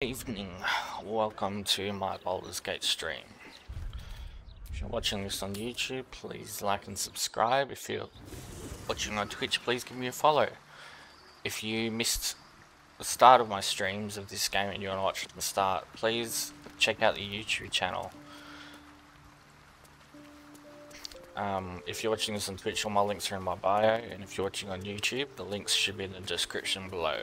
Evening, welcome to my Baldur's Gate stream. If you're watching this on YouTube, please like and subscribe. If you're watching on Twitch, please give me a follow. If you missed the start of my streams of this game and you want to watch from the start, please check out the YouTube channel. Um, if you're watching this on Twitch, all my links are in my bio, and if you're watching on YouTube, the links should be in the description below.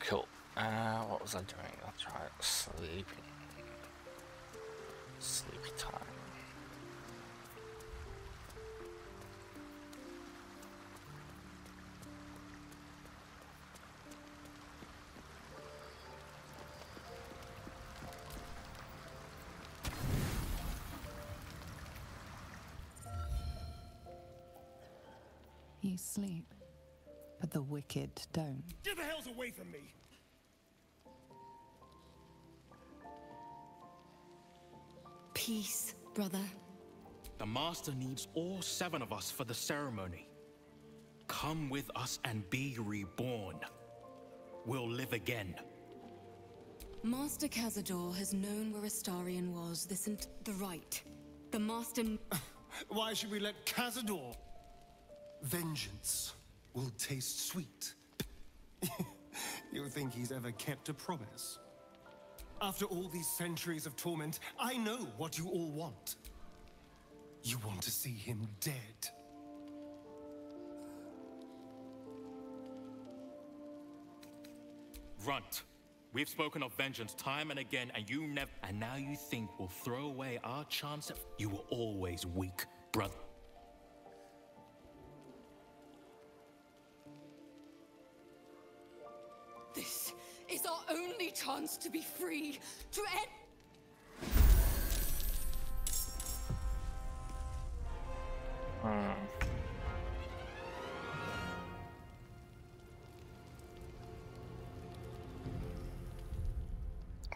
Cool. Uh, what was I doing? That's right, sleeping. Sleepy time. You sleep, but the wicked don't. Get the hells away from me! Peace, brother. The Master needs all seven of us for the ceremony. Come with us and be reborn. We'll live again. Master Cazador has known where Astarion was this and the right. The Master. Why should we let Cazador? Vengeance will taste sweet. you think he's ever kept a promise? After all these centuries of torment, I know what you all want. You want to see him dead. Runt. We've spoken of vengeance time and again, and you never. And now you think we'll throw away our chance at. You were always weak, brother. Chance to be free, to end. Hmm.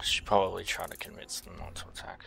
Should probably try to convince them not to attack.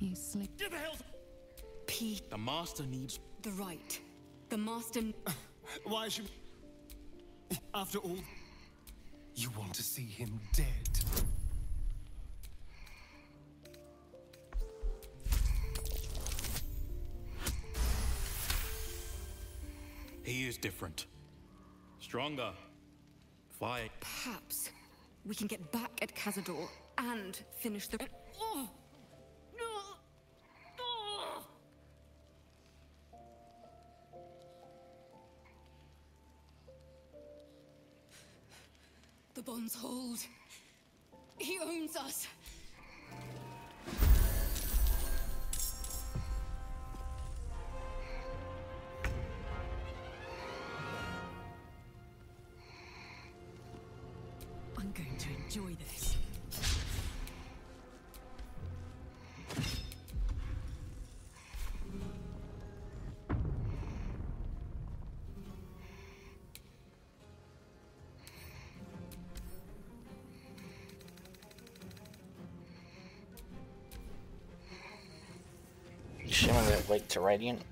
You sleep. Get the hells. Peace. The Master needs. The right. The Master. Why should. After all. You want to see him dead. He is different. Stronger. Fight. Perhaps we can get back at Cazador and finish the. Assuming they're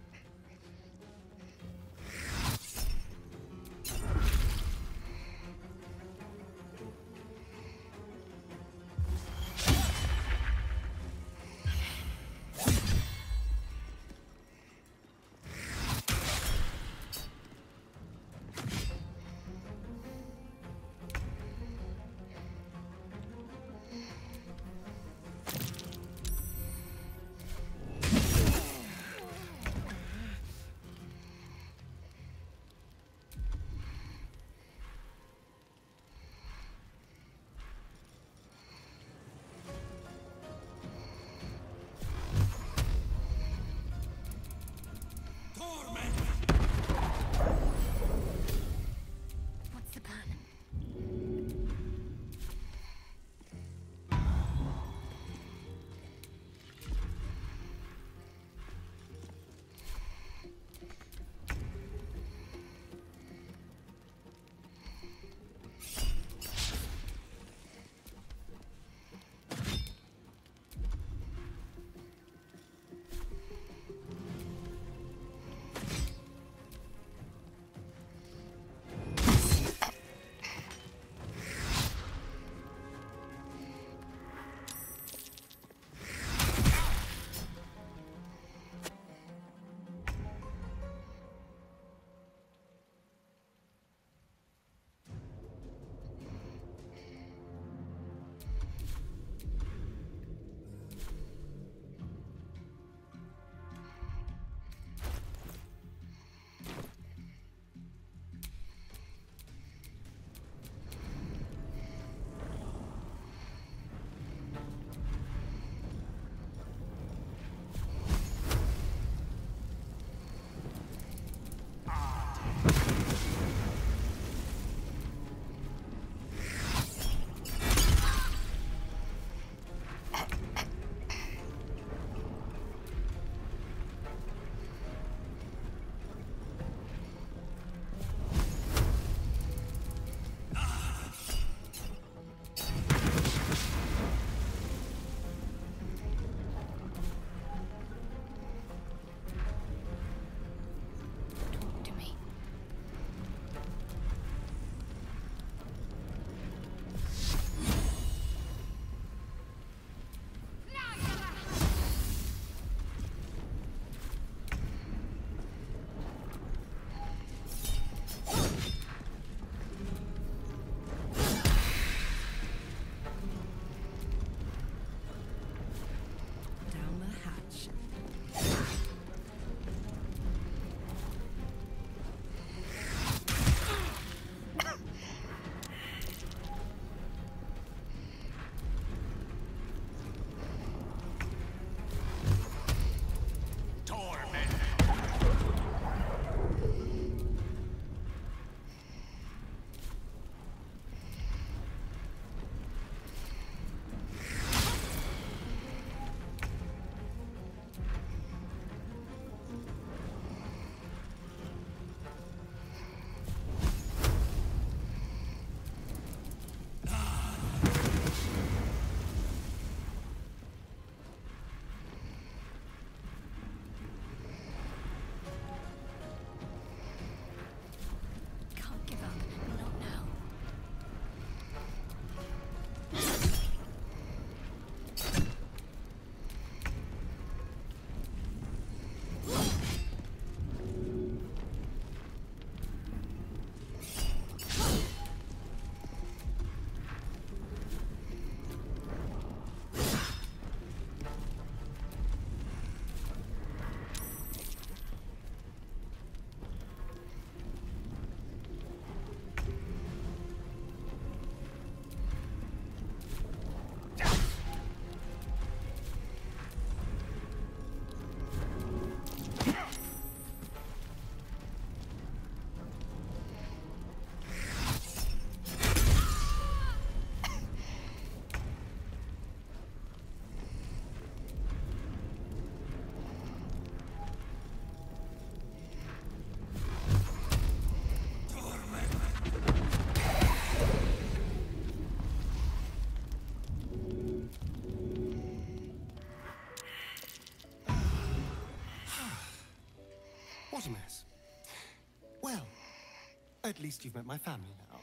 at least you've met my family now.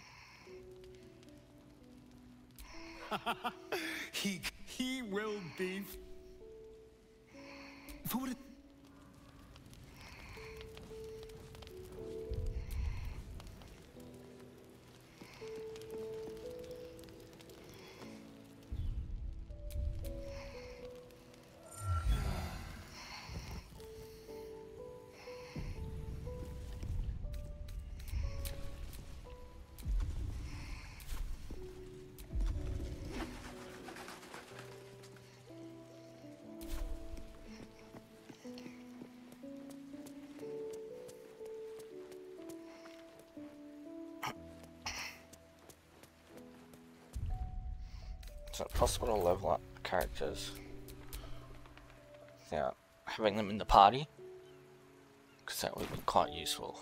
he he will be Is it possible to level up characters without having them in the party? Because that would be quite useful.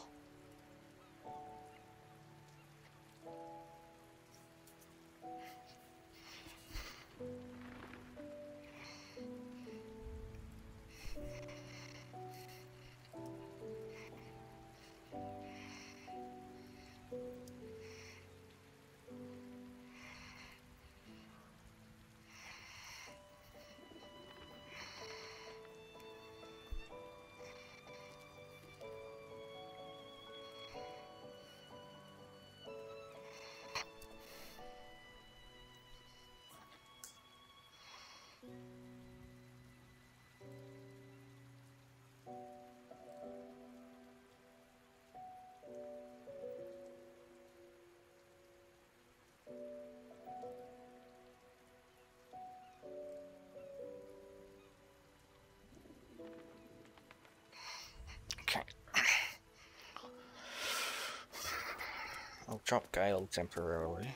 Drop Gale temporarily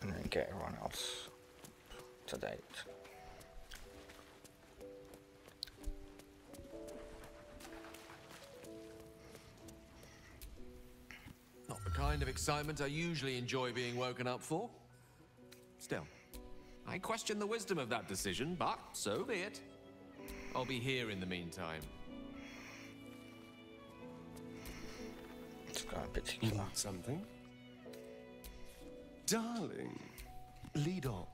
and then get everyone else to date. Not the kind of excitement I usually enjoy being woken up for. Still, I question the wisdom of that decision, but so be it. I'll be here in the meantime. Let's go in You particular. want something? Darling, lead on.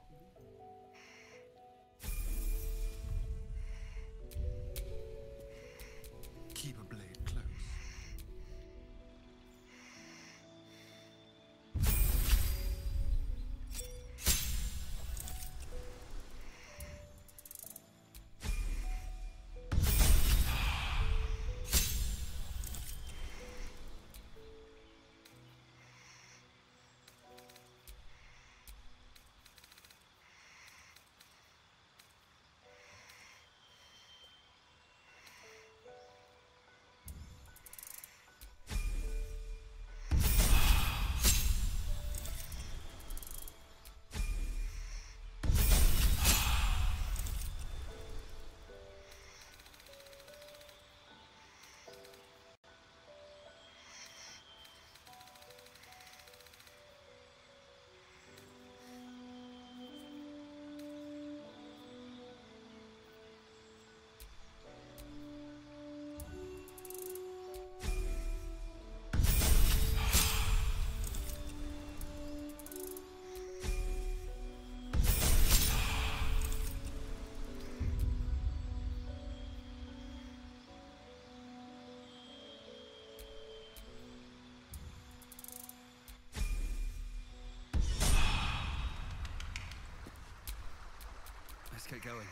Get going.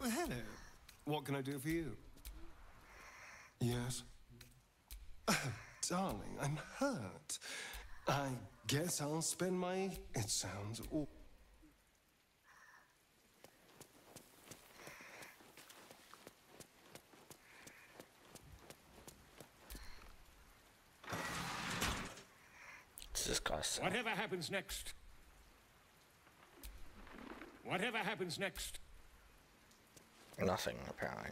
Well, hello. What can I do for you? Yes. Darling, I'm hurt. I guess I'll spend my. It sounds aw- What's this guy say? Whatever happens next. Whatever happens next. Nothing, apparently.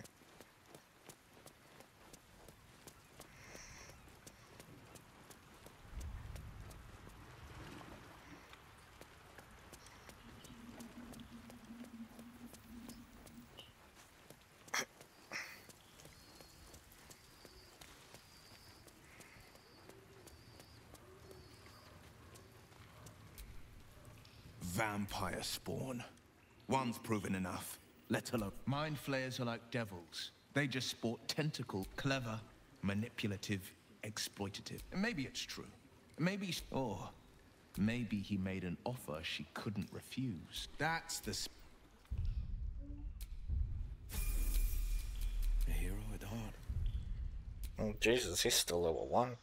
vampire spawn. One's proven enough, let alone... Mind flayers are like devils. They just sport tentacle, clever, manipulative, exploitative. And maybe it's true. Maybe... Or maybe he made an offer she couldn't refuse. That's the... Sp A hero at heart. Oh, Jesus, he's still level 1.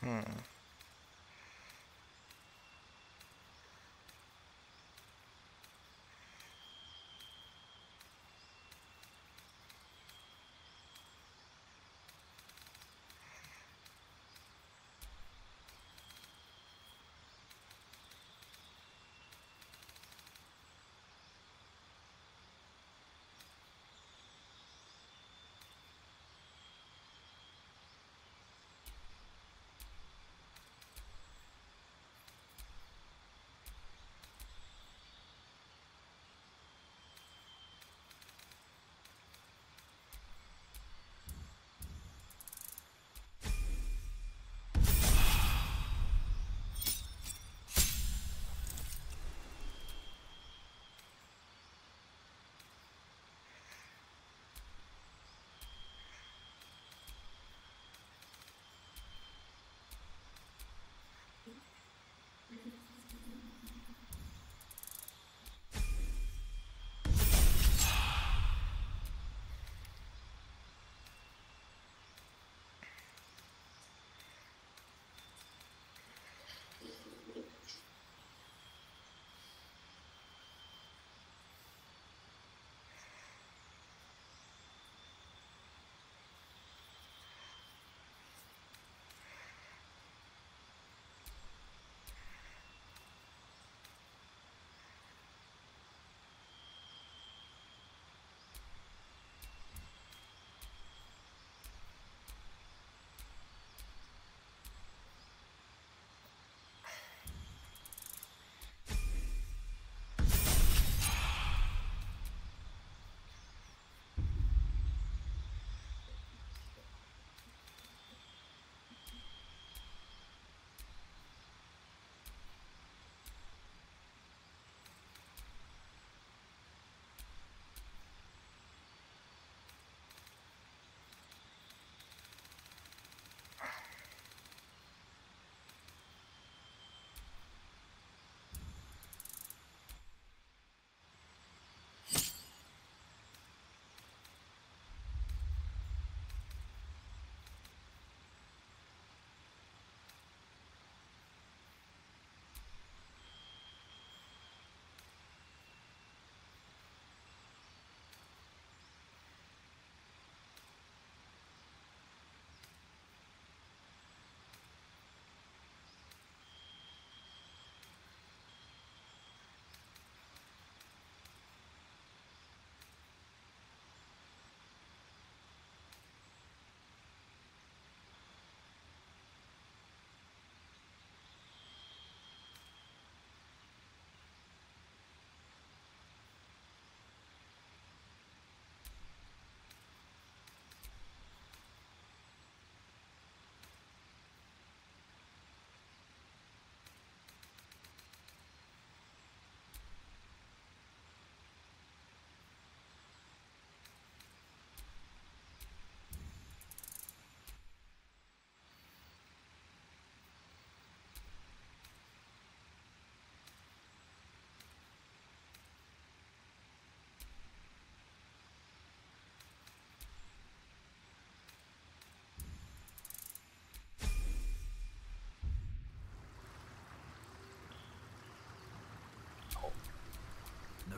Hmm.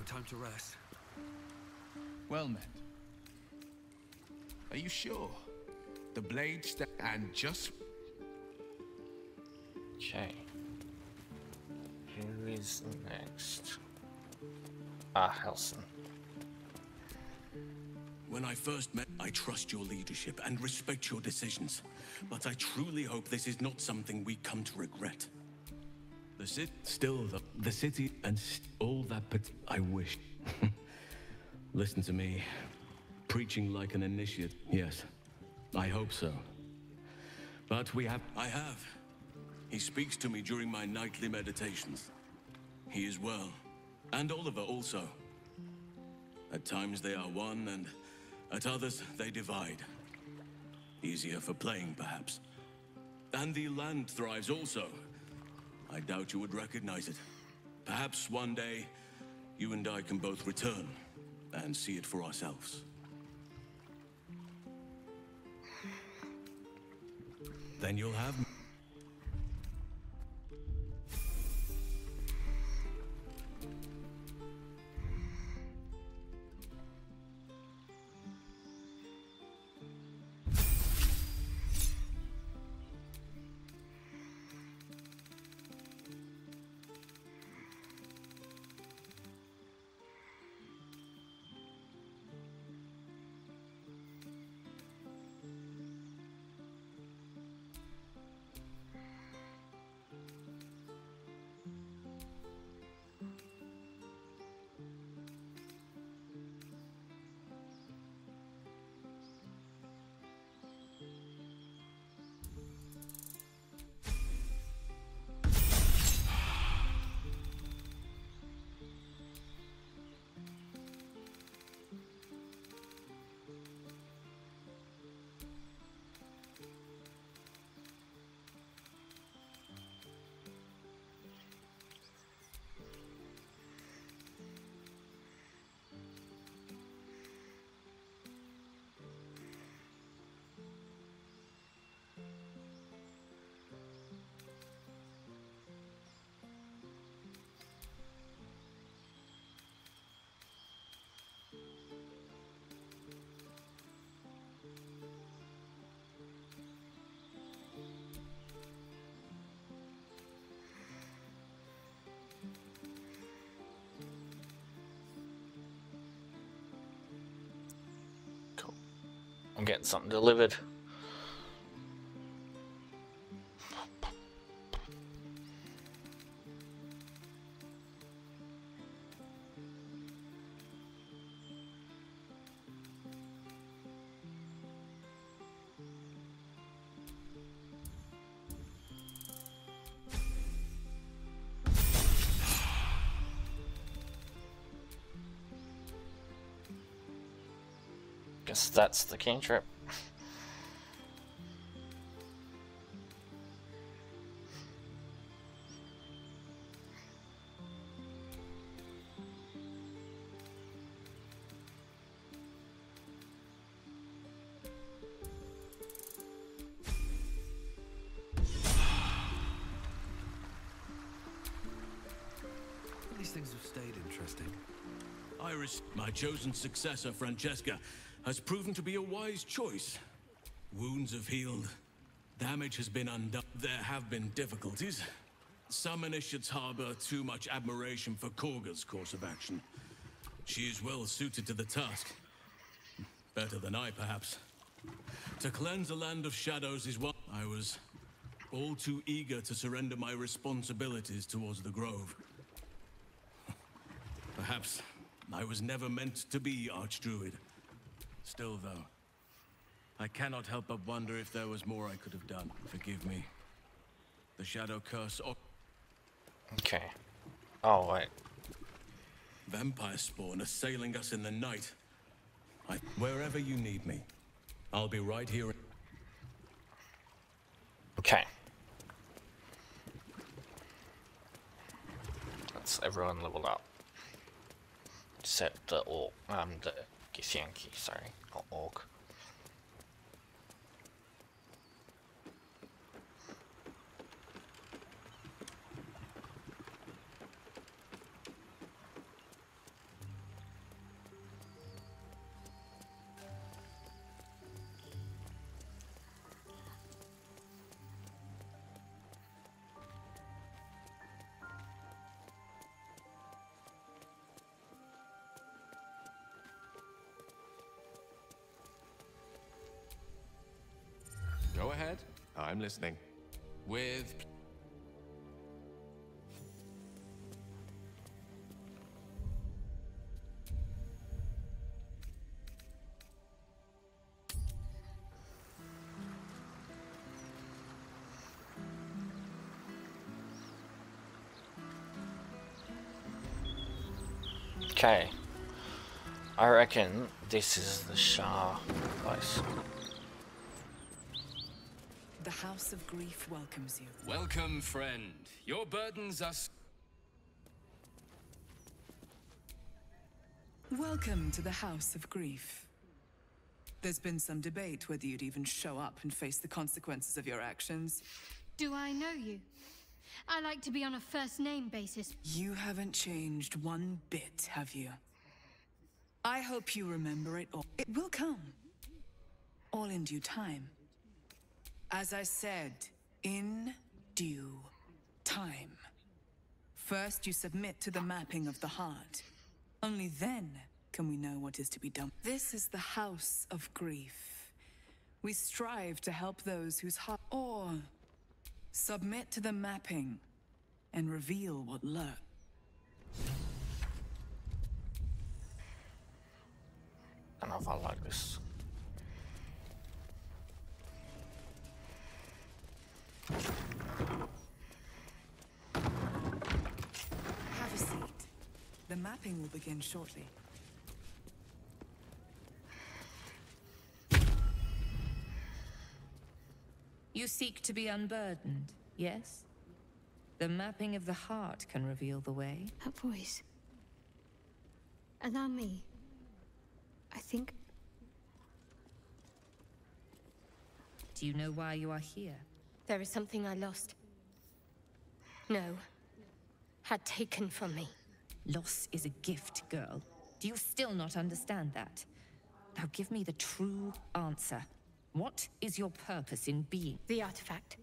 No time to rest. Well met. Are you sure? The blade sta- and just Okay. Who is next? Ah, Halsin. When I first met, I trust your leadership and respect your decisions. But I truly hope this is not something we come to regret. The city, still the, the city, and all that. But I wish. Listen to me. Preaching like an initiate. Yes, I hope so. But we have. I have. He speaks to me during my nightly meditations. He is well. And Oliver also. At times they are one, and at others they divide. Easier for playing, perhaps. And the land thrives also. I doubt you would recognize it. Perhaps one day, you and I can both return and see it for ourselves. Then you'll have I'm getting something delivered. That's the cantrip. These things have stayed interesting. Iris, my chosen successor, Francesca, has proven to be a wise choice. Wounds have healed. Damage has been undone. There have been difficulties. Some initiates harbor too much admiration for Kagha's course of action. She is well suited to the task. Better than I, perhaps. To cleanse a land of shadows is what I was all too eager to surrender my responsibilities towards the Grove. Perhaps I was never meant to be Archdruid. Still, though, I cannot help but wonder if there was more I could have done. Forgive me. The Shadow Curse or Okay. Oh, wait. vampire spawn assailing us in the night. I, wherever you need me, I'll be right here. Okay. Let's everyone level up. Except the orc, um, the Githyanki, sorry, not orc. Listening. With Okay. I reckon this is the Shar place. The House of Grief welcomes you. Welcome, friend. Your burdens are. Welcome to the House of Grief. There's been some debate whether you'd even show up and face the consequences of your actions. Do I know you? I like to be on a first name basis. You haven't changed one bit, have you? I hope you remember it all. It will come. All in due time. As I said, in due time. First, you submit to the mapping of the heart. Only then can we know what is to be done. This is the House of Grief. We strive to help those whose heart. Or submit to the mapping and reveal what lurks. If I like this. Have a seat. The mapping will begin shortly. You seek to be unburdened, yes? The mapping of the heart can reveal the way. That voice. Allow me. I think. Do you know why you are here? There is something I lost. No. Had taken from me. Loss is a gift, girl. Do you still not understand that? Now give me the true answer. What is your purpose in being? The artifact.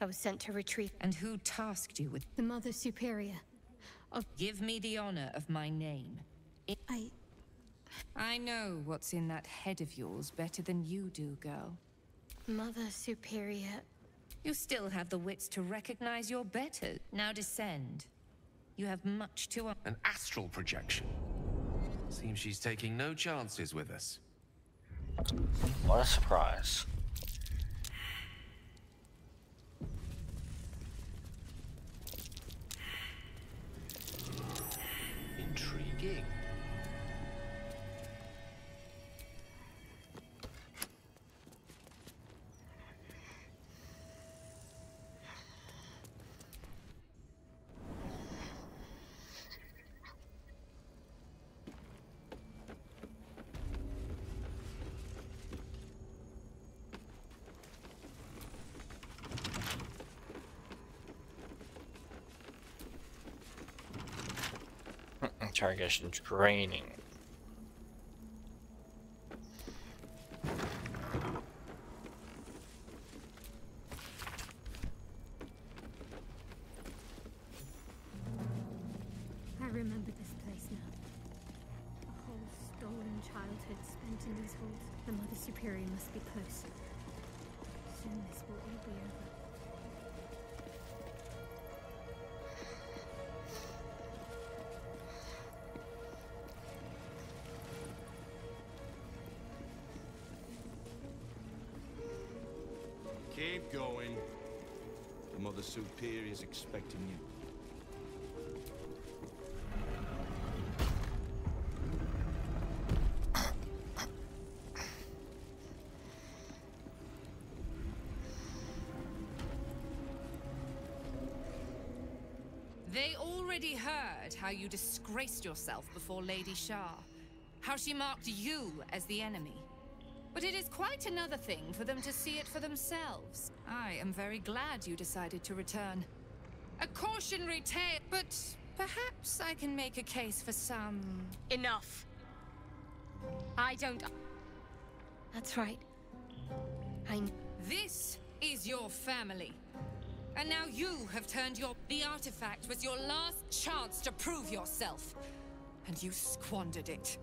I was sent to retrieve. And who tasked you with? The Mother Superior. Of. Give me the honor of my name. I. I know what's in that head of yours better than you do, girl. Mother Superior. You still have the wits to recognize your better. Now descend. You have much to. An astral projection. Seems she's taking no chances with us. What a surprise. Interrogation draining. Superior's expecting you. They already heard how you disgraced yourself before Lady Shar. How she marked you as the enemy. But it is quite another thing for them to see it for themselves. I am very glad you decided to return. A cautionary tale, but perhaps I can make a case for some... Enough. I don't. That's right. I'm... This is your family. And now you have turned your... The artifact was your last chance to prove yourself. And you squandered it.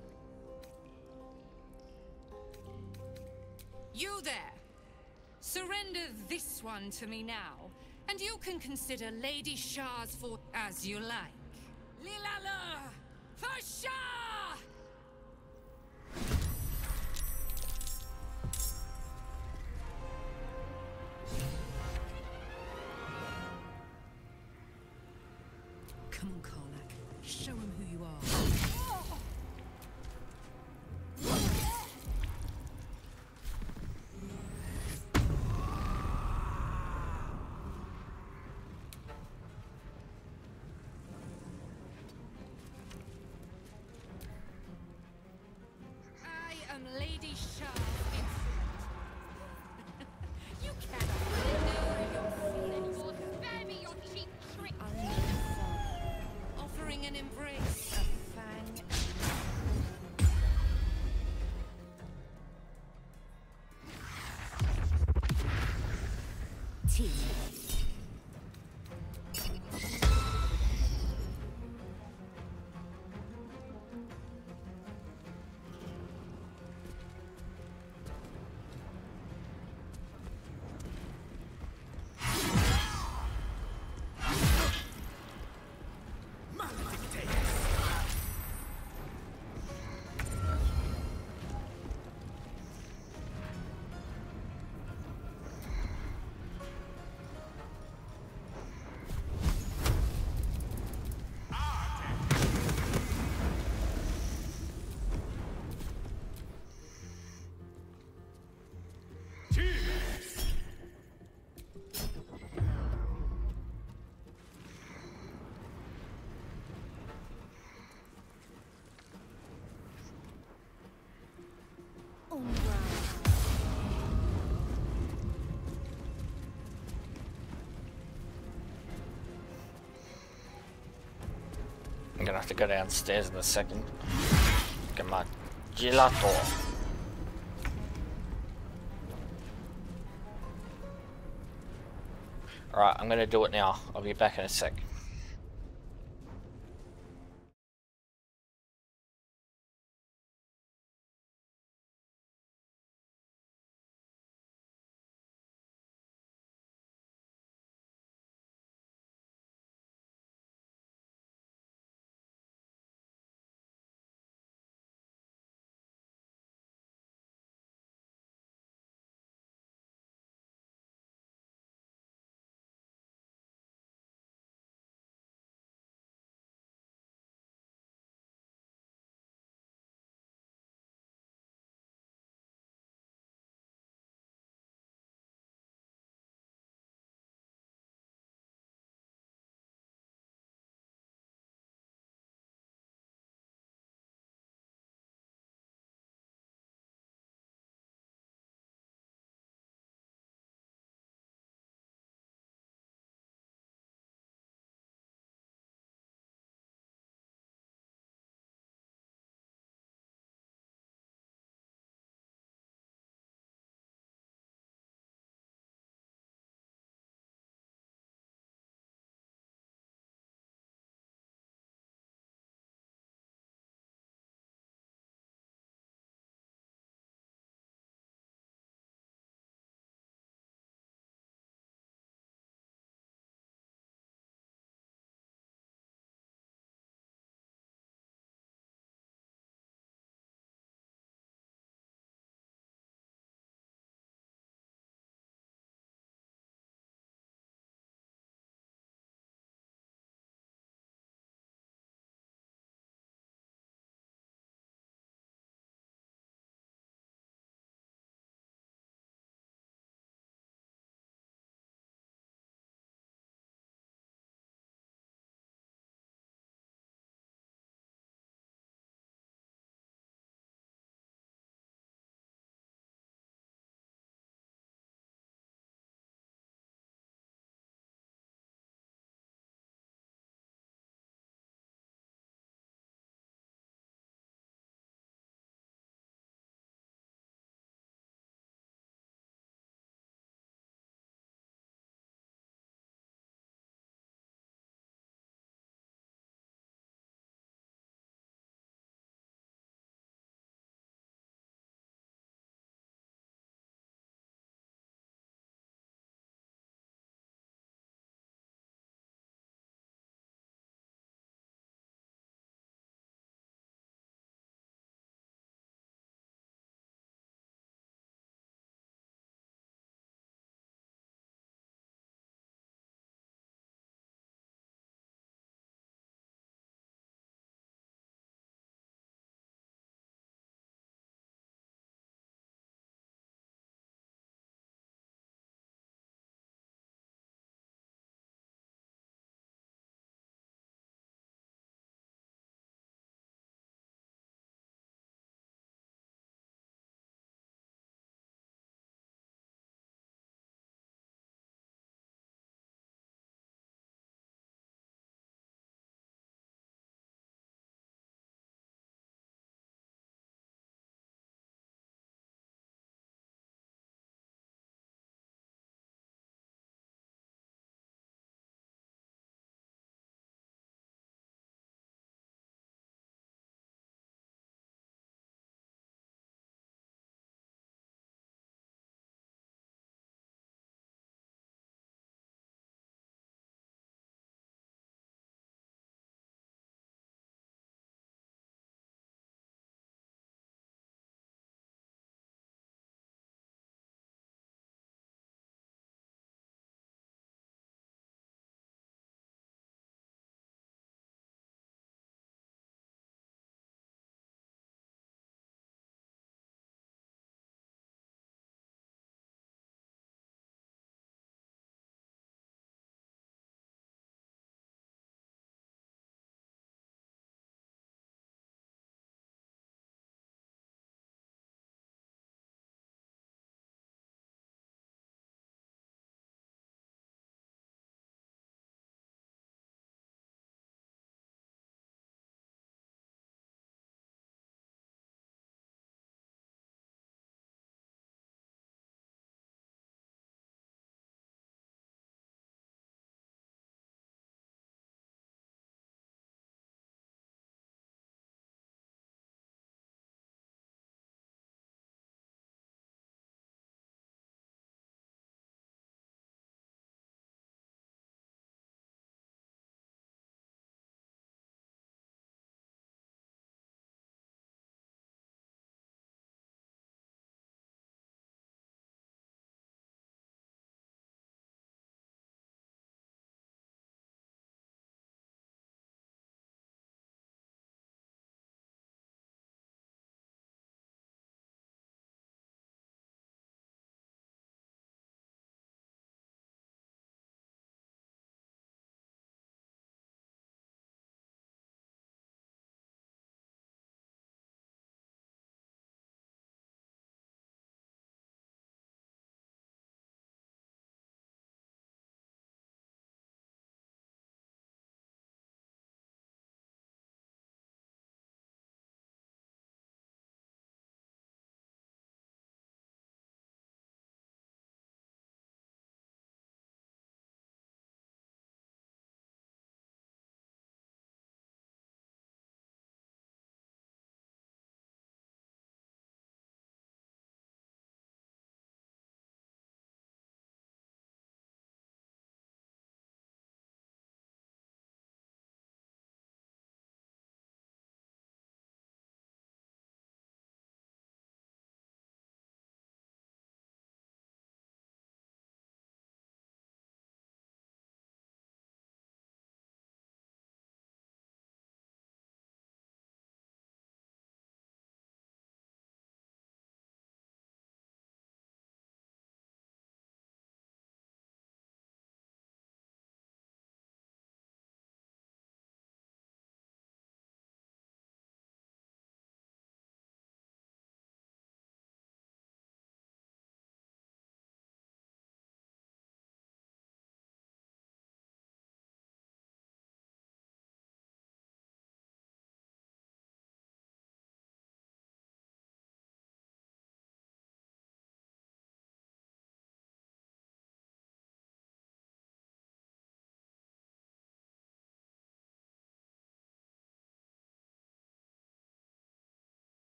You there! Surrender this one to me now, and you can consider Lady Shar's fort as you like. Lilala! For Shar! Come on, Karlach. Show him who you are. Lady Shar's gonna have to go downstairs in a second. Get my gelato. Alright, I'm gonna do it now. I'll be back in a sec.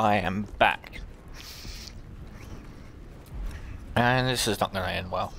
I am back. And this is not going to end well.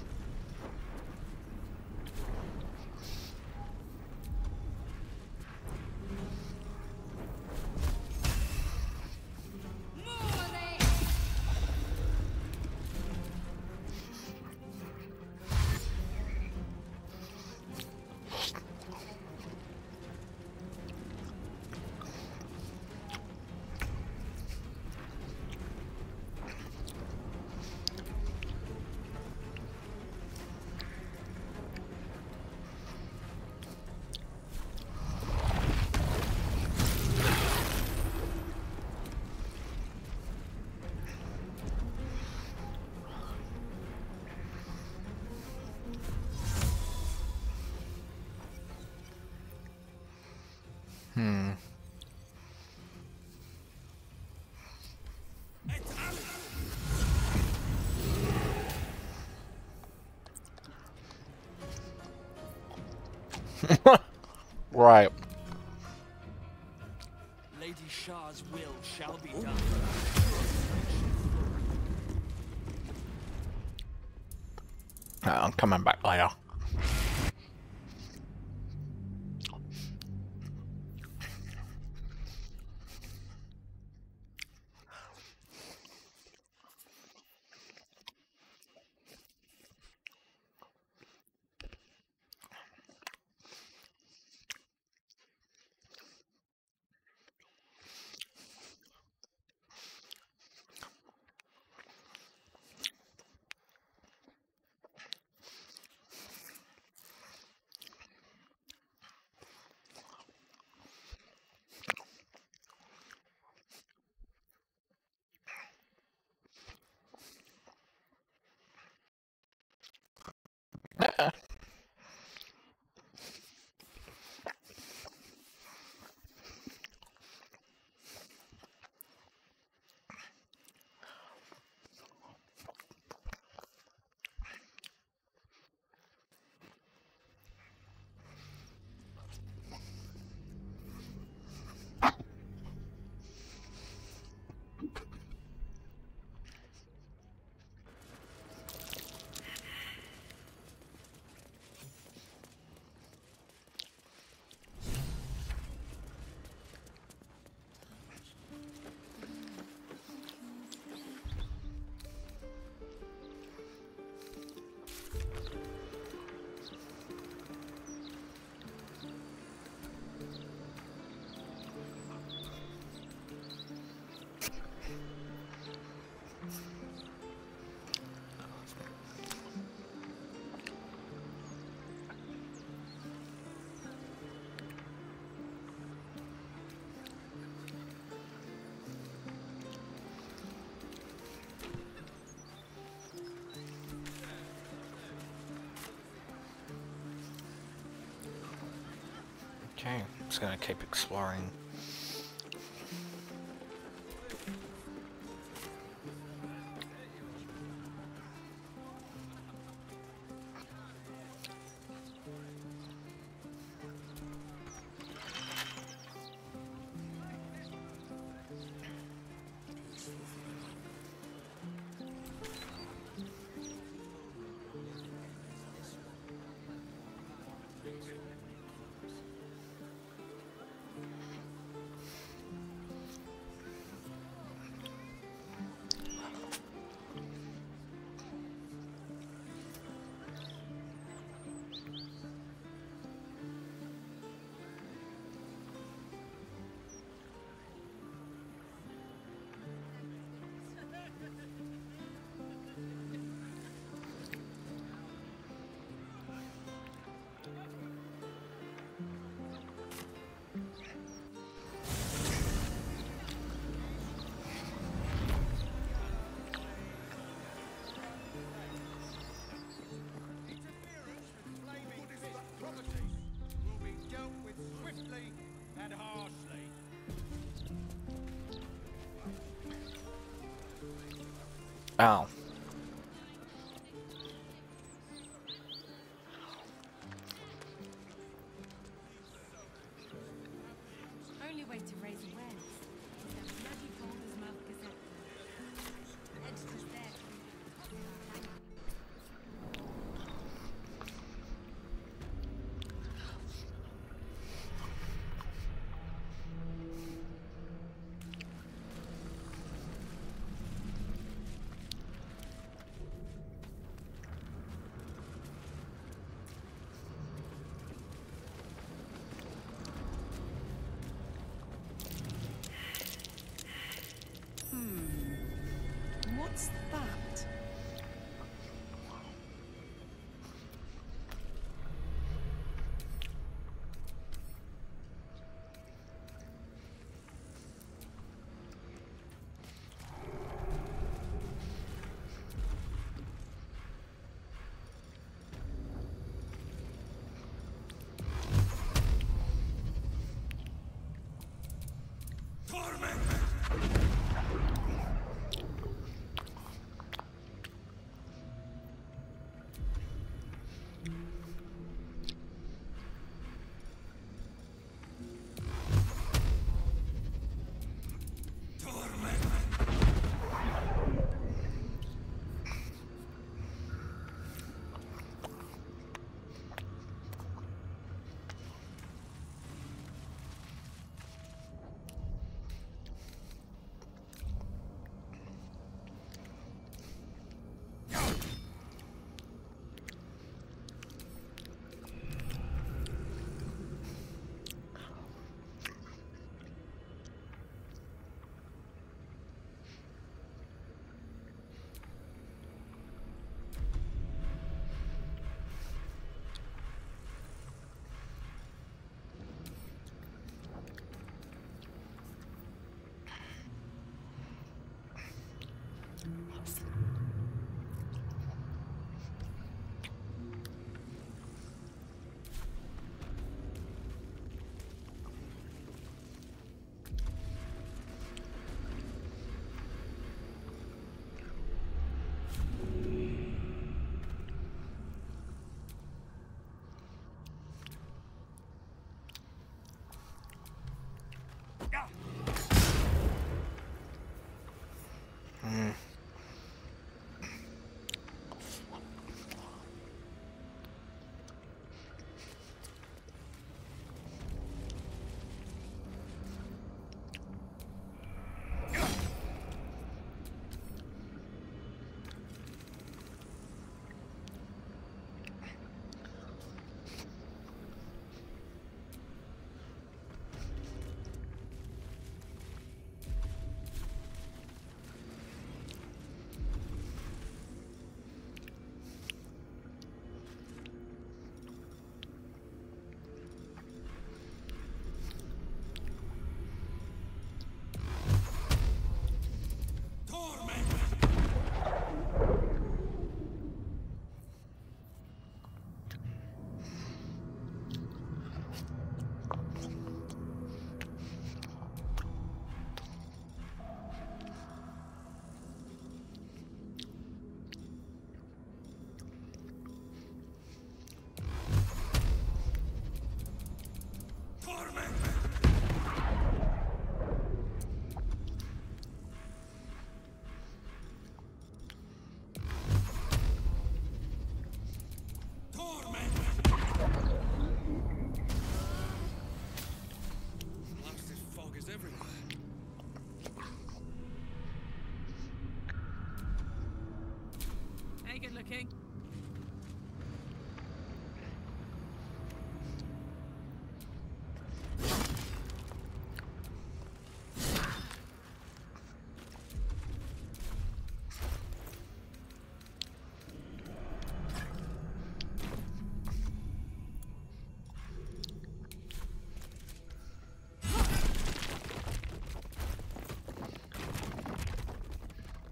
Right. Lady Shar's will shall be done. I'm coming back later. Okay, I'm just gonna keep exploring. Ow. Blasted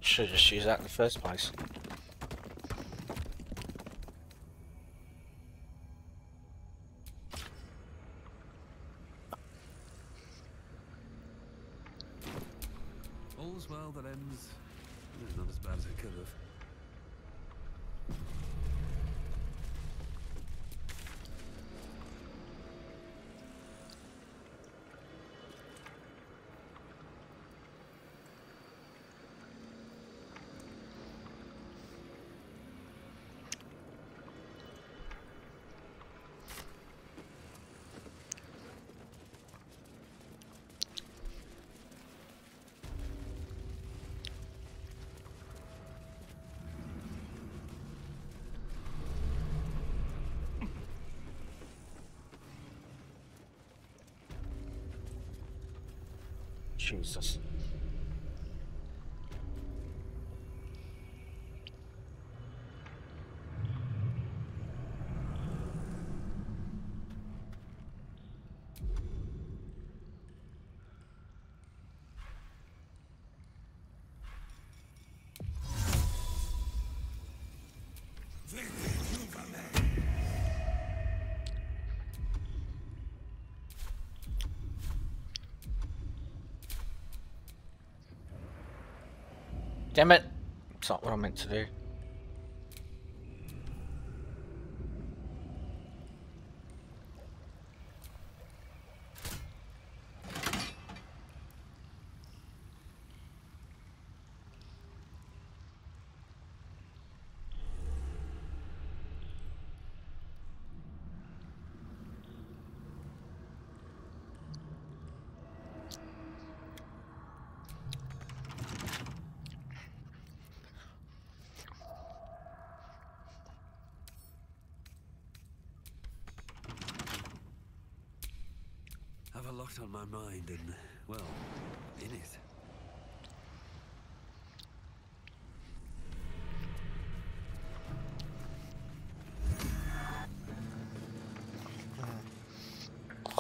Should have just use that in the first place. Jesus. Damn it! It's not what I meant to do. Have a on my mind and, well, in it.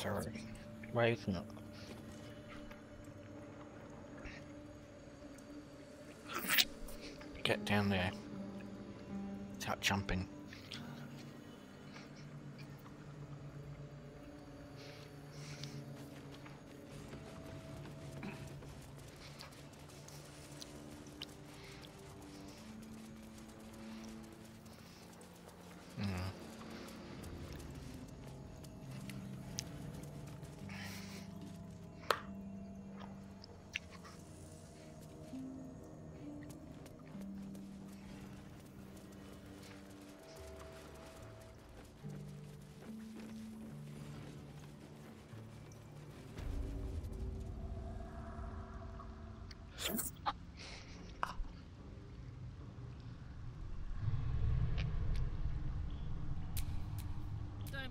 Sorry. Raven. get down there without jumping.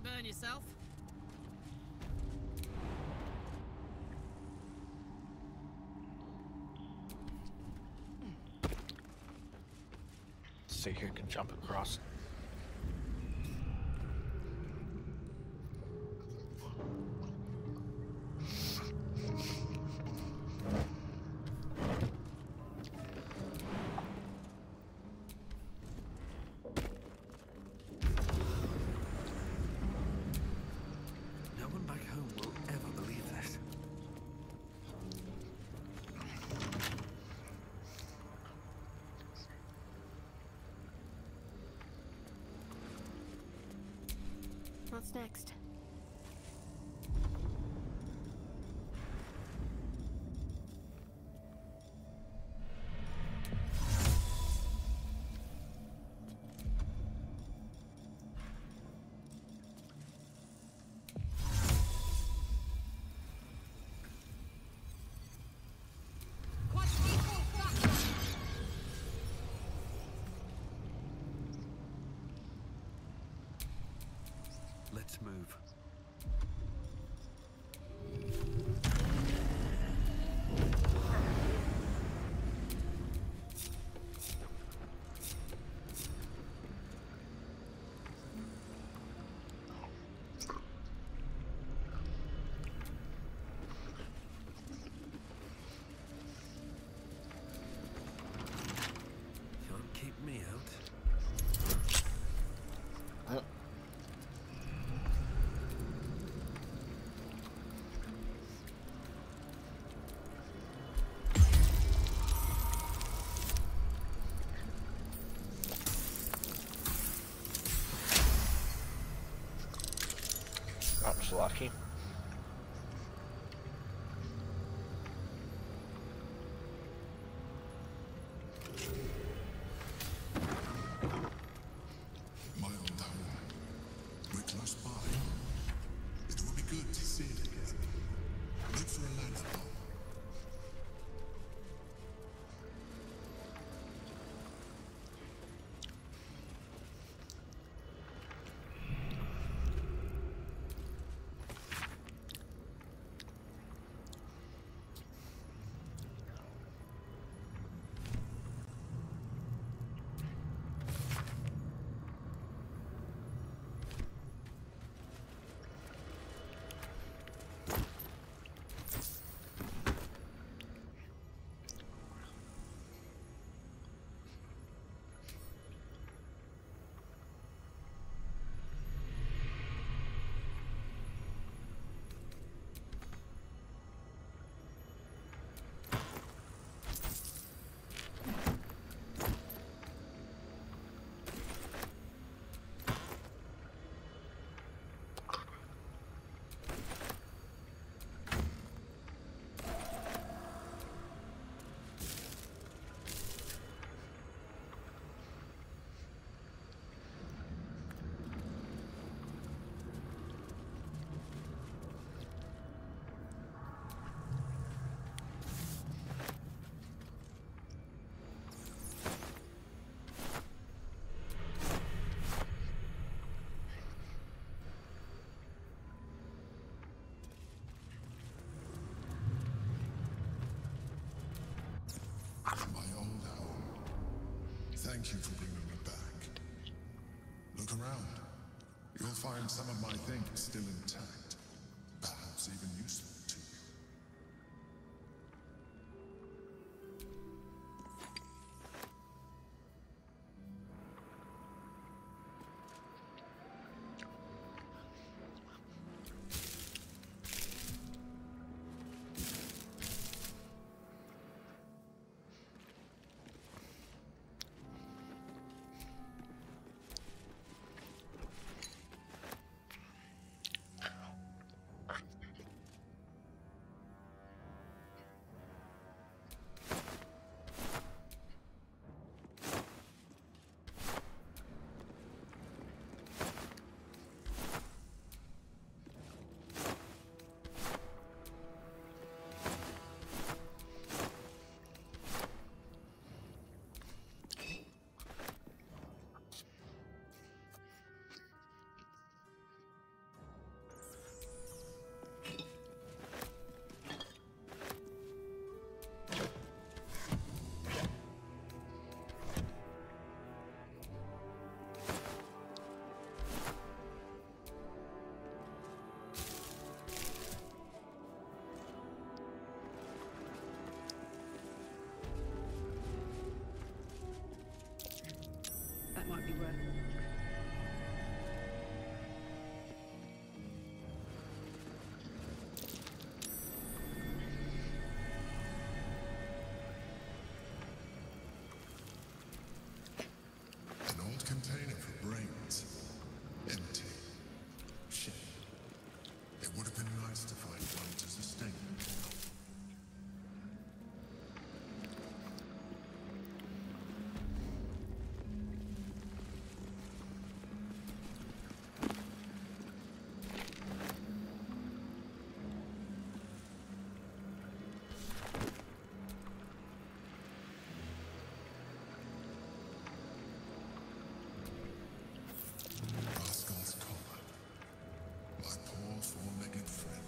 Burn yourself. See who can jump across. Let's move. That's Thank you for bringing me back. Look around. You'll find some of my things still intact. Perhaps even useful might be worth good friend.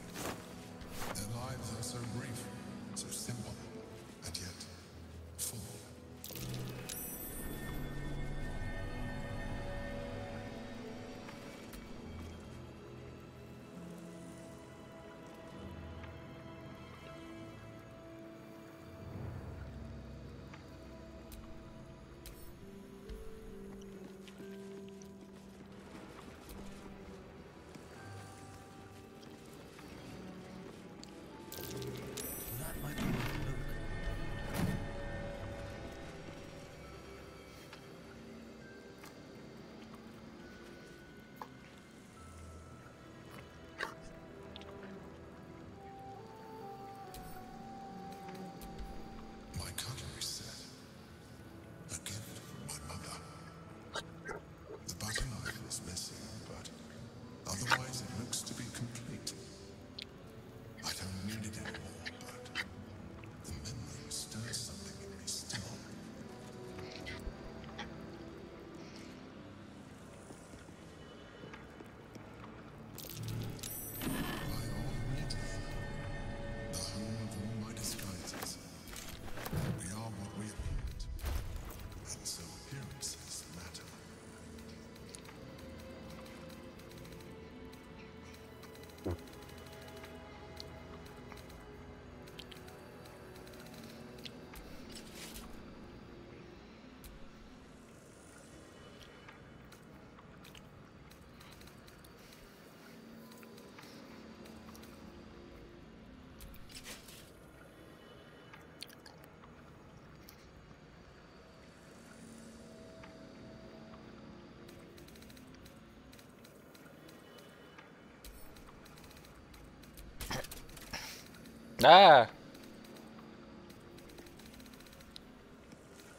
Ah!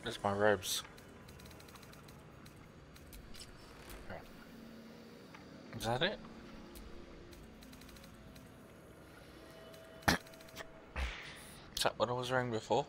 There's my robes. Is that it? Is that what I was wearing before?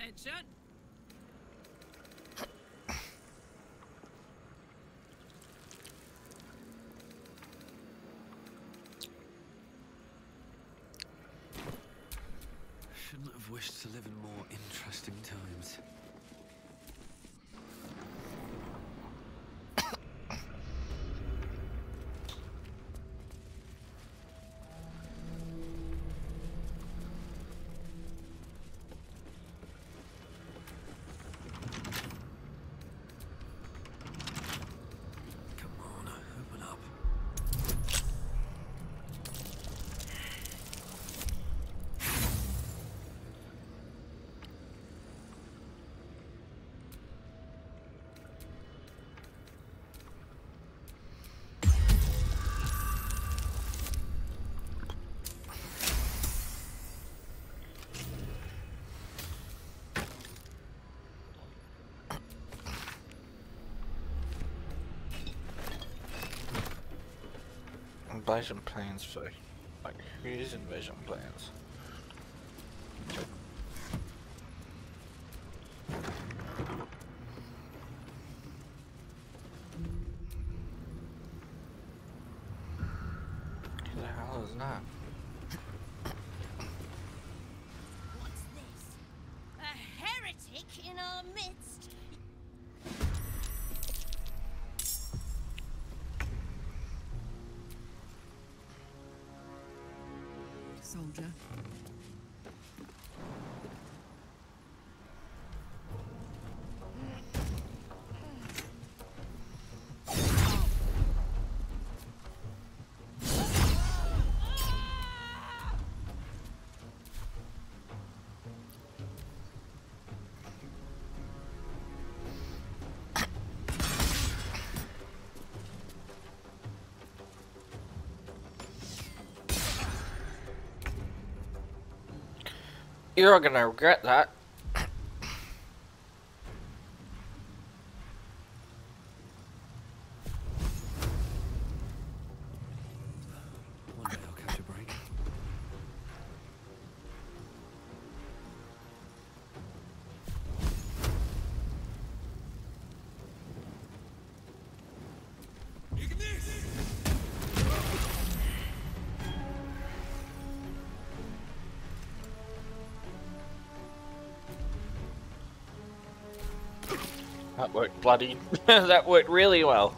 Attention! Shouldn't have wished to live in more interesting times. Invasion plans for like whose invasion plans? You're gonna regret that. Bloody. that worked really well.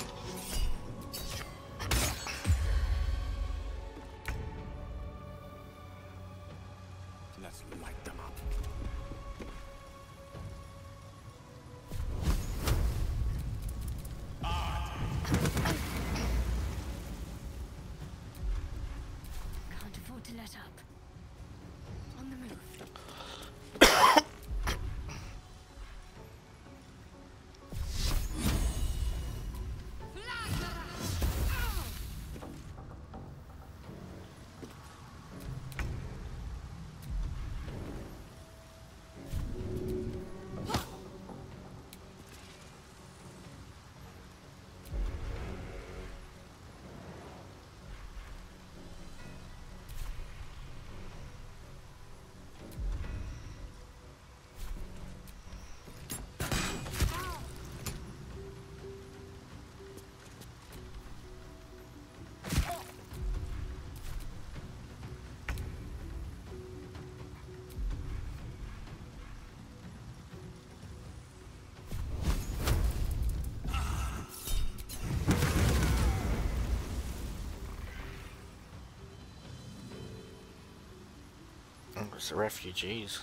Refugees.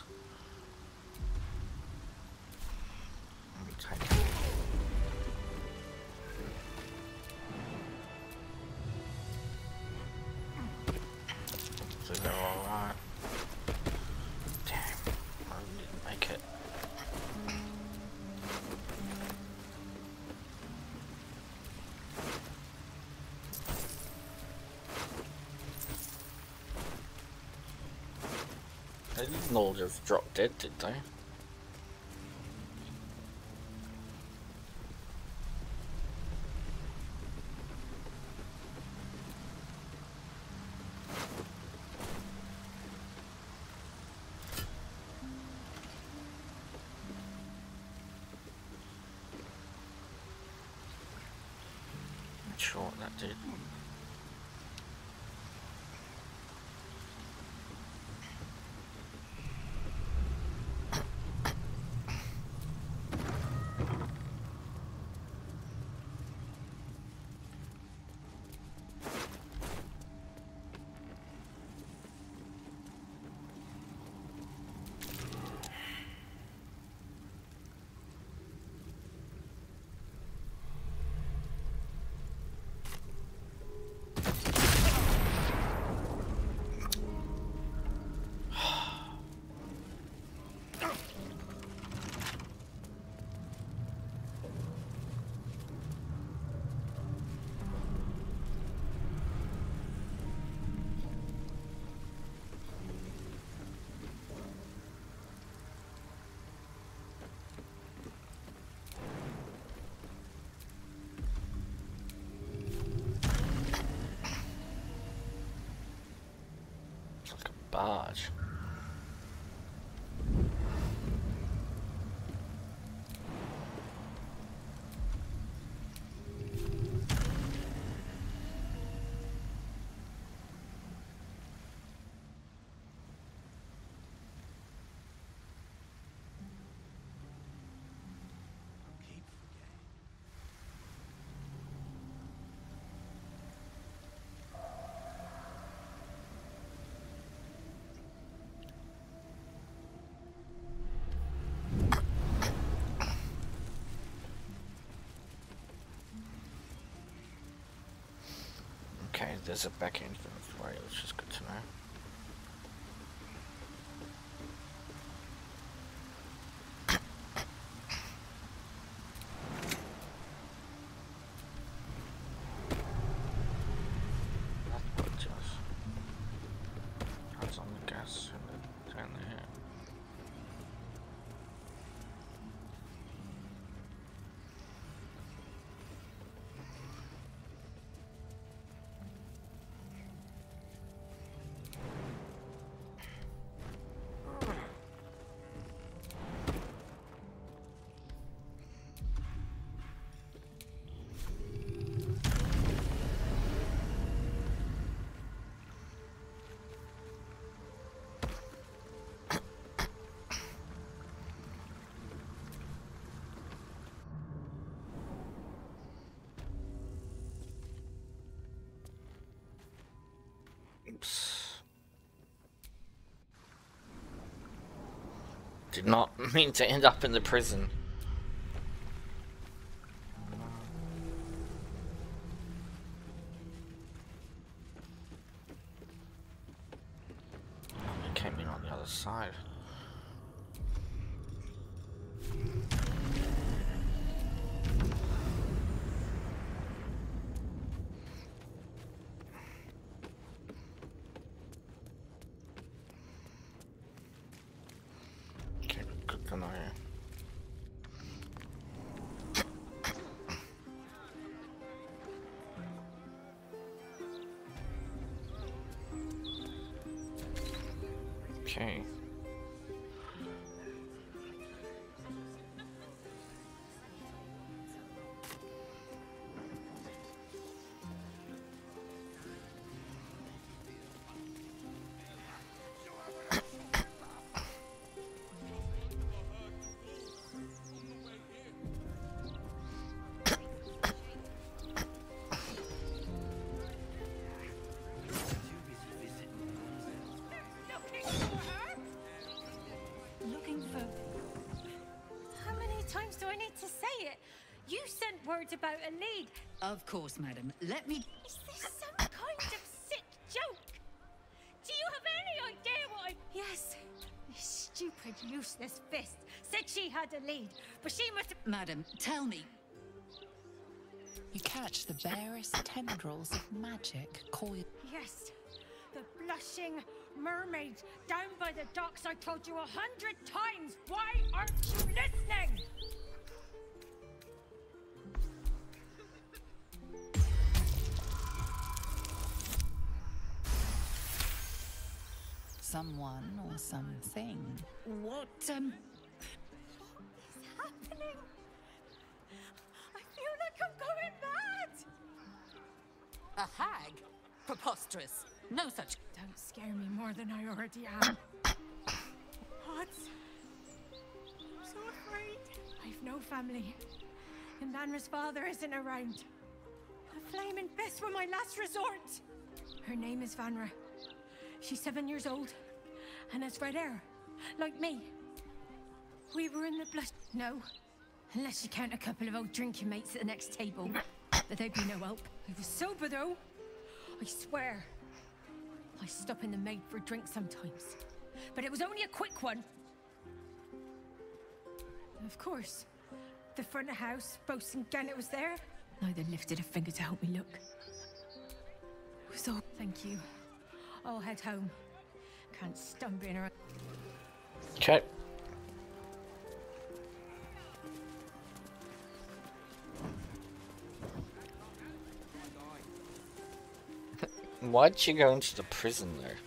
All just dropped dead, did they? Barge. Okay, there's a back end way, which is good to know. Did not mean to end up in the prison. Times do I need to say it? You sent word about a lead. Of course, madam. Let me. Is this some kind of sick joke? Do you have any idea what I. Yes. This stupid, useless fist said she had a lead, but she must have. Madam, tell me. You catch the barest tendrils of magic coiled. Yes. The blushing mermaid down by the docks I told you a hundred times. Why aren't you listening? Someone or something. What, um. happening? I feel like I'm going mad. A hag? Preposterous. No such. Don't scare me more than I already am. What? I'm so afraid. I've no family. And Vanra's father isn't around. A flaming fist were my last resort. Her name is Vanra. She's seven years old and has red hair, like me. We were in the blush. No, unless you count a couple of old drinking mates at the next table. But they'd be no help. I was sober though. I swear. I stop in the maid for a drink sometimes. But it was only a quick one. Of course, the front of house, Bosun Gannet was there. Neither lifted a finger to help me look. It was all. Thank you. I'll head home. Can't stand being around. Okay. Why'd you go into the prison there?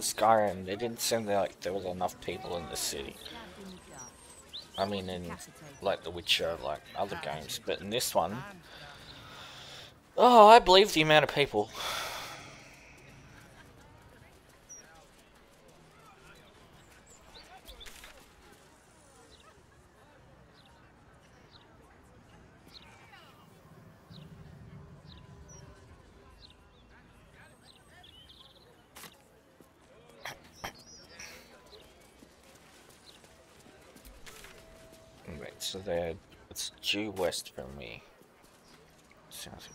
Skyrim, it didn't seem like there was enough people in the city. I mean, in like The Witcher, like other games, but in this one, oh, I believe the amount of people. Right, so they're it's due west from me. South,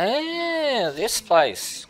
Ah, this place.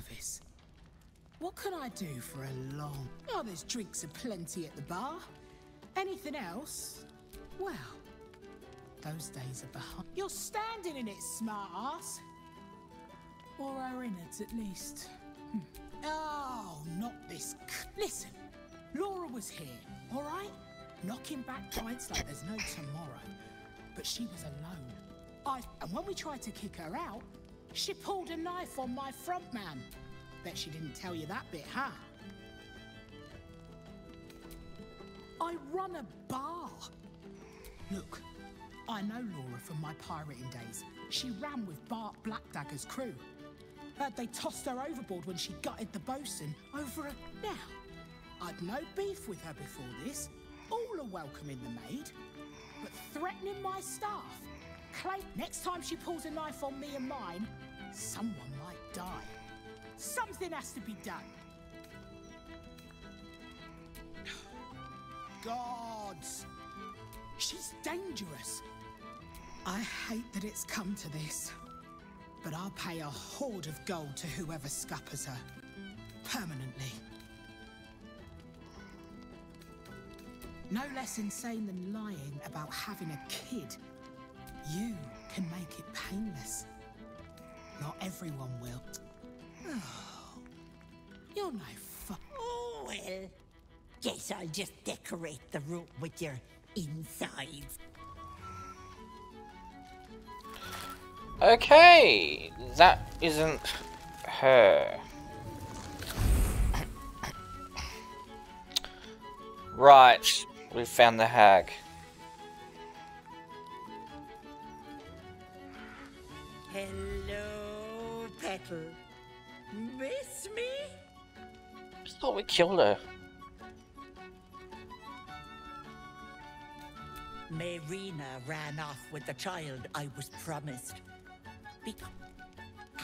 Service. What can I do for a long? Oh, there's drinks aplenty at the bar. Anything else? Well, those days are behind. You're standing in it, smart ass. Or our innards, at least. Hmm. Oh, not this. Listen, Lora was here, all right? Knocking back pints like there's no tomorrow. But she was alone. I and when we tried to kick her out, she pulled a knife on my front man. Bet she didn't tell you that bit, huh? I run a bar. Look, I know Lora from my pirating days. She ran with Bart Blackdagger's crew. Heard they tossed her overboard when she gutted the bosun over a. Now, I'd no beef with her before this. All are welcome in the maid. But threatening my staff, Clay, next time she pulls a knife on me and mine, someone might die. Something has to be done. Gods! She's dangerous. I hate that it's come to this, but I'll pay a hoard of gold to whoever scuppers her. Permanently. No less insane than lying about having a kid. You can make it painless. Not everyone will. Oh, you're no fun. Oh, well. Guess I'll just decorate the room with your insides. Okay, that isn't her. right, we found the hag. Hello, Petal. Miss me? Thought we killed her. Mayrina ran off with the child I was promised. Be-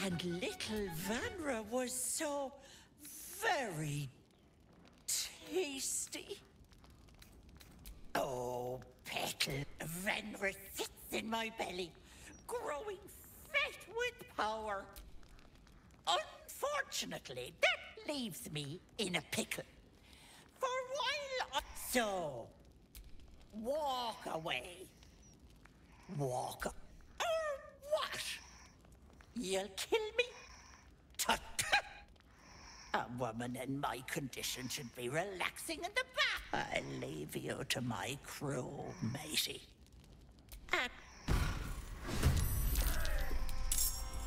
and little Vanra was so very tasty. Oh, Petal, Vanra sits in my belly, growing fat with power. Unfortunately, that leaves me in a pickle. For while, I- so walk away. Walk. Or what? You'll kill me? Tut tut. A woman in my condition should be relaxing in the bath. I'll leave you to my crew, matey. Ah,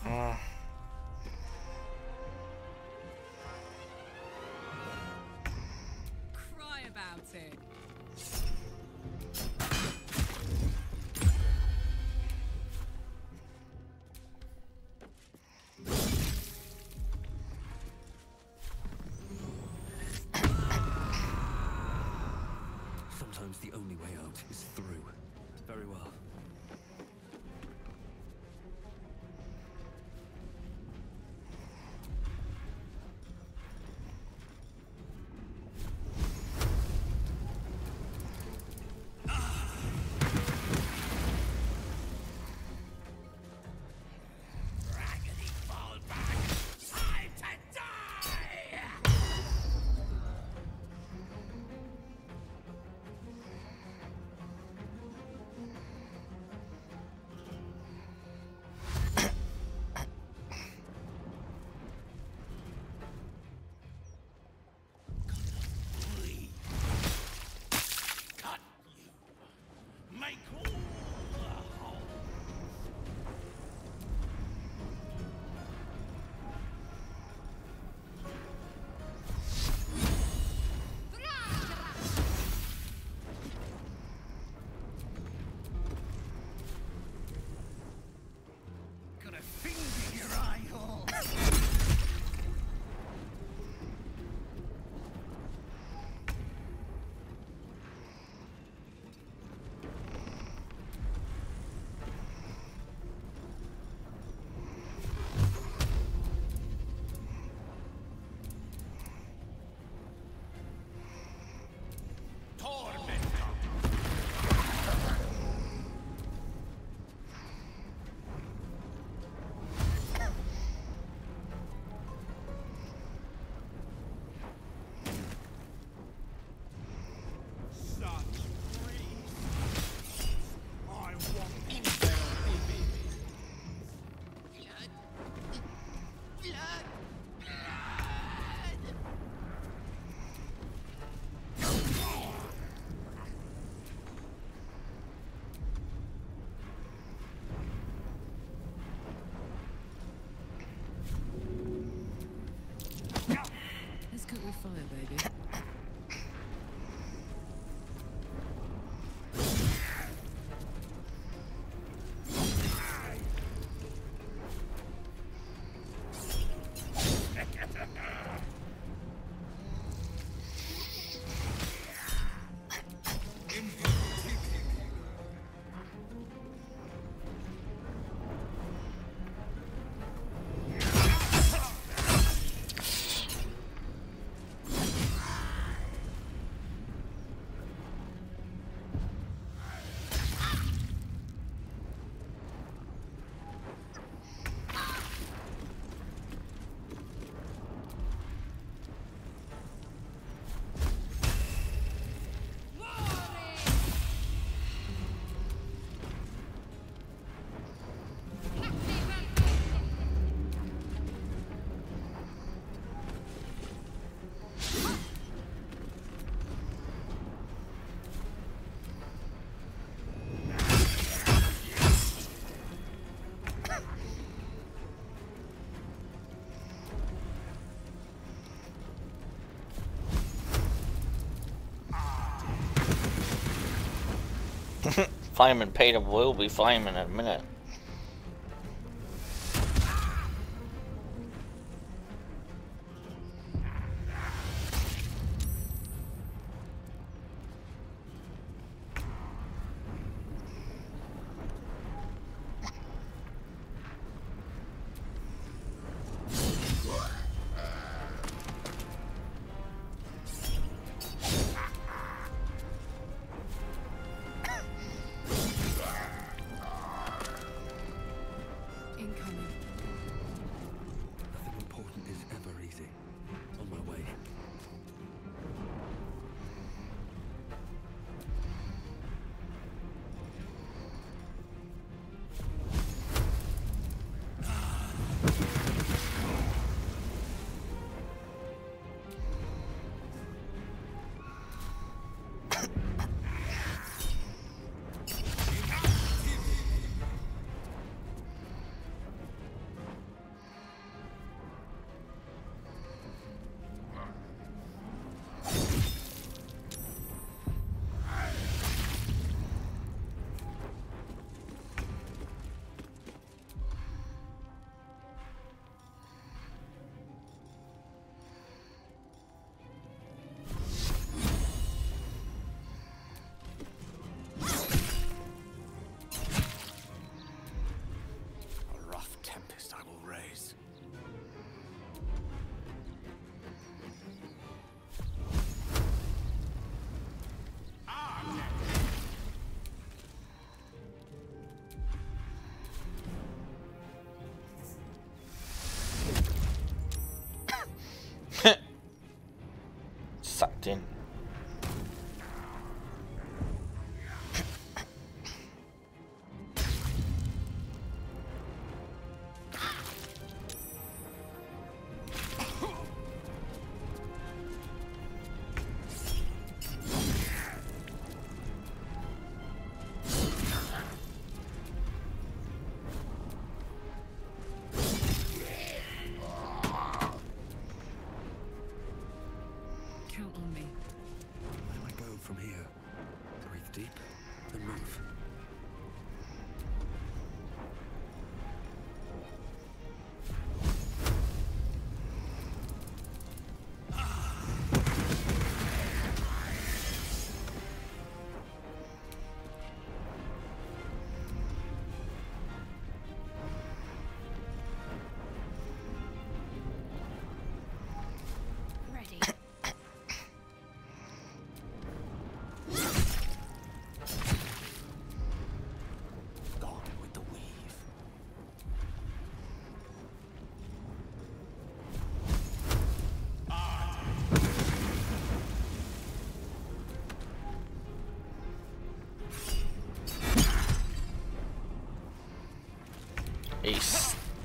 Mm. Flaming Peter will be flaming in a minute.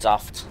He's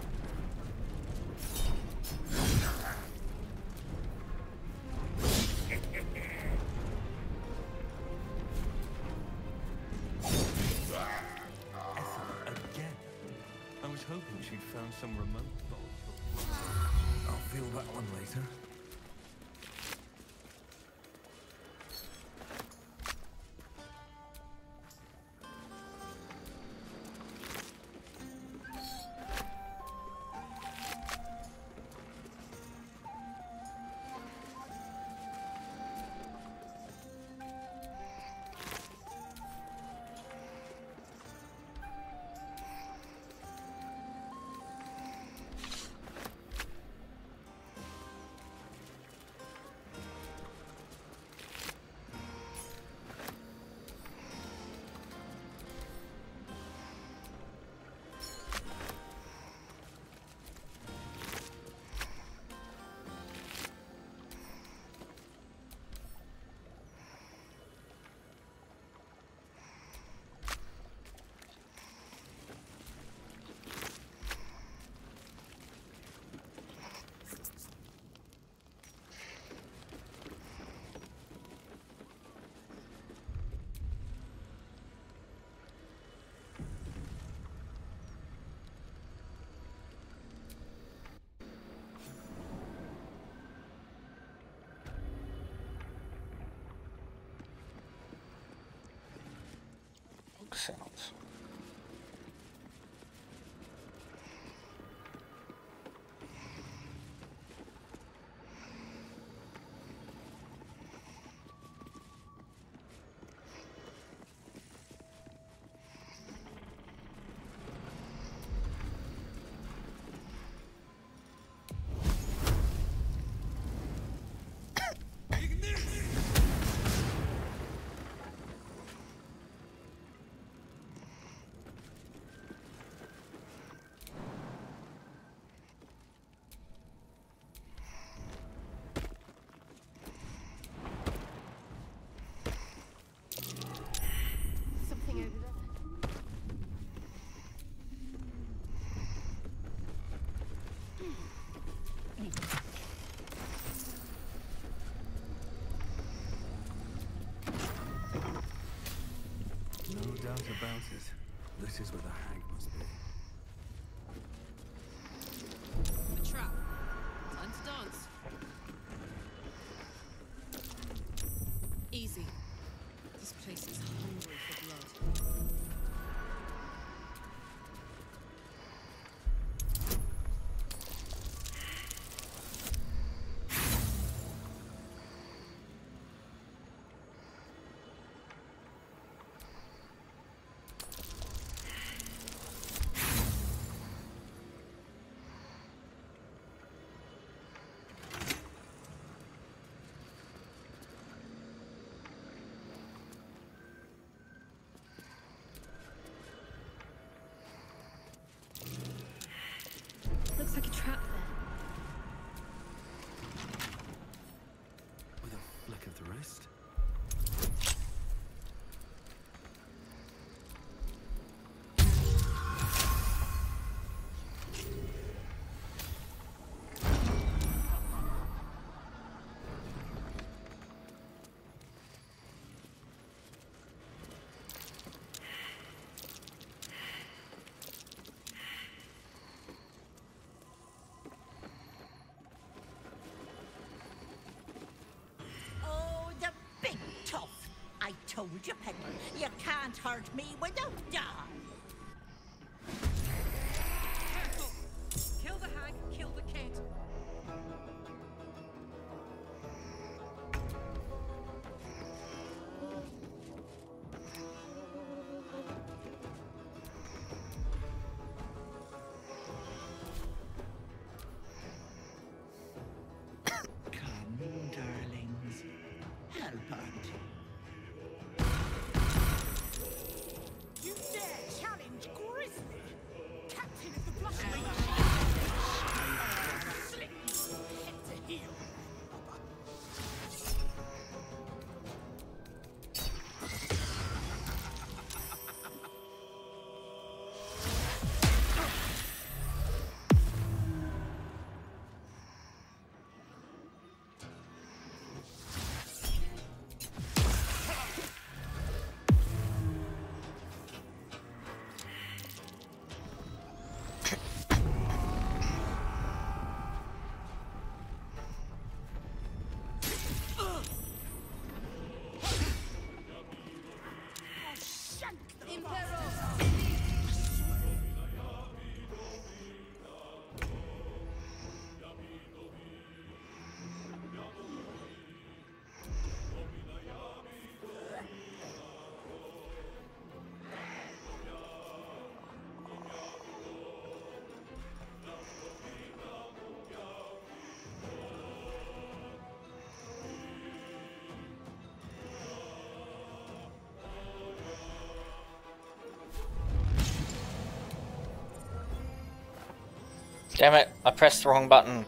sounds. about. This is where the pepper. You can't hurt me without that. Damn it, I pressed the wrong button.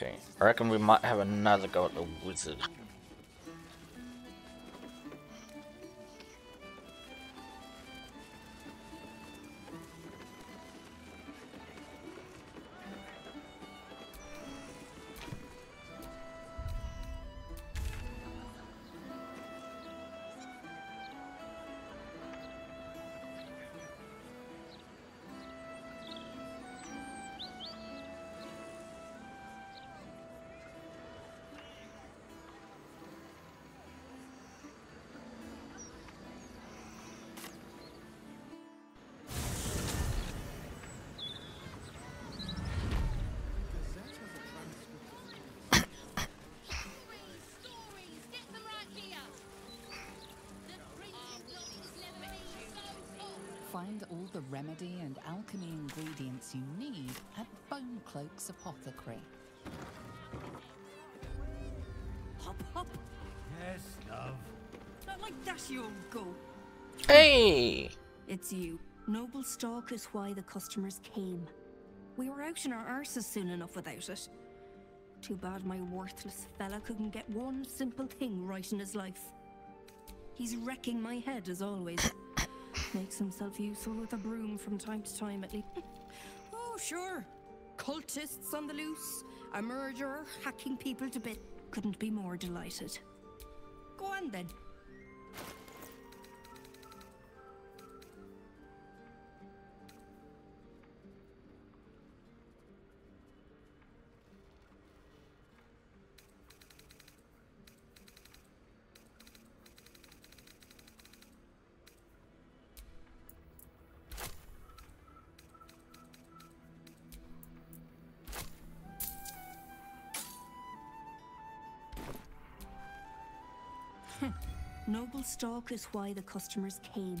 Okay, I reckon we might have another go at the wizard. Alchemy ingredients you need at Bone Cloak's Apothecary. Hop, hop. Yes, love. Not like that, you old goat. Hey! It's you. Noble stock is why the customers came. We were out in our arses soon enough without it. Too bad my worthless fella couldn't get one simple thing right in his life. He's wrecking my head as always. Makes himself useful with a broom from time to time at least. oh, sure. Cultists on the loose, a murderer hacking people to bits. Couldn't be more delighted. Go on then. Stock is why the customers came.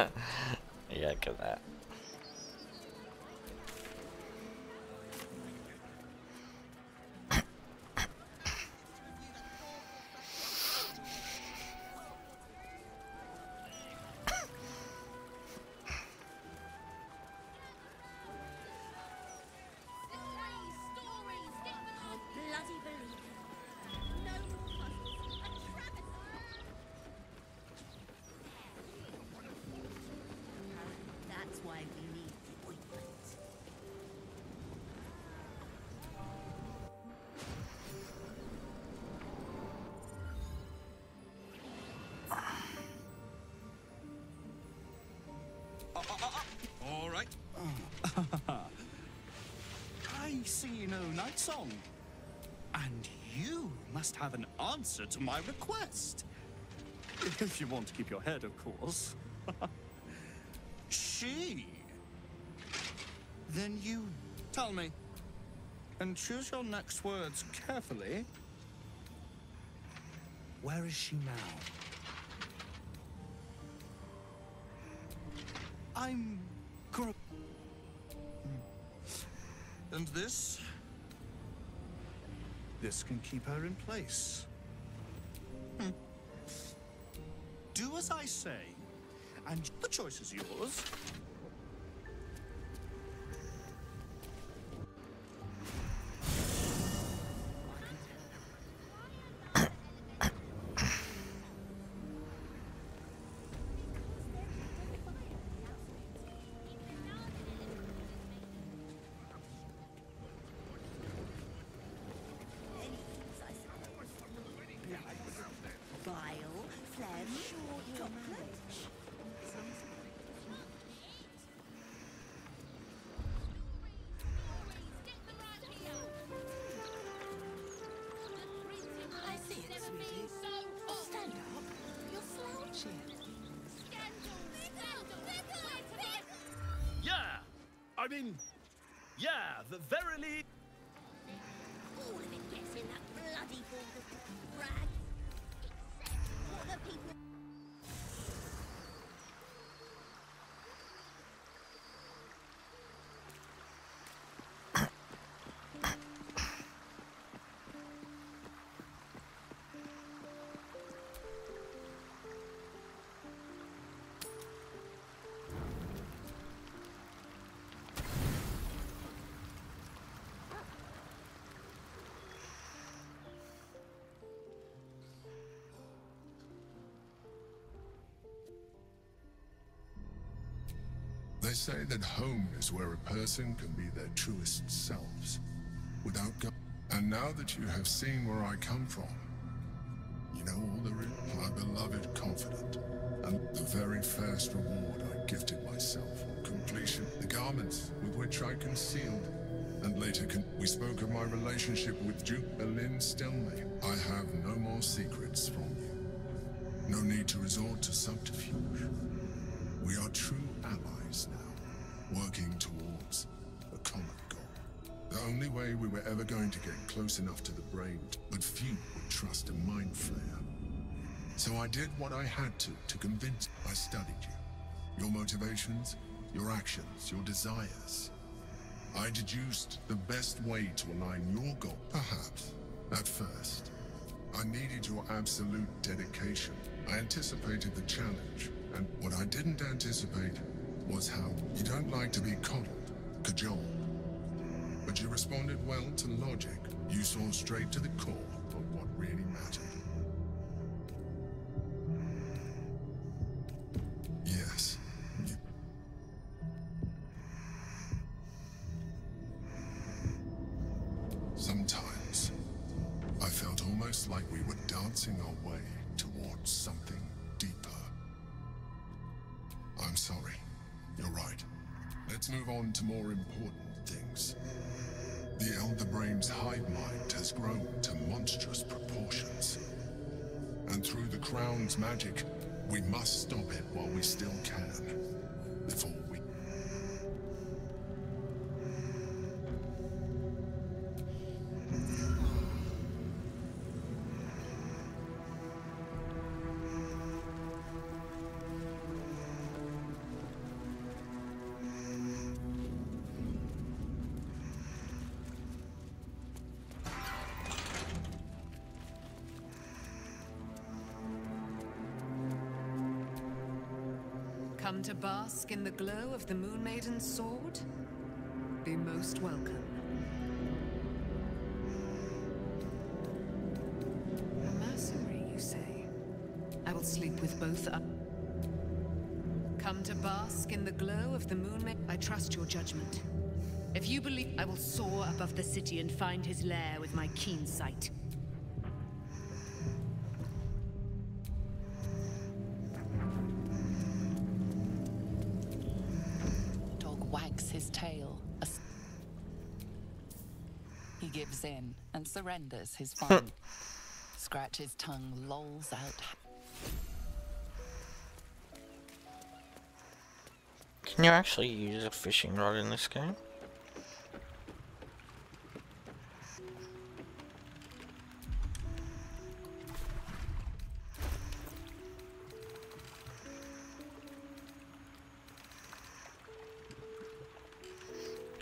I see no Nightsong. And you must have an answer to my request. If you want to keep your head, of course. she. Then you tell me. And choose your next words carefully. Where is she now? I'm This can keep her in place. Hmm. Do as I say, and the choice is yours. They say that home is where a person can be their truest selves, without go- And now that you have seen where I come from, you know all there is, my beloved confidant, and the very first reward I gifted myself on completion, the garments with which I concealed, and later we spoke of my relationship with Duke Belynne Stelmane. I have no more secrets from you. No need to resort to subterfuge. To get close enough to the brain, but few would trust a mind flayer. So I did what I had to to convince. I studied you, your motivations, your actions, your desires. I deduced the best way to align your goal. Perhaps, at first, I needed your absolute dedication. I anticipated the challenge, and what I didn't anticipate was how you don't like to be coddled, cajoled. But you responded well to logic. You saw straight to the core glow of the Moon Maiden's sword? Be most welcome. A mercenary, you say? I will sleep with both up. Come to bask in the glow of the Moon Maiden. I trust your judgment. If you believe, I will soar above the city and find his lair with my keen sight. Surrenders his fun. Scratches tongue, lolls out. Can you actually use a fishing rod in this game?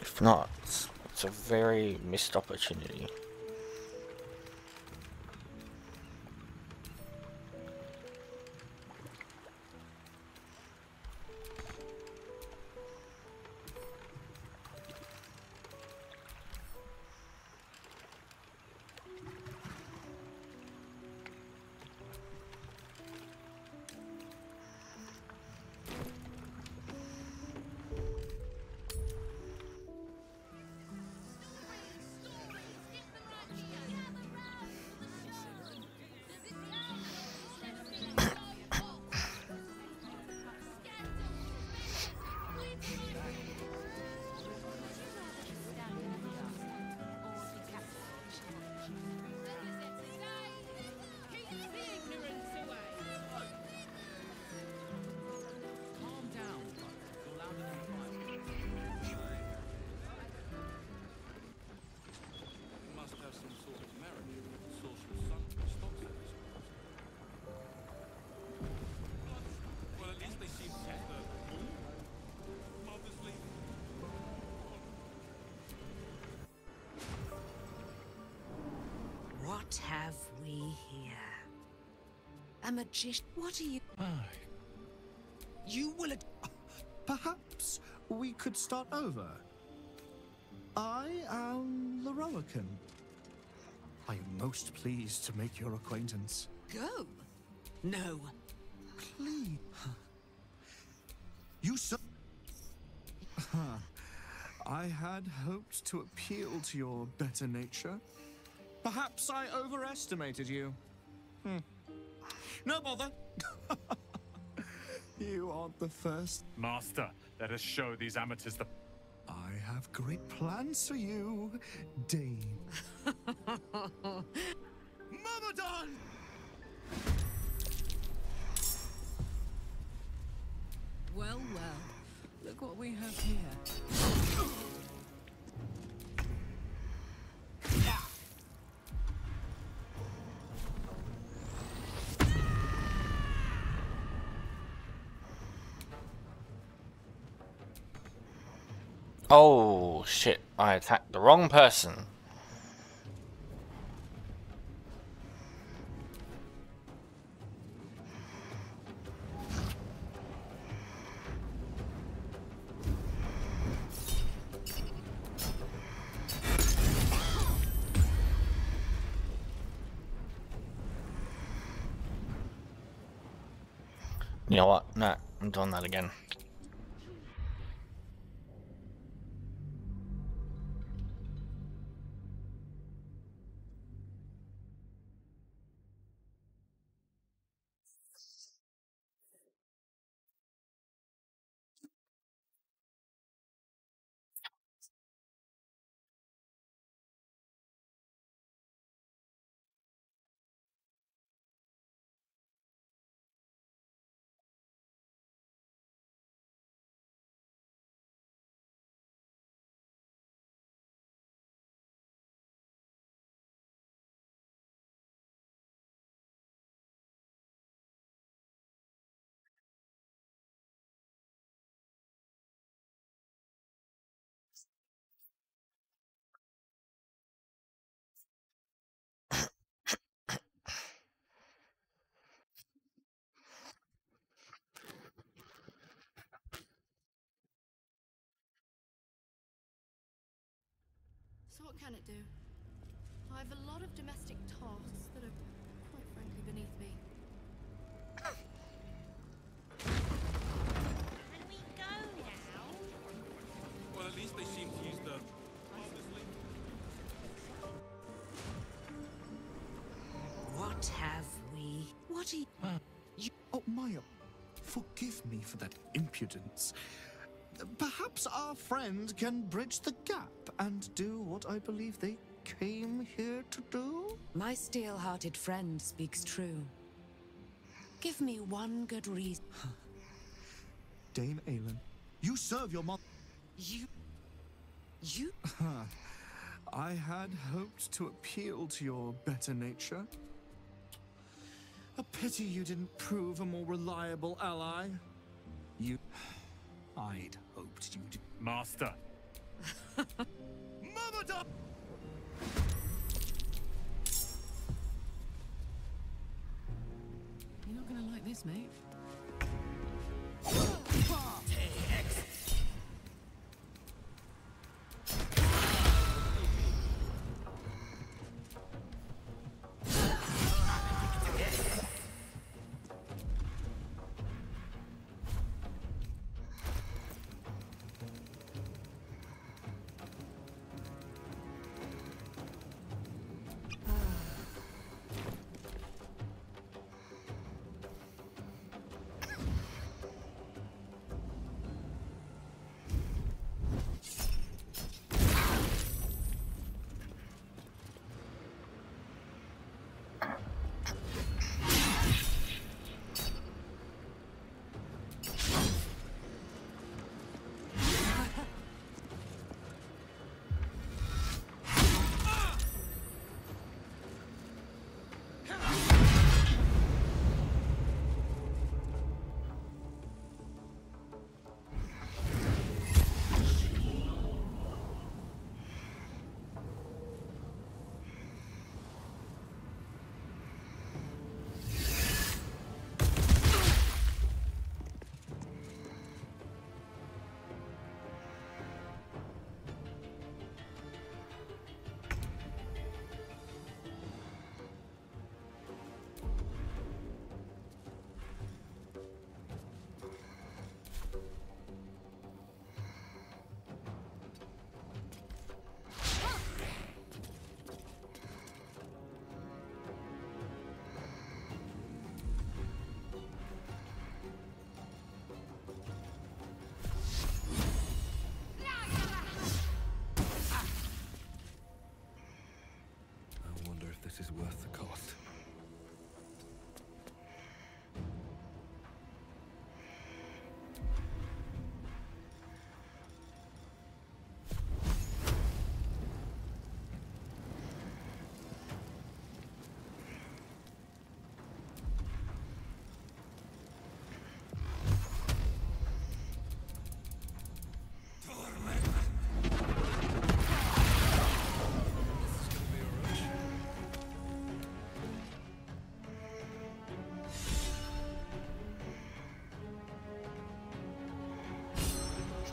If not, it's a very missed opportunity. A magician? What are you? You will. Perhaps we could start over. I am Lorroakan. I am most pleased to make your acquaintance. Go. No. Please. You so. I had hoped to appeal to your better nature. Perhaps I overestimated you. Hmm. No bother. you aren't the first. Master, let us show these amateurs the. I have great plans for you, Dane. Oh shit, I attacked the wrong person. You know what? No, I'm doing that again. So what can it do? I have a lot of domestic tasks that are, quite frankly, beneath me. Can we go now? Well, at least they seem to use the. What have we? What are you? You, oh, Maya, forgive me for that impudence. Perhaps our friend can bridge the gap and do what I believe they came here to do? My steel-hearted friend speaks true. Give me one good reason. Dame Aylin, you serve your mother. You. You. I had hoped to appeal to your better nature. A pity you didn't prove a more reliable ally. You. I'd hoped you'd. Master. Myrmidon! You're not gonna like this, mate.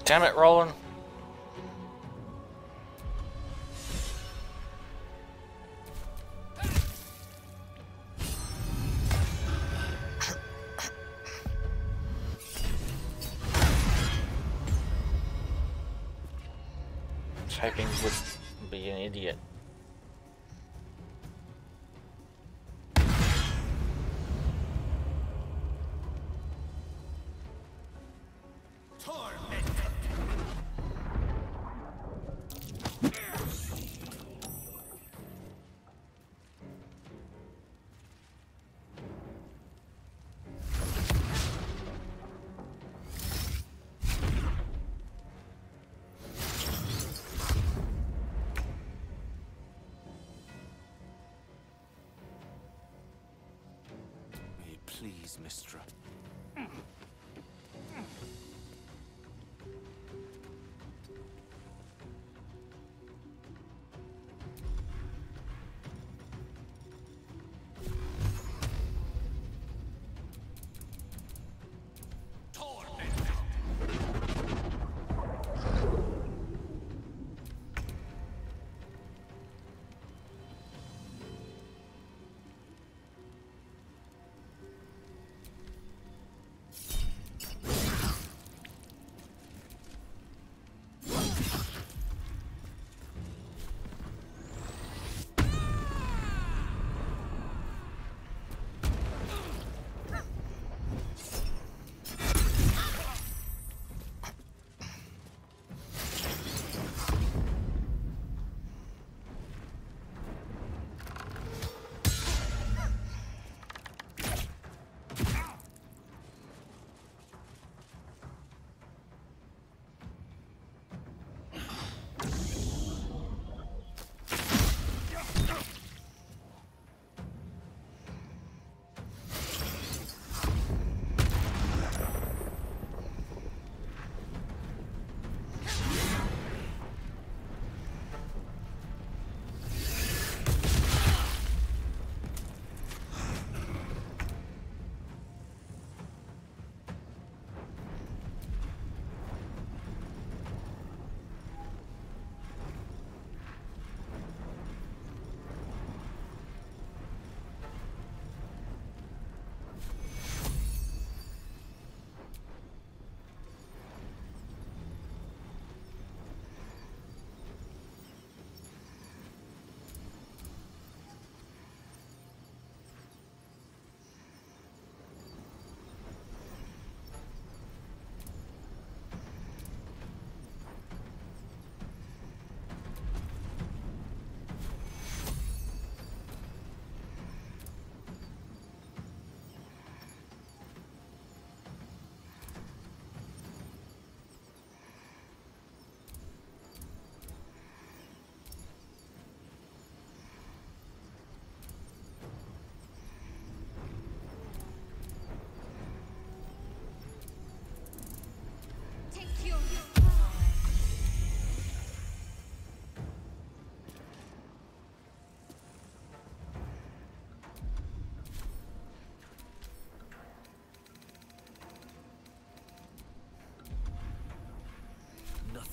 Damn it, Rolan. Typing would be an idiot.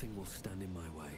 Nothing will stand in my way.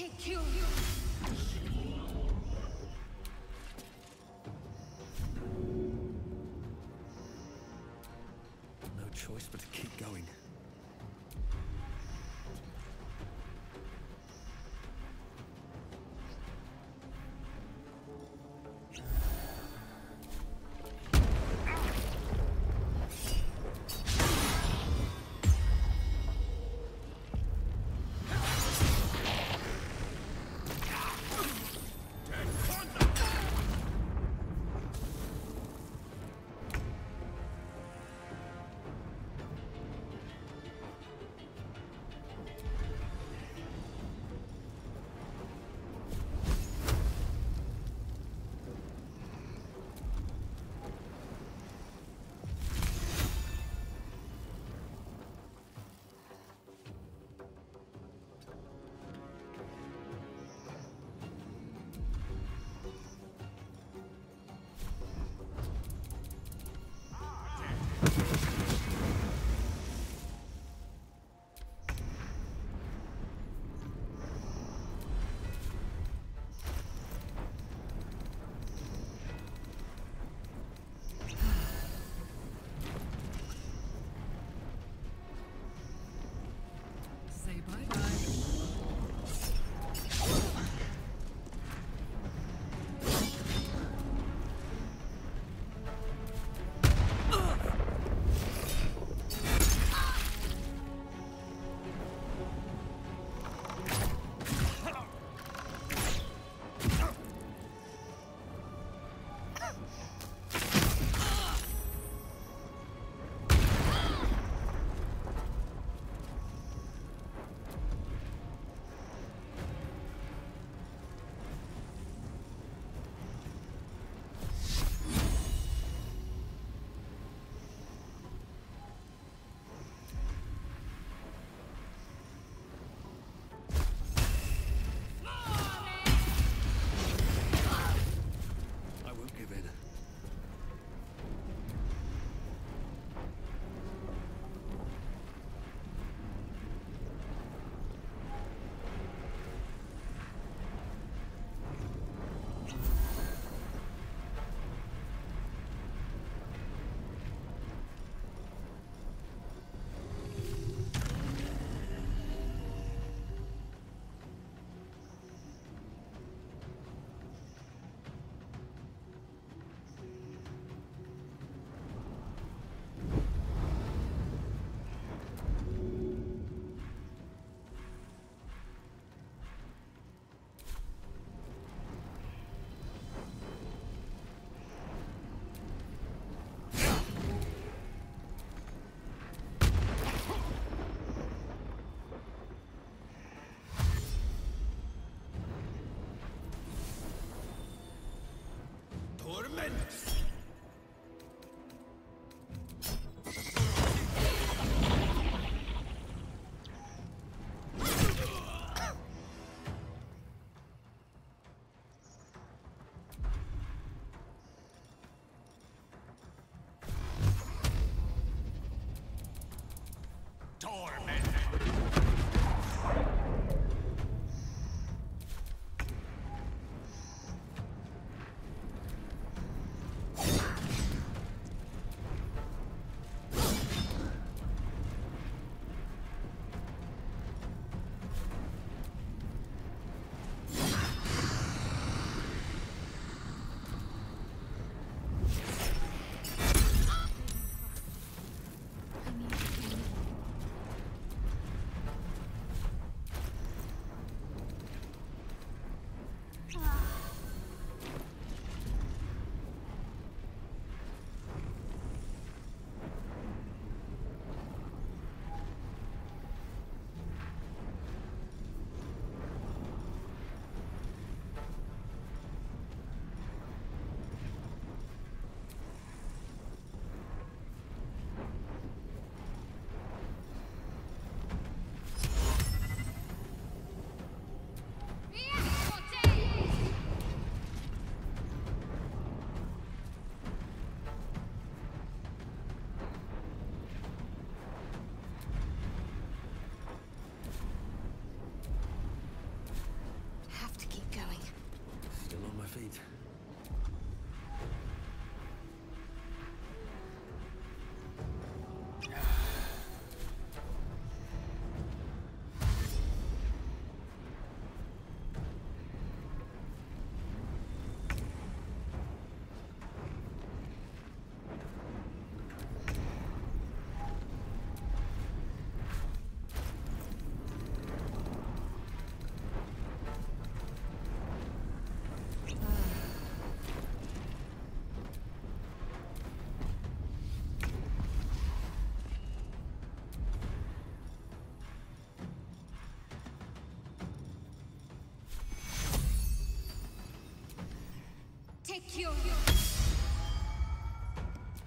Take you. Torment!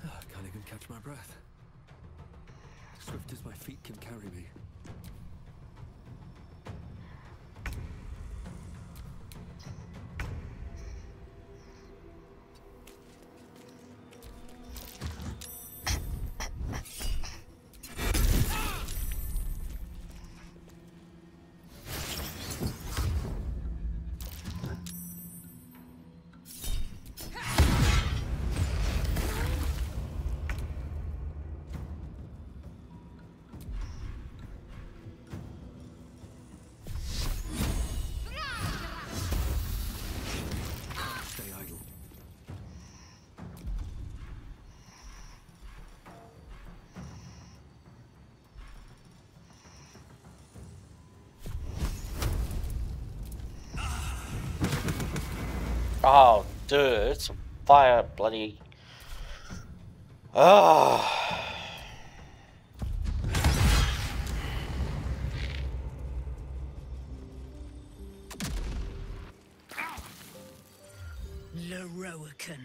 Ah, I can't even catch my breath. Swift as my feet can carry me. Oh, dude, it's fire bloody. Ah. Lorroakan.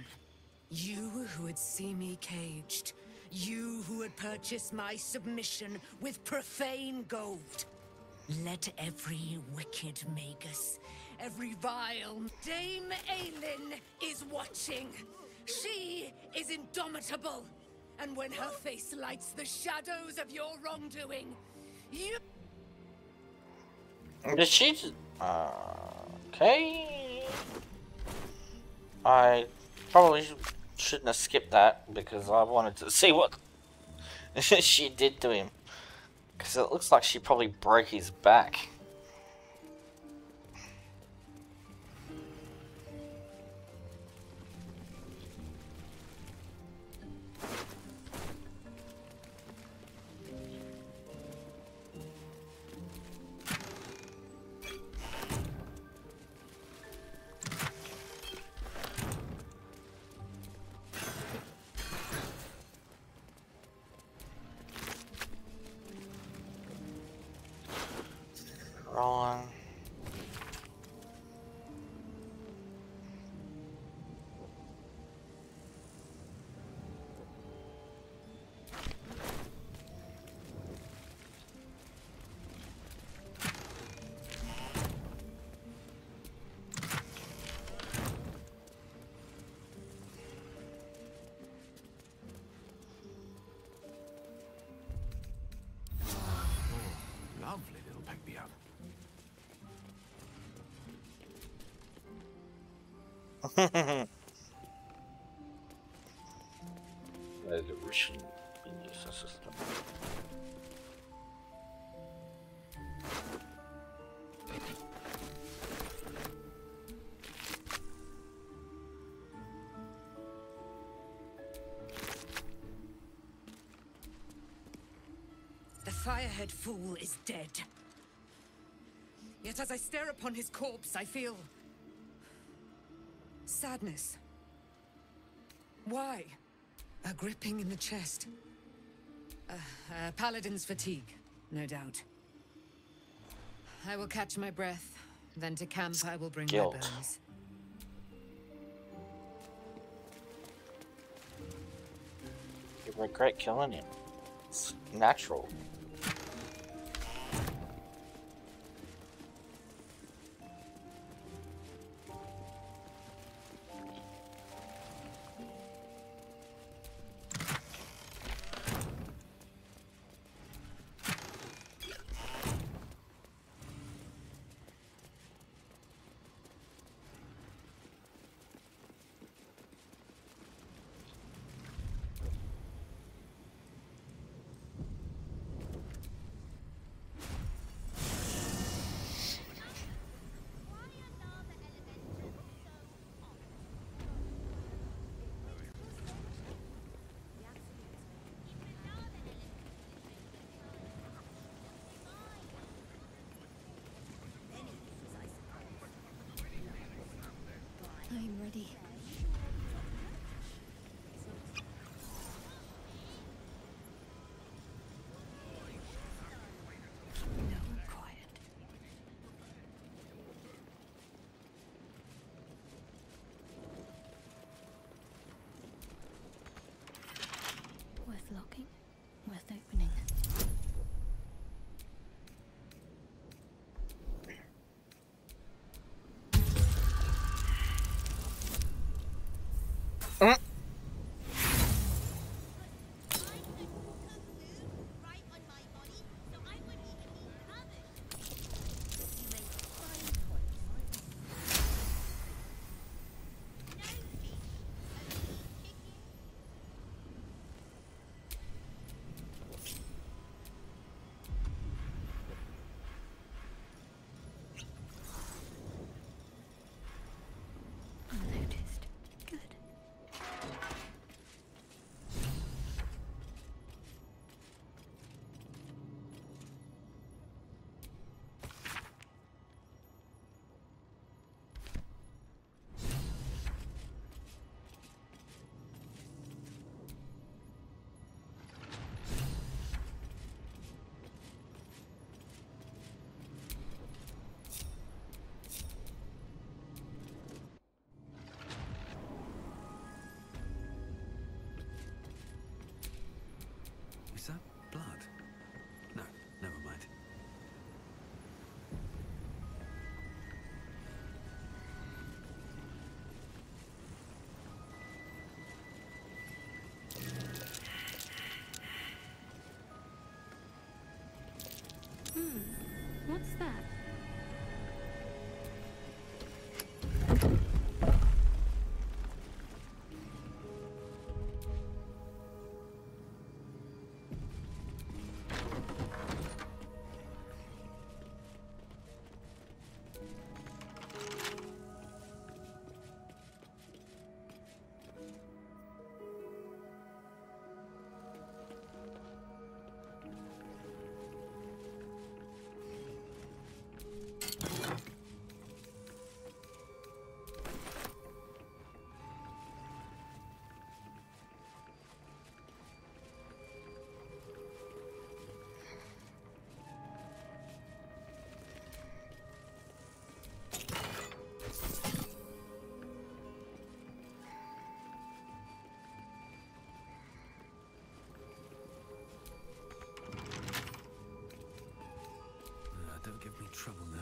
You who would see me caged. You who would purchase my submission with profane gold. Let every wicked magus, every vile Dame Aylin is watching. She is indomitable. And when her face lights the shadows of your wrongdoing, you Did she? Uh, okay. I probably shouldn't have skipped that because I wanted to see what she did to him. Because it looks like she probably broke his back. The Firehead fool is dead. Yet as I stare upon his corpse, I feel... sadness. Why? A gripping in the chest. Uh, uh, paladin's fatigue, no doubt. I will catch my breath. Then to camp I will bring Guilt. my bones. You regret killing him. It's natural. I'm What's that? Trouble now.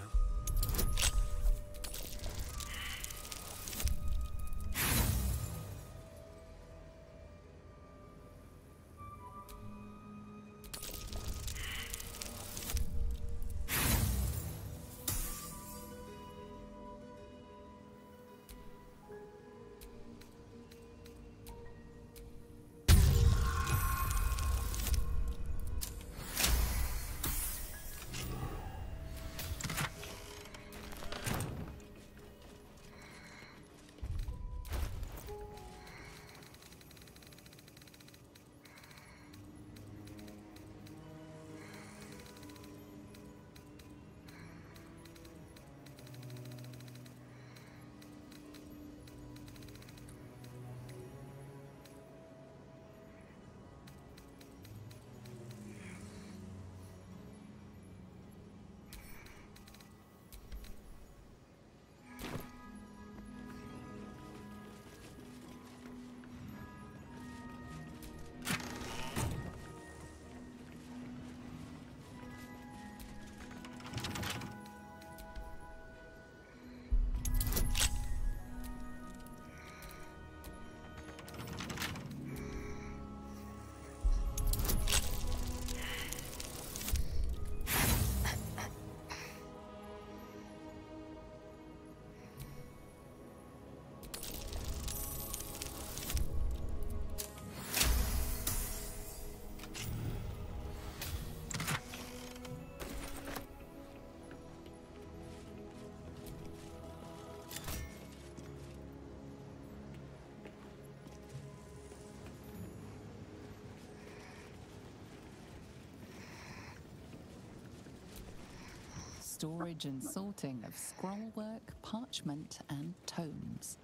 Storage and sorting of scrollwork, parchment, and tomes.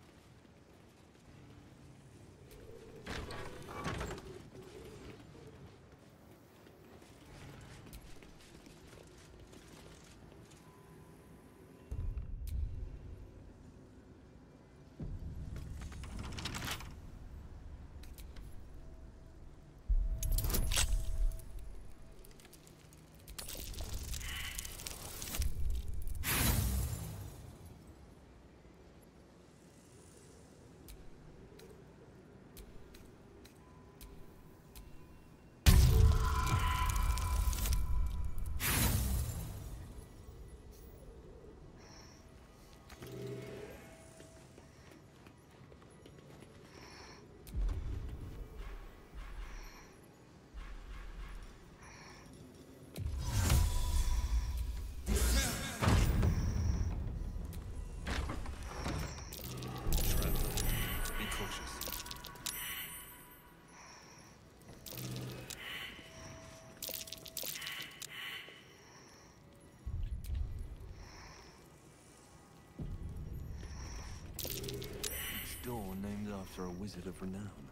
Door named after a wizard of renown.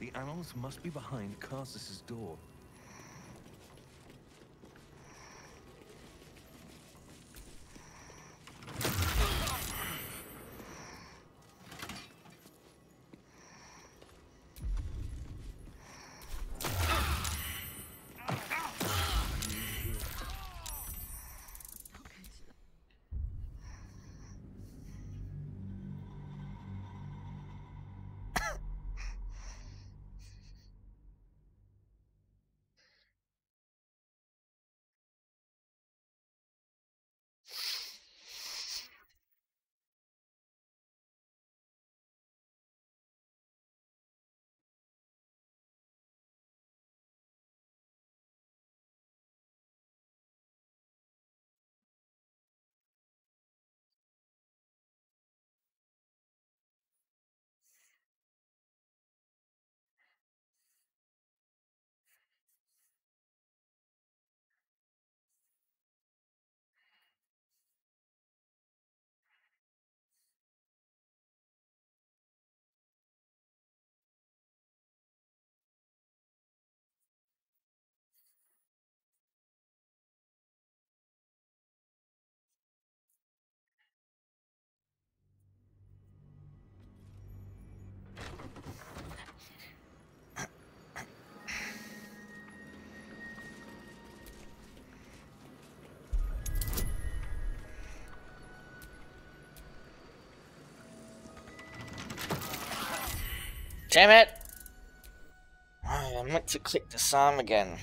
The annals must be behind Karsus's door. Damn it! I meant to click the arm again.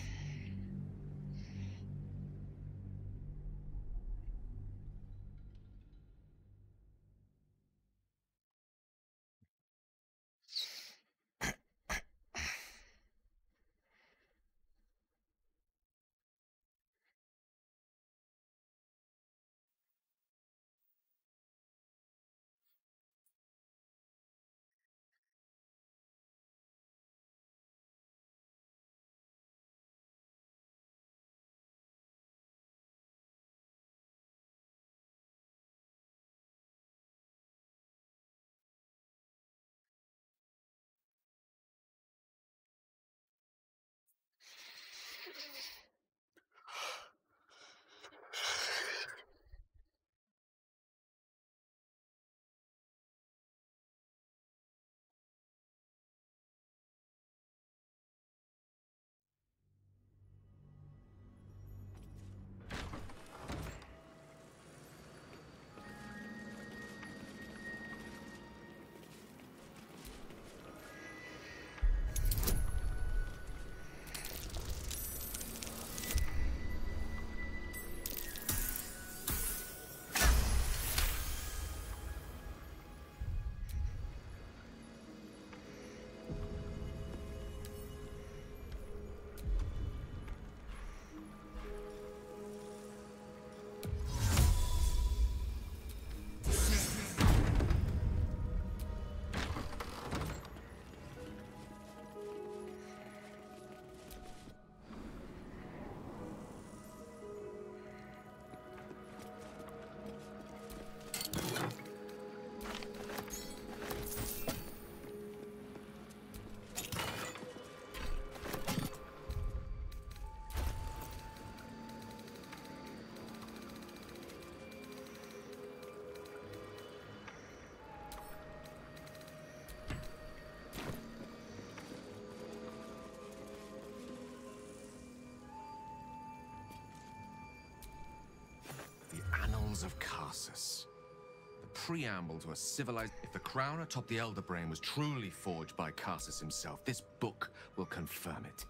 The preamble to a civilized... If the crown atop the Elder Brain was truly forged by Karsus himself, this book will confirm it.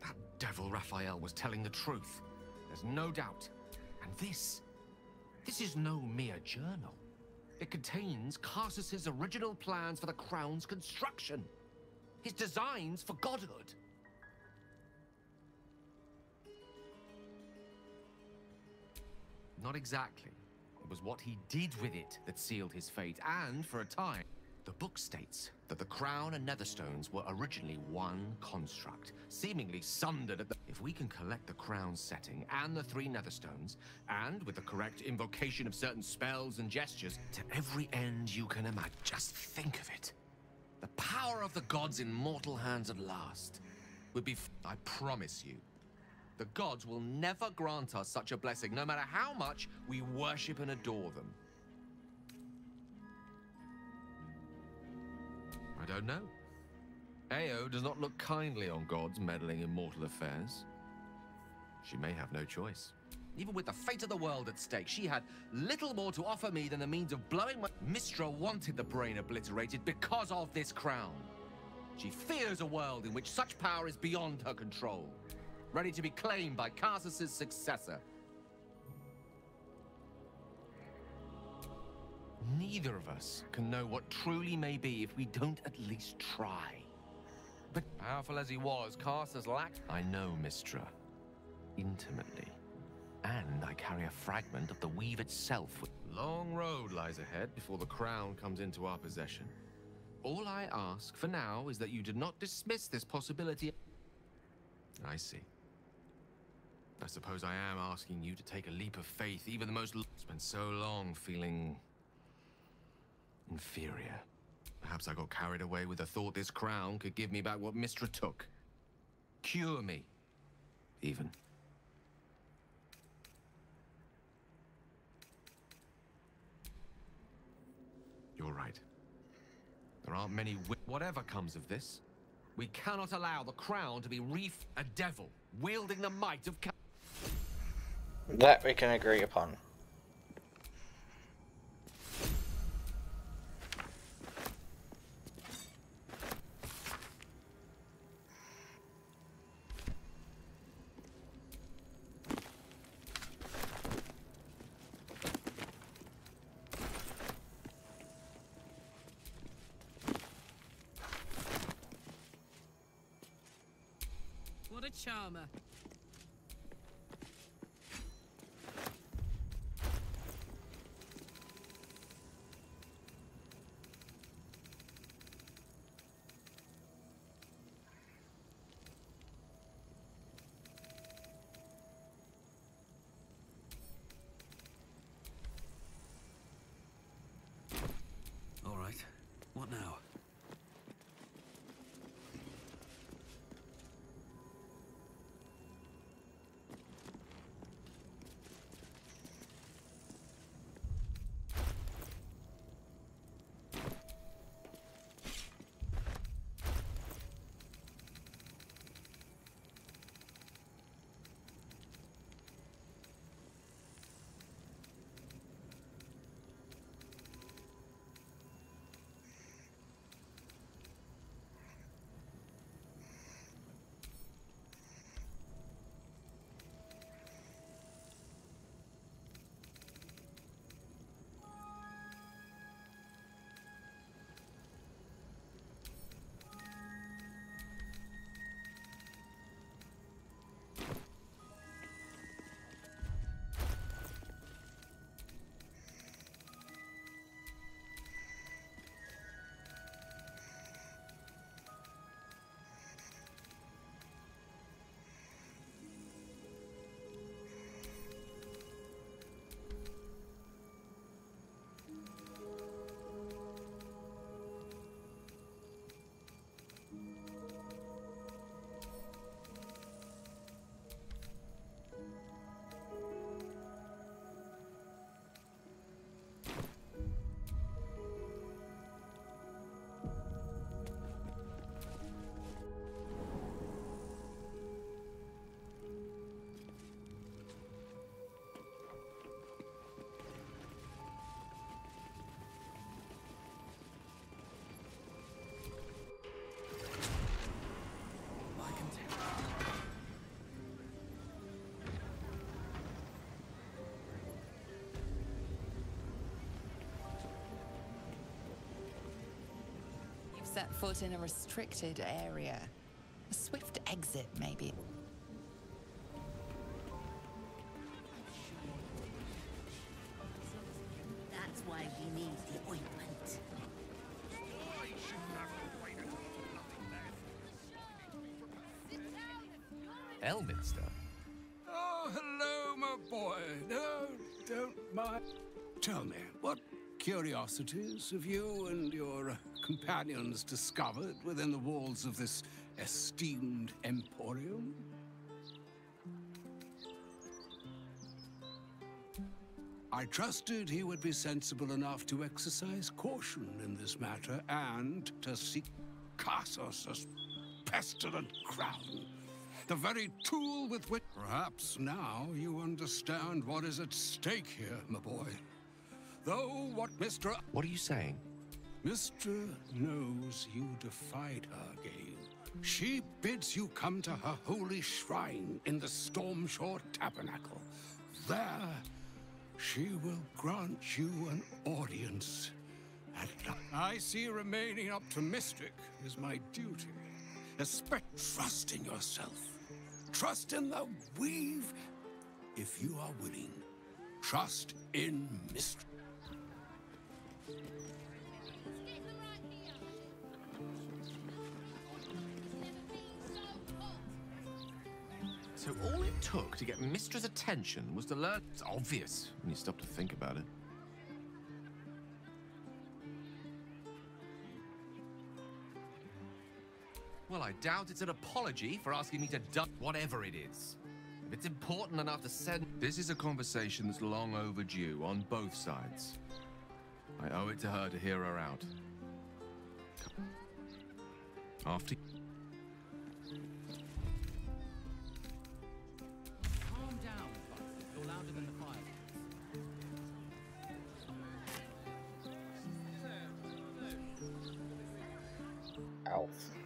That devil Raphael was telling the truth. There's no doubt. And this... This is no mere journal. Contains Karsus's original plans for the crown's construction. His designs for godhood. Not exactly. It was what he did with it that sealed his fate, and for a time, the book states that the crown and netherstones were originally one construct, seemingly sundered at the... If we can collect the crown setting and the three netherstones, and with the correct invocation of certain spells and gestures, to every end you can imagine, just think of it. The power of the gods in mortal hands at last would be... I promise you, the gods will never grant us such a blessing, no matter how much we worship and adore them. I don't know. Ao does not look kindly on gods meddling in mortal affairs. She may have no choice. Even with the fate of the world at stake, she had little more to offer me than the means of blowing my... Mystra wanted the brain obliterated because of this crown. She fears a world in which such power is beyond her control, ready to be claimed by Karsus's successor. Neither of us can know what truly may be if we don't at least try. But powerful as he was, Karsus lacked... I know Mystra. Intimately. And I carry a fragment of the weave itself. Long road lies ahead before the crown comes into our possession. All I ask for now is that you do not dismiss this possibility. I see. I suppose I am asking you to take a leap of faith, even the most... Spent so long feeling inferior. Perhaps I got carried away with the thought this crown could give me back what Mystra took. Cure me, even. You're right. There aren't many Whatever comes of this, we cannot allow the crown to be reef a devil, wielding the might of... That we can agree upon. Set foot in a restricted area. A swift exit, maybe. That's why we need the ointment. Elminster? Oh, hello, my boy. No, don't mind. Tell me, what curiosities have you and your uh, companions discovered within the walls of this esteemed emporium? I trusted he would be sensible enough to exercise caution in this matter and to seek Karsus' pestilent crown. The very tool with which... Perhaps now you understand what is at stake here, my boy. Though what Mr. What are you saying? Mystra knows you defied her, Gale. She bids you come to her holy shrine in the Stormshore Tabernacle. There, she will grant you an audience. And I see remaining optimistic is my duty. Expect trust in yourself. Trust in the weave, if you are willing. Trust in Mystra. So all it took to get Mystra's attention was to learn... It's obvious when you stop to think about it. Well, I doubt it's an apology for asking me to do whatever it is. If it's important enough to send... This is a conversation that's long overdue on both sides. I owe it to her to hear her out. After... louder than the fire. Alf.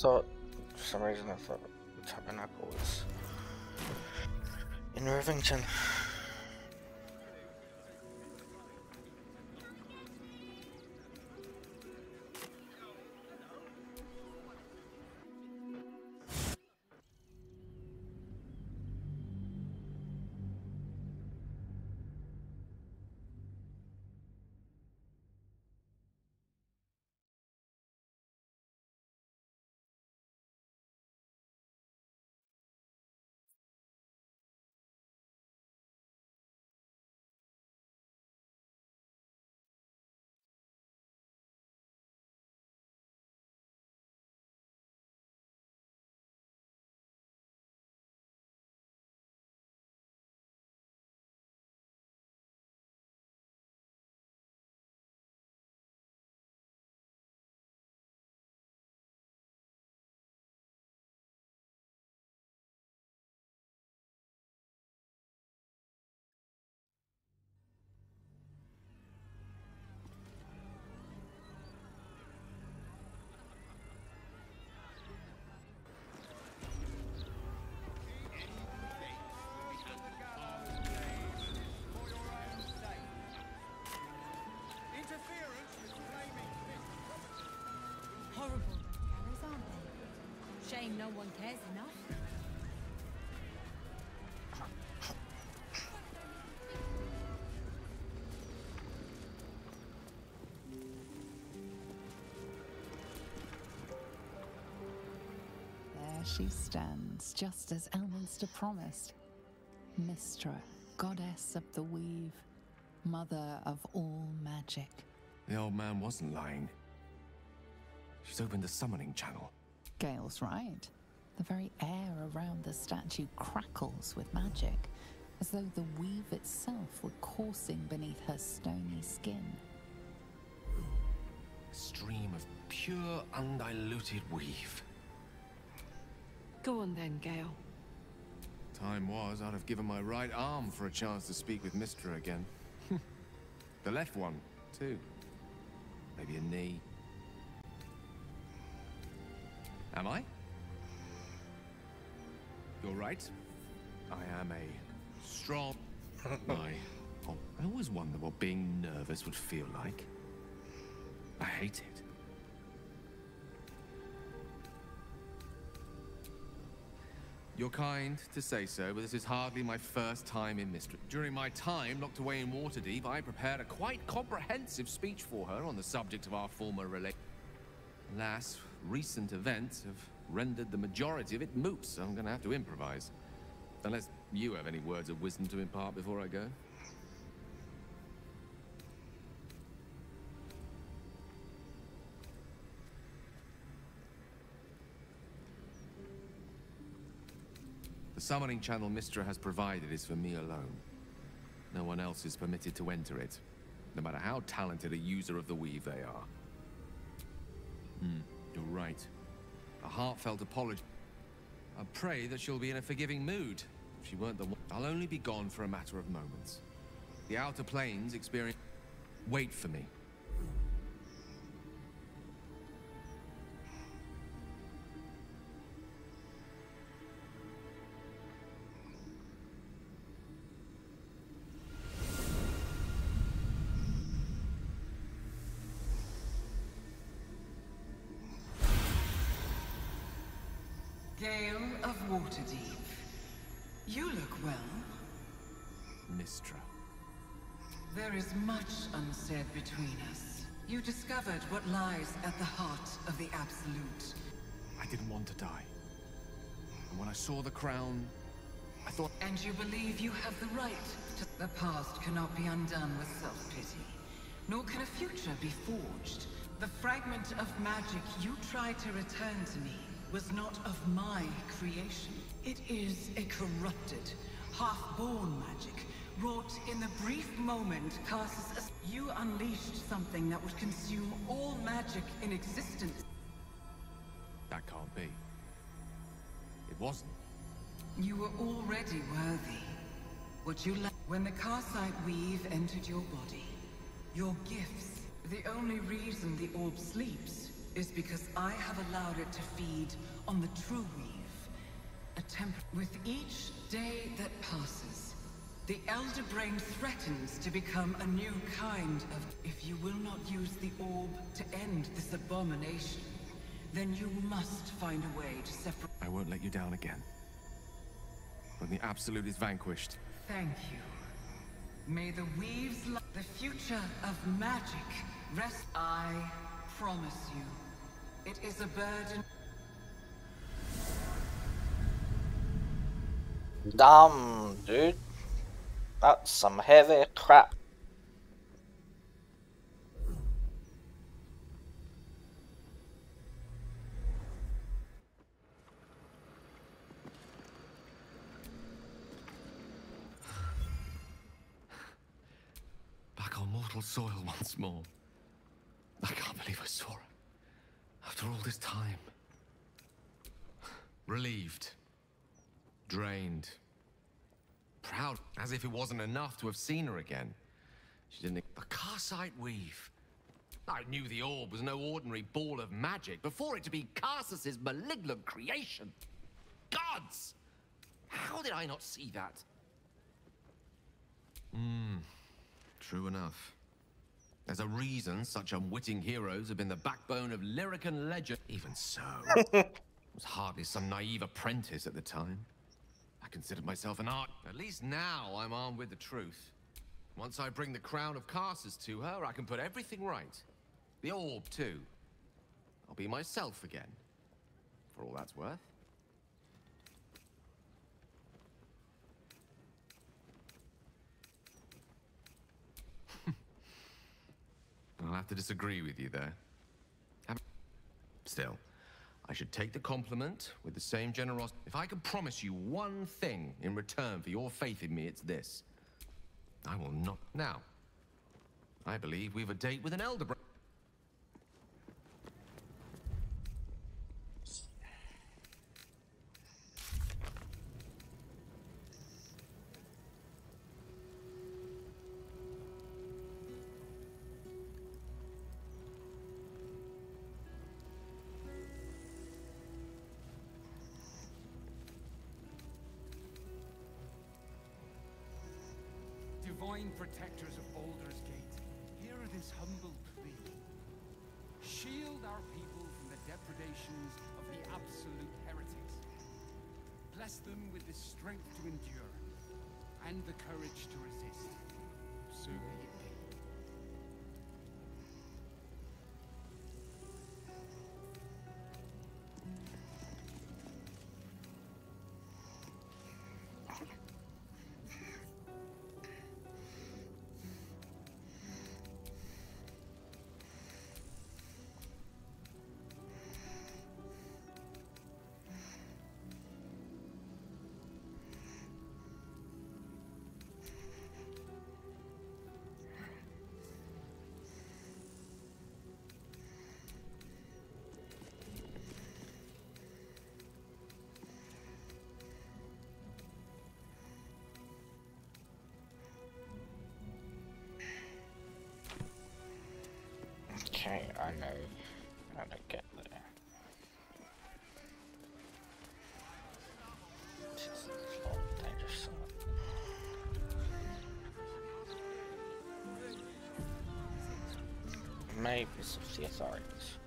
Thought, for some reason, I thought the tabernacle was in Rivington. Shame no one cares enough. There she stands, just as Elminster promised. Mystra, goddess of the weave, mother of all magic. The old man wasn't lying. She's opened the summoning channel. Gale's right. The very air around the statue crackles with magic, as though the weave itself were coursing beneath her stony skin. A stream of pure, undiluted weave. Go on then, Gale. Time was, I'd have given my right arm for a chance to speak with Mystra again. the left one, too. Maybe a knee. Am I? You're right. I am a strong. I. Oh, I always wonder what being nervous would feel like. I hate it. You're kind to say so, but this is hardly my first time in Mystery. During my time locked away in Waterdeep, I prepared a quite comprehensive speech for her on the subject of our former relation. Alas, recent events have rendered the majority of it moot, so I'm gonna have to improvise. Unless you have any words of wisdom to impart before I go. The summoning channel Mystra has provided is for me alone. No one else is permitted to enter it, no matter how talented a user of the weave they are. Hmm, you're right. A heartfelt apology. I pray that she'll be in a forgiving mood. If she weren't the one, I'll only be gone for a matter of moments. The outer planes experience. Wait for me. Waterdeep. You look well. Mystra. There is much unsaid between us. You discovered what lies at the heart of the Absolute. I didn't want to die. And when I saw the crown, I thought... And you believe you have the right to... The past cannot be undone with self-pity. Nor can a future be forged. The fragment of magic you tried to return to me was not of my creation. It is a corrupted, half-born magic, wrought in the brief moment casts Karsus... You unleashed something that would consume all magic in existence. That can't be. It wasn't. You were already worthy. What you left when the Karsite weave entered your body, your gifts. The only reason the orb sleeps is because I have allowed it to feed on the true weave. A temp with each day that passes, the Elder Brain threatens to become a new kind of... If you will not use the orb to end this abomination, then you must find a way to separate... I won't let you down again. When the Absolute is vanquished. Thank you. May the Weave's The future of magic rest... I promise you. It is a burden... Damn, dude. That's some heavy crap. Back on mortal soil once more. I can't believe I saw her. Time. Relieved. Drained. Proud, as if it wasn't enough to have seen her again. She didn't... The Karsite Weave. I knew the orb was no ordinary ball of magic before it to be Karsus's malignant creation. Gods! How did I not see that? Hmm. True enough. There's a reason such unwitting heroes have been the backbone of Lyrican legend. Even so, I was hardly some naive apprentice at the time. I considered myself an art. At least now I'm armed with the truth. Once I bring the crown of Karsus to her, I can put everything right. The orb, too. I'll be myself again. For all that's worth. I'll have to disagree with you there. Still, I should take the compliment with the same generosity. If I can promise you one thing in return for your faith in me, it's this. I will not. Now, I believe we've a date with an elder. bro- Okay, I know how to get there. This is a dangerous. Maybe some the authorities.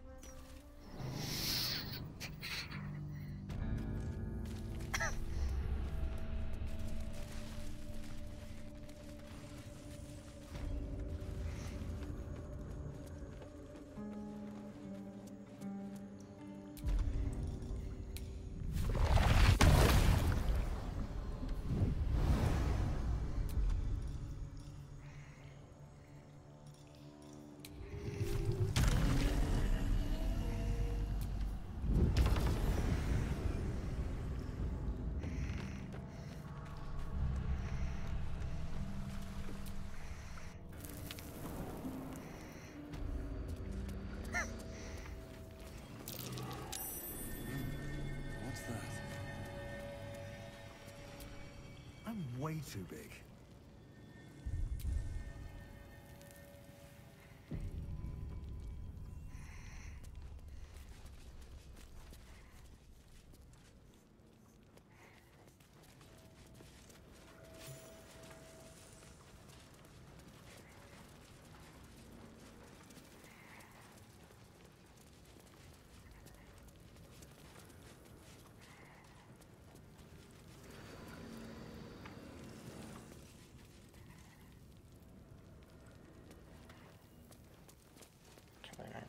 Too big.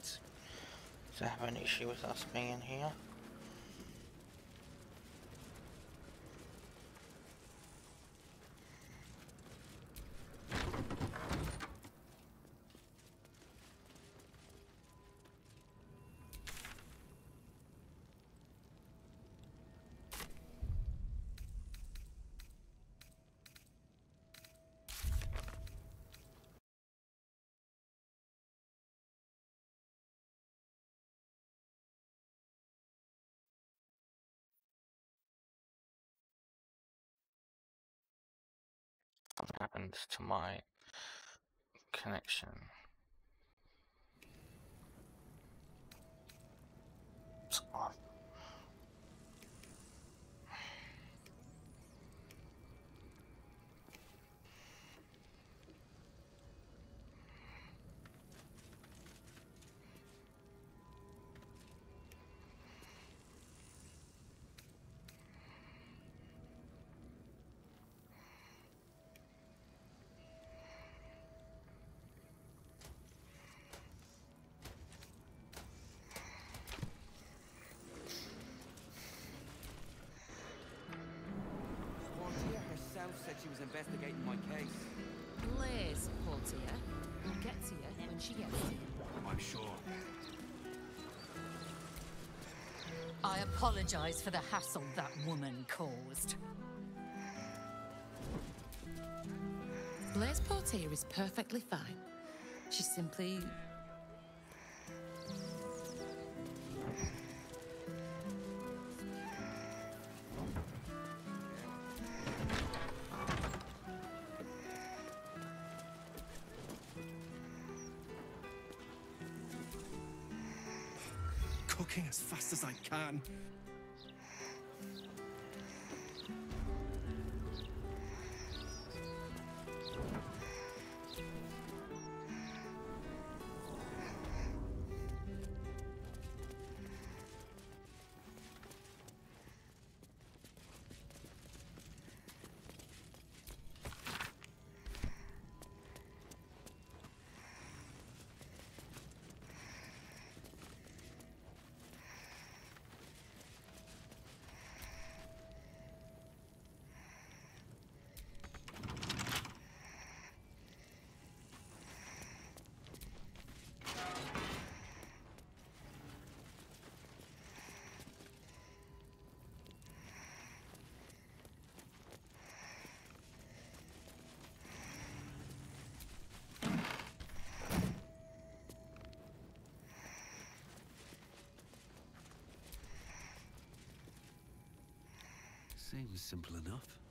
Does that have an issue with us being here? To my connection. She was investigating my case. Liz, Portia. We'll get to you when she gets you. I'm sure. I apologize for the hassle that woman caused. Blaise Portier is perfectly fine. She simply... Seems simple enough.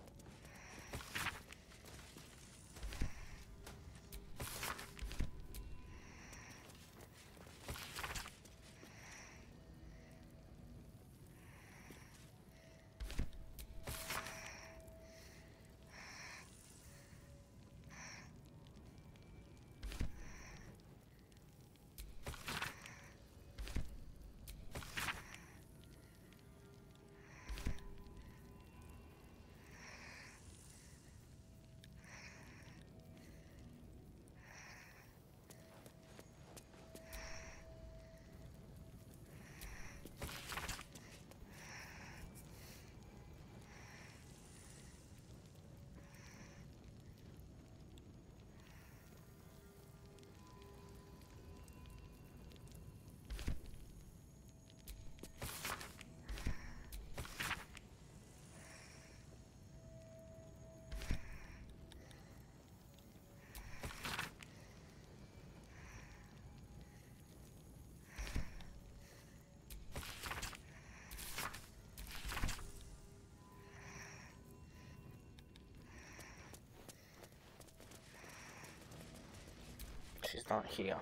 She's not here.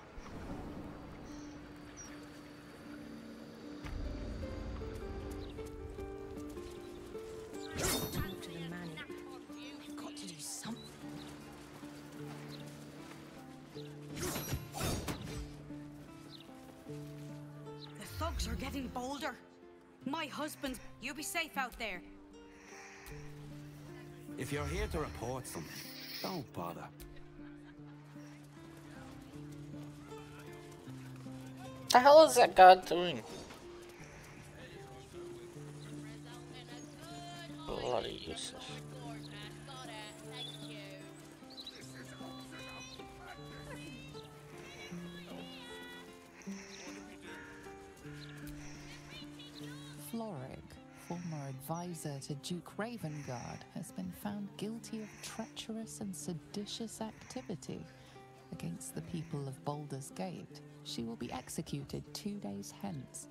The thugs are getting bolder. My husband, you be safe out there. If you're here to report something, don't bother. The hell is that god doing? Bloody useless. Florrick, former advisor to Duke Ravengard, has been found guilty of treacherous and seditious activity against the people of Baldur's Gate. She will be executed two days hence.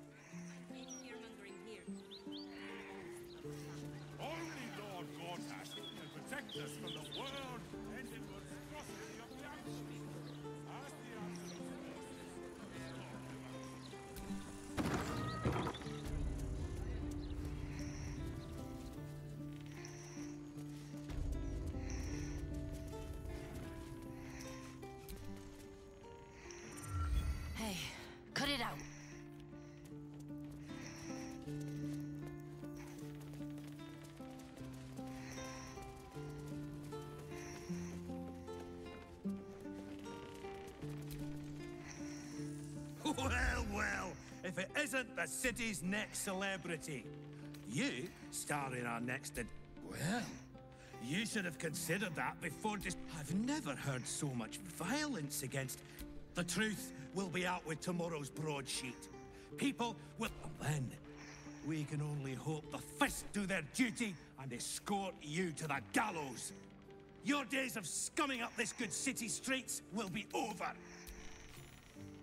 City's next celebrity. You star in our next. Ad- well, you should have considered that before dis- I've never heard so much violence against. The truth will be out with tomorrow's broadsheet. People will. Then we can only hope the fists do their duty and escort you to the gallows. Your days of scumming up this good city streets will be over.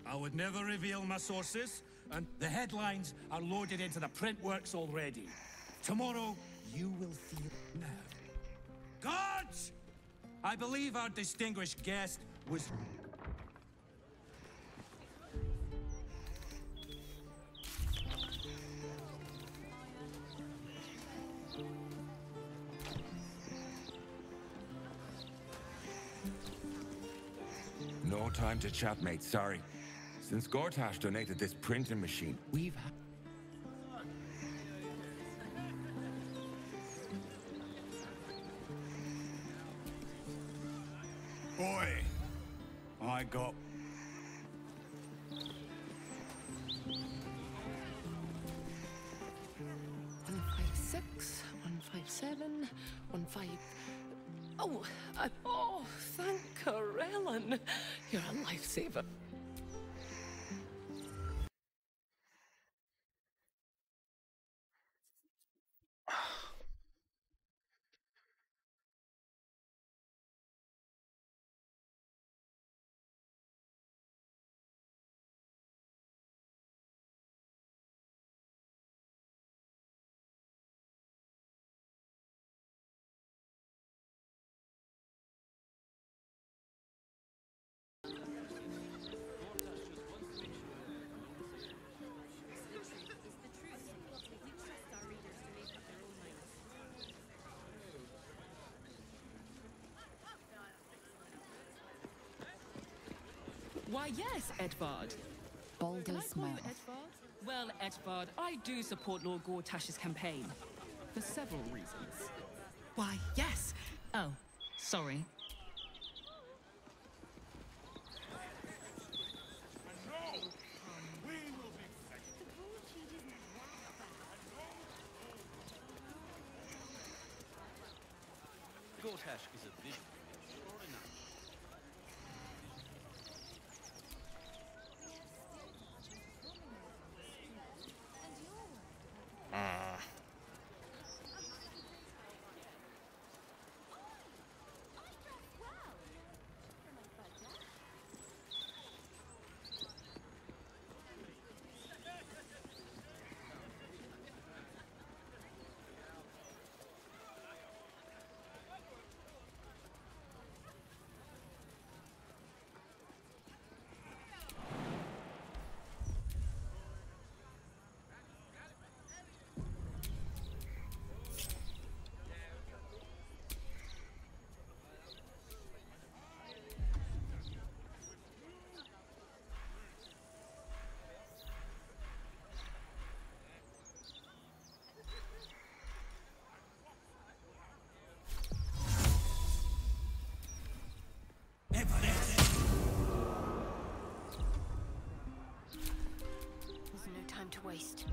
I would never reveal my sources, and the headlines are loaded into the print works already. Tomorrow, you will feel now. Guards! I believe our distinguished guest was. No time to chat, mate. Sorry. Since Gortash donated this printing machine, we've Why, yes, Edvard. Can I Baldur's call. Edvard? Well, Edvard, I do support Lord Gortash's campaign. For several reasons. Why, yes. Oh, sorry. To waste.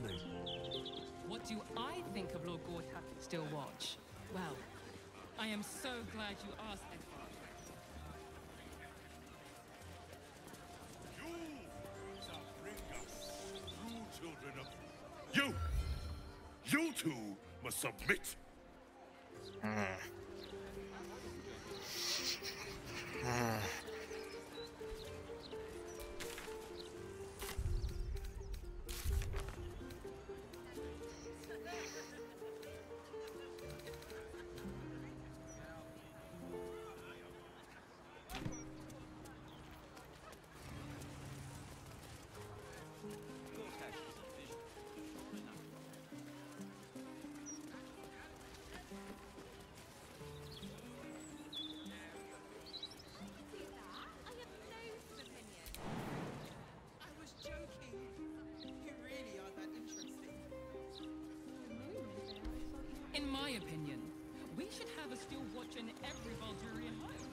What? What do I think of Lord Gortash Steel Watch? Well, I am so glad you asked, Edward. You shall bring us, you children of... You! You two must submit! I my opinion, we should have a Steel Watch in every Baldurian home.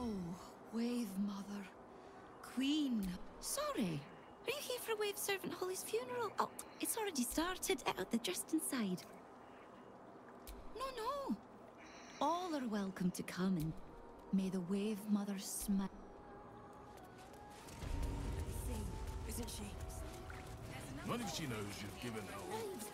Oh, Wave Mother. Queen. Sorry. Are you here for Wave Servant Holly's funeral? Oh, it's already started. Out the just inside. No, no. All are welcome to come and may the Wave Mother smile. Isn't she? Not if she knows you've given her all.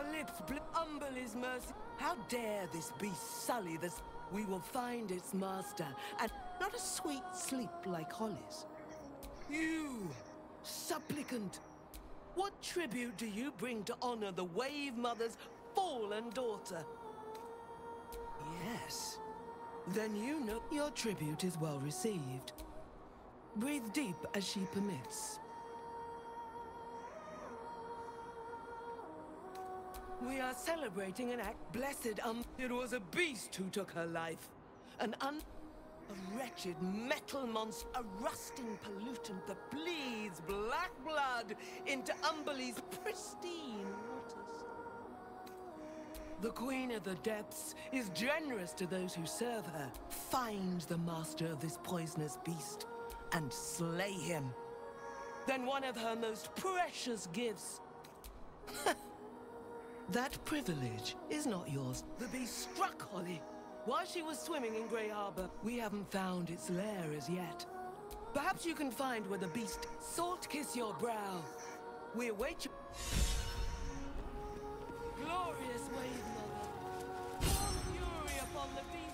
Her lips bl- humble his mercy. How dare this beast sully this? We will find its master, and not a sweet sleep like Holly's. You, supplicant, what tribute do you bring to honor the Wave Mother's fallen daughter? Yes. Then you know your tribute is well received. Breathe deep as she permits. Celebrating an act blessed um it was a beast who took her life. An un a wretched metal monster, a rusting pollutant that bleeds black blood into Umberlee's pristine waters. The Queen of the Depths is generous to those who serve her. Find the master of this poisonous beast and slay him. Then one of her most precious gifts. that privilege is not yours. The beast struck Holly. While she was swimming in Grey Harbor, we haven't found its lair as yet. Perhaps you can find where the beast salt kiss your brow. We await you. Glorious wave mother. Fury upon the beast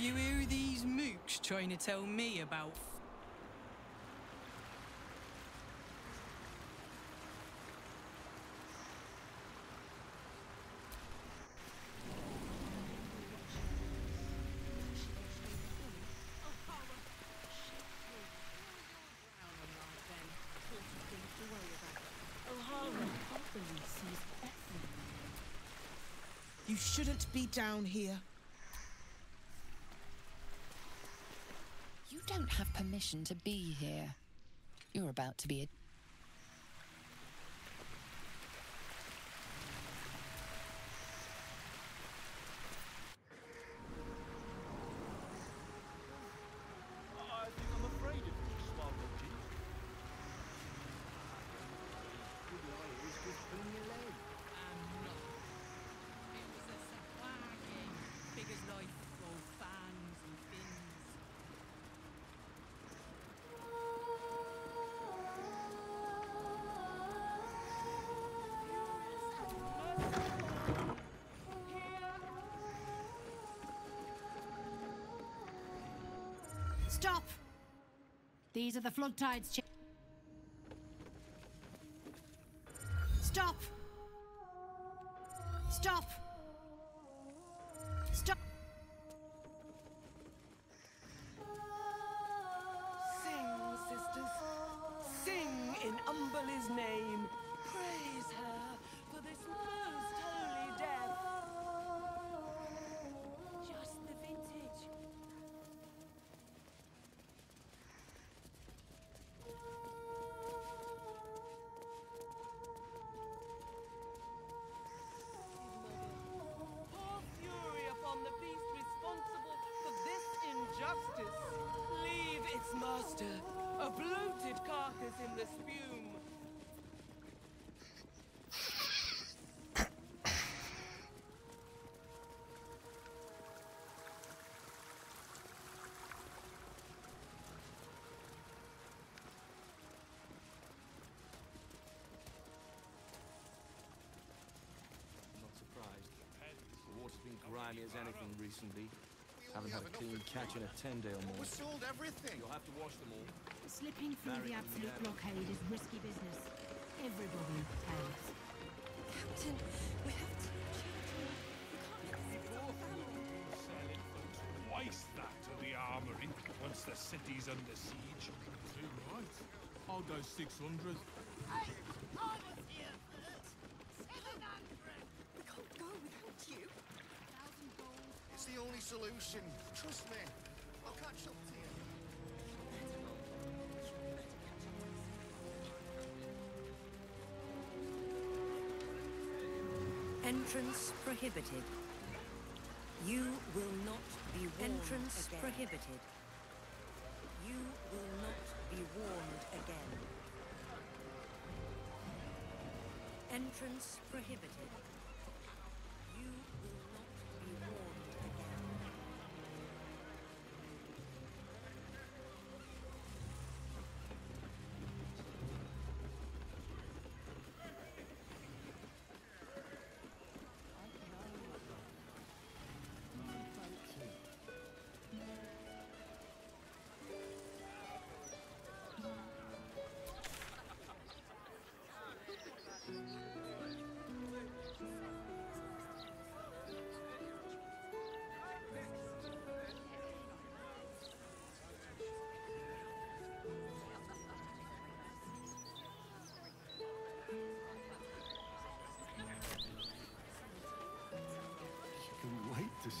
You hear these mooks trying to tell me about You shouldn't be down here. You don't have permission to be here. You're about to be a These are the flood tides. Carcass in the spume. Not surprised. The water's been grimy as anything recently. Haven't had a clean catch in a 10 day or more. We sold everything. You'll have to wash them all. Slipping through the absolute them. blockade is risky business. Everybody tells. Captain, we have to. Twice that to the armory once the city's under siege. Too right. I'll go 600. We can't go without you. It's the only solution. Trust me. I'll catch up Entrance prohibited. You will not be warned Entrance again. prohibited. You will not be warned again. Entrance prohibited.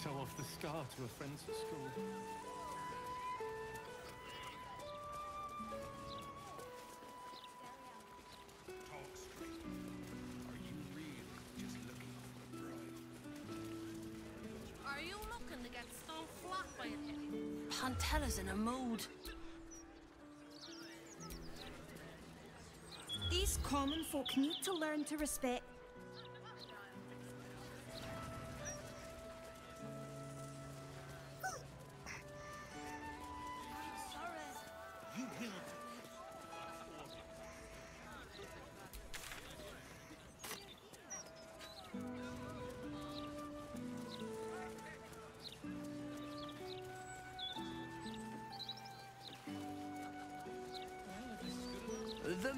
Show off the scar to her friends at school. Are you looking for a bride? Are you looking to get stung flat by a Pantella's in a mood. These common folk need to learn to respect.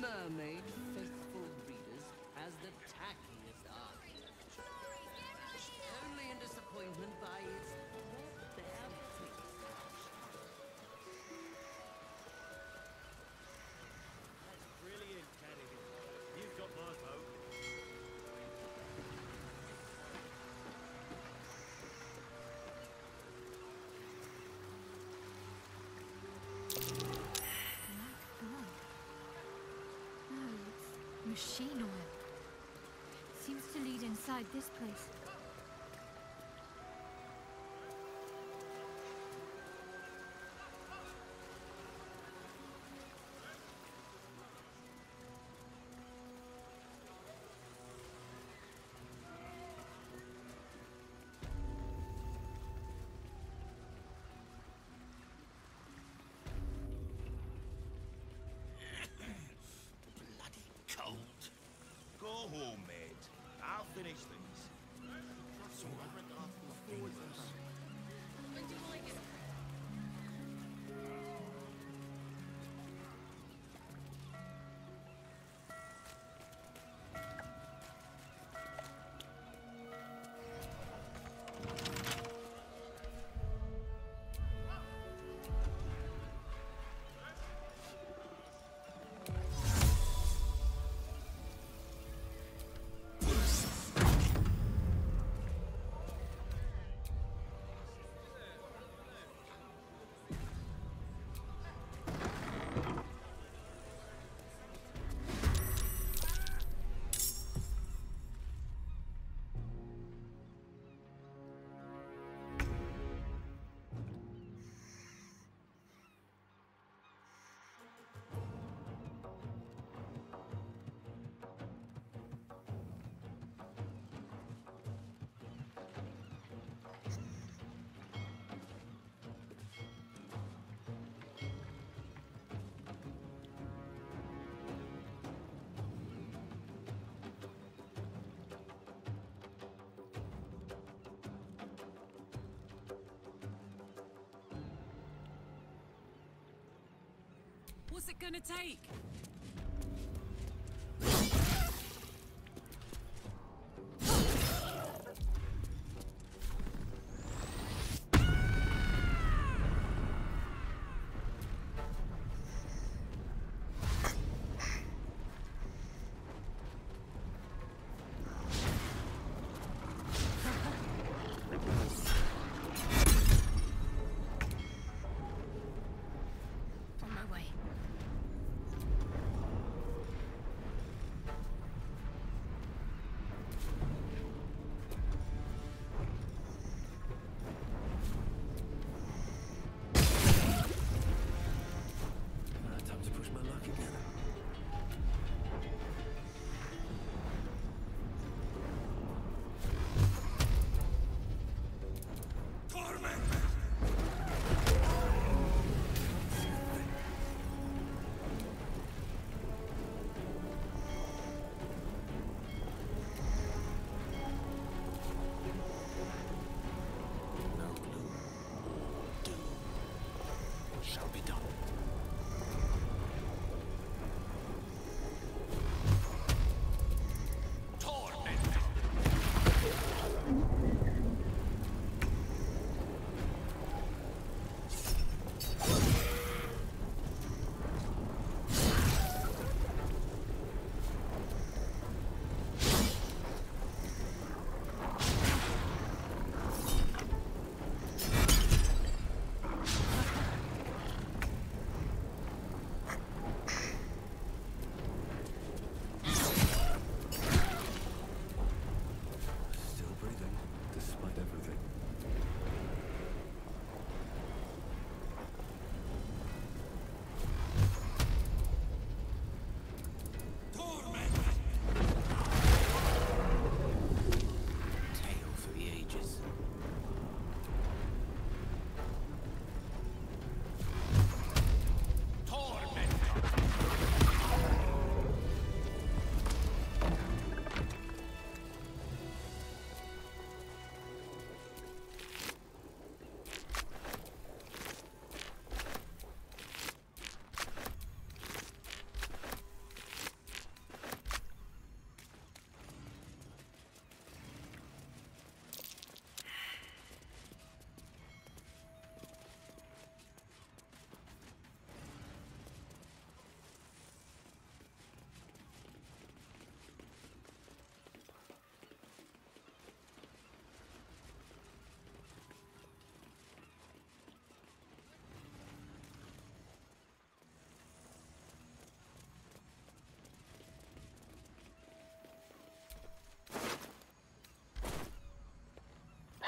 Mermaid. machine oil. Seems to lead inside this place. homemade. I'll finish What's it gonna take?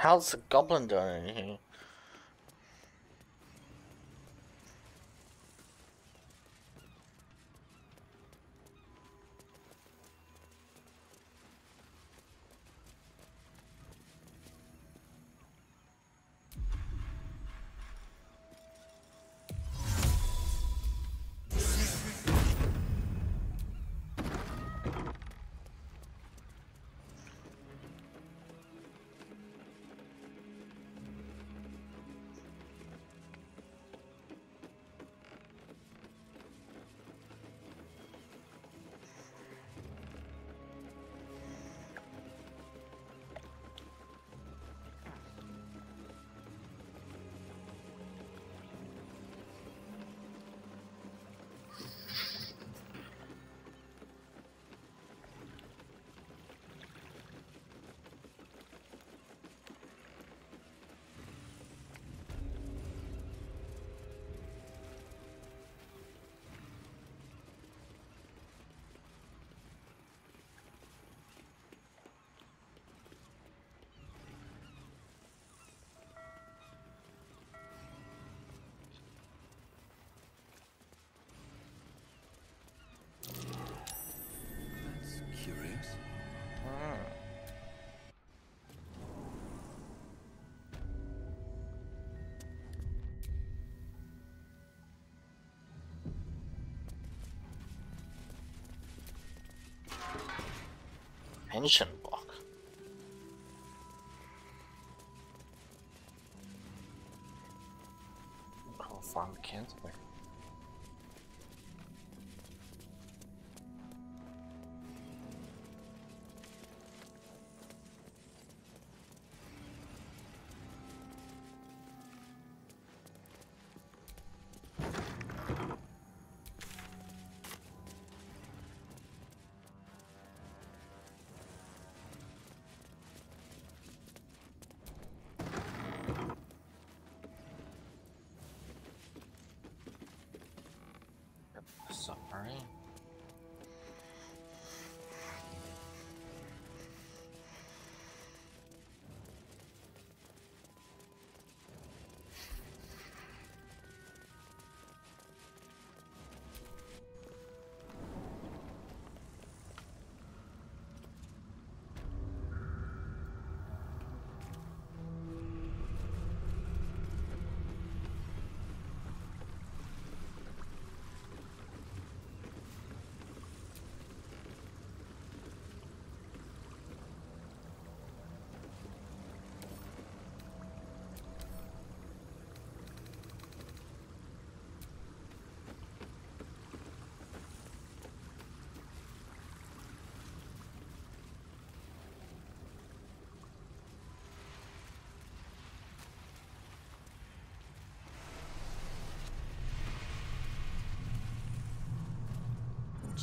Hell's the goblin doing in here? Pension Submarine.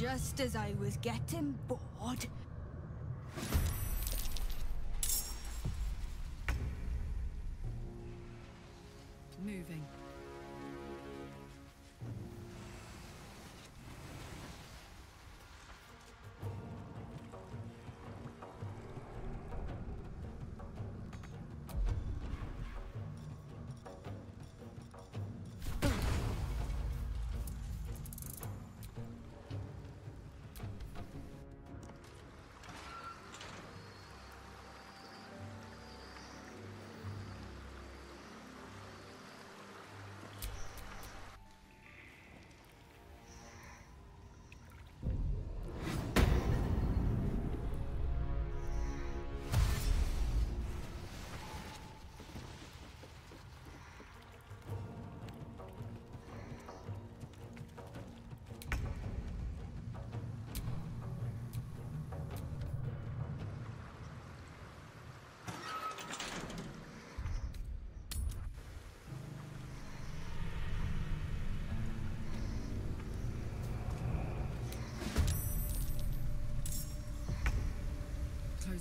Just as I was getting bored.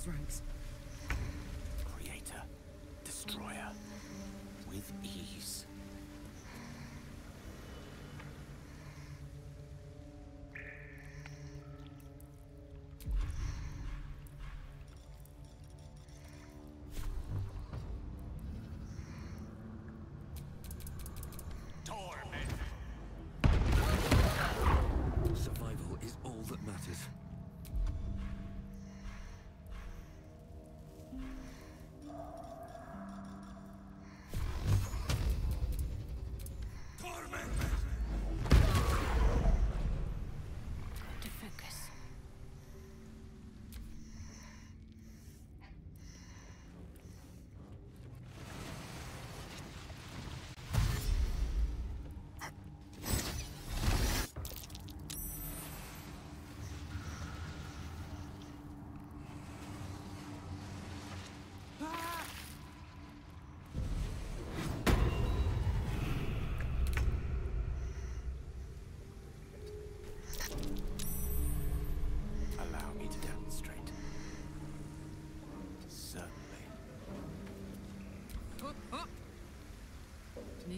Close ranks. Creator, destroyer, with ease.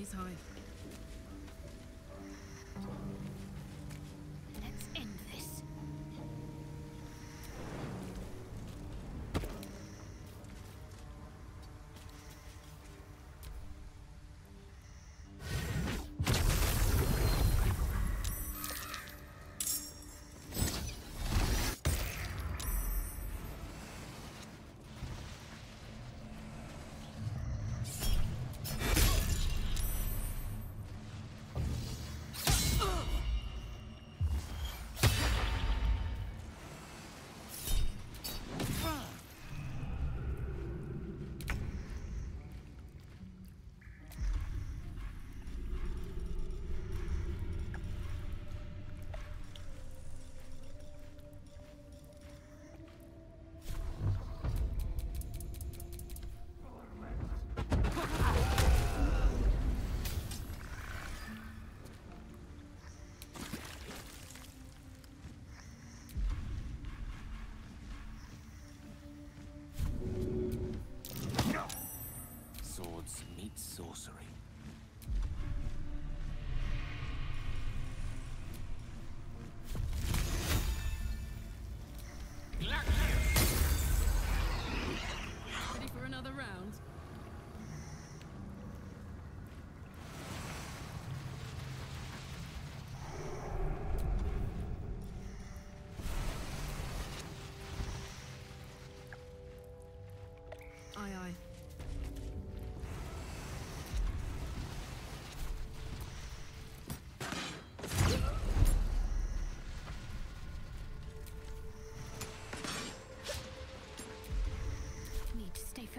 he's high.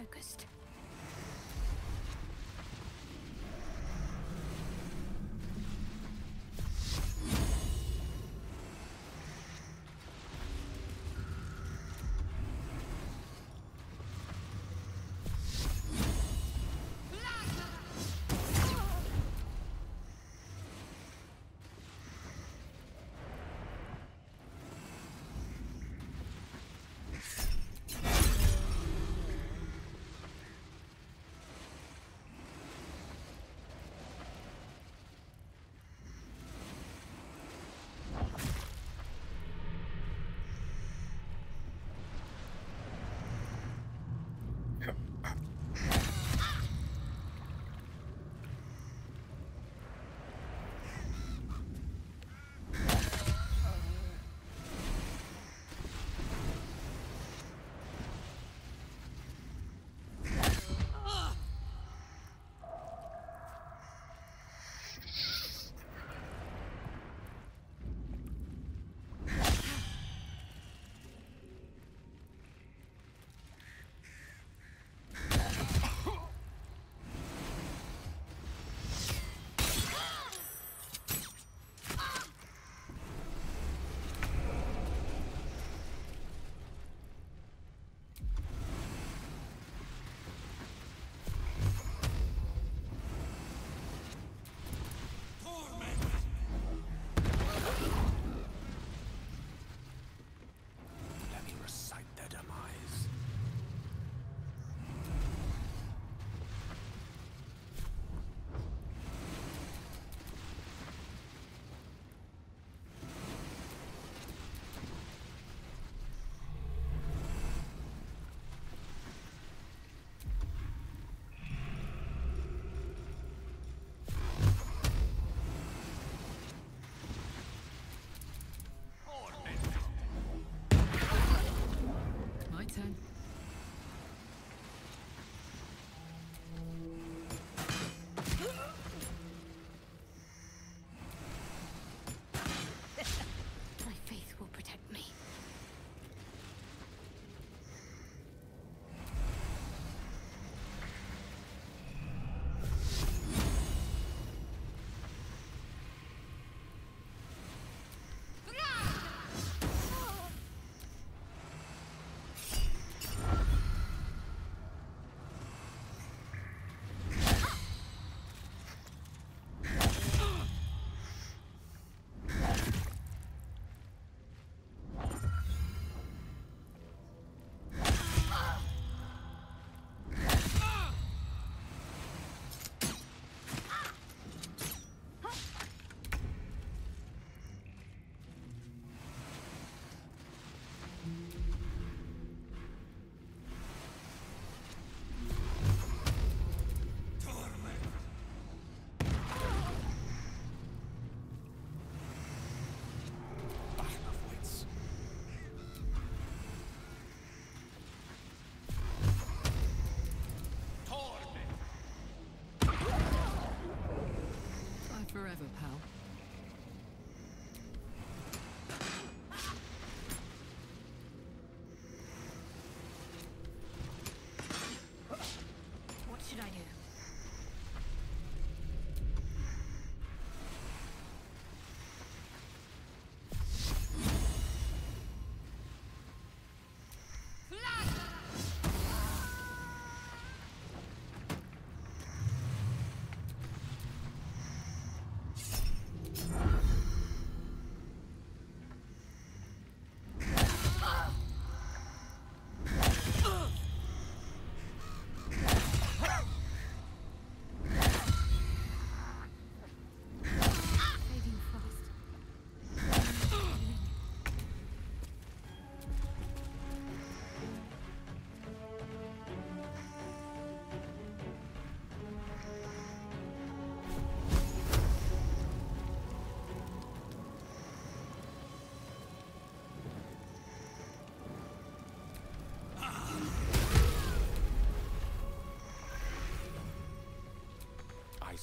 focused.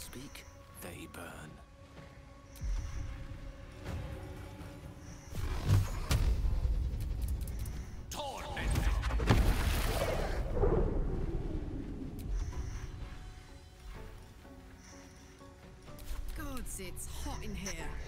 Speak, they burn. It's hot in here.